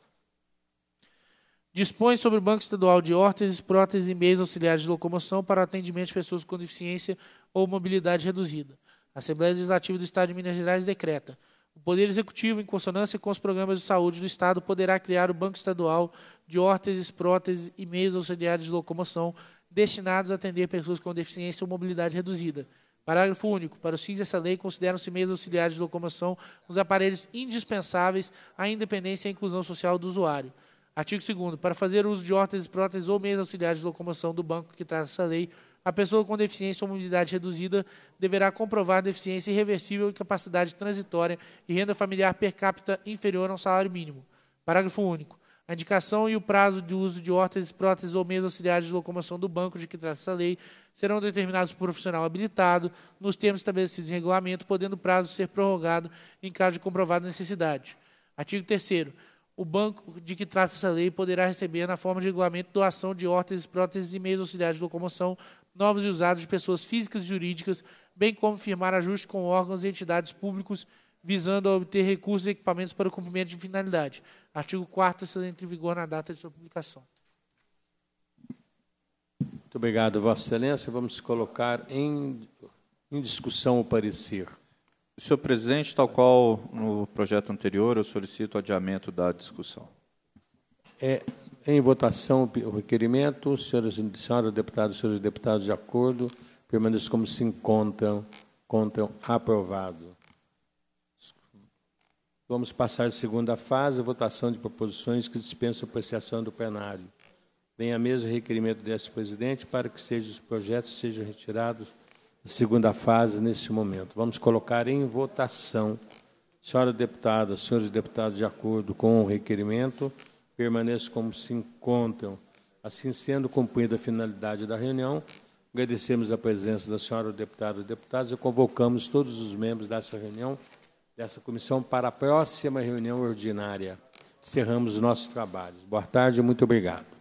Dispõe sobre o Banco Estadual de órteses, próteses e meios auxiliares de locomoção para atendimento de pessoas com deficiência ou mobilidade reduzida. A Assembleia Legislativa do Estado de Minas Gerais decreta o Poder Executivo, em consonância com os programas de saúde do Estado, poderá criar o Banco Estadual de órteses, próteses e meios auxiliares de locomoção destinados a atender pessoas com deficiência ou mobilidade reduzida. Parágrafo único. Para os fins dessa lei, consideram-se meios auxiliares de locomoção os aparelhos indispensáveis à independência e à inclusão social do usuário. Artigo 2 Para fazer uso de órteses, próteses ou meios auxiliares de locomoção do banco que traz essa lei, a pessoa com deficiência ou mobilidade reduzida deverá comprovar deficiência irreversível, incapacidade transitória e renda familiar per capita inferior a um salário mínimo. Parágrafo único. A indicação e o prazo de uso de órteses, próteses ou meios auxiliares de locomoção do banco de que trata essa lei serão determinados por profissional habilitado, nos termos estabelecidos em regulamento, podendo o prazo ser prorrogado em caso de comprovada necessidade. Artigo 3 o banco de que trata essa lei poderá receber, na forma de regulamento, doação de órteses, próteses e meios auxiliares de locomoção novos e usados de pessoas físicas e jurídicas, bem como firmar ajustes com órgãos e entidades públicos visando a obter recursos e equipamentos para o cumprimento de finalidade. Artigo 4 será em vigor na data de sua publicação. Muito obrigado, Vossa Excelência. Vamos colocar em, em discussão o parecer. Senhor presidente, tal qual no projeto anterior, eu solicito o adiamento da discussão. É, em votação o requerimento, senhoras e senhores deputados, senhores deputados, de acordo, permaneçam como se encontram, encontram aprovado. Vamos passar à segunda fase, votação de proposições que dispensam apreciação do plenário. Vem a mesa o requerimento desse presidente para que sejam os projetos sejam retirados da segunda fase neste momento. Vamos colocar em votação. Senhora deputada, senhores deputados, de acordo com o requerimento, permaneçam como se encontram. Assim sendo cumprida a finalidade da reunião, agradecemos a presença da senhora deputada e deputados e convocamos todos os membros dessa reunião, dessa comissão, para a próxima reunião ordinária. Encerramos os nossos trabalhos. Boa tarde, muito obrigado.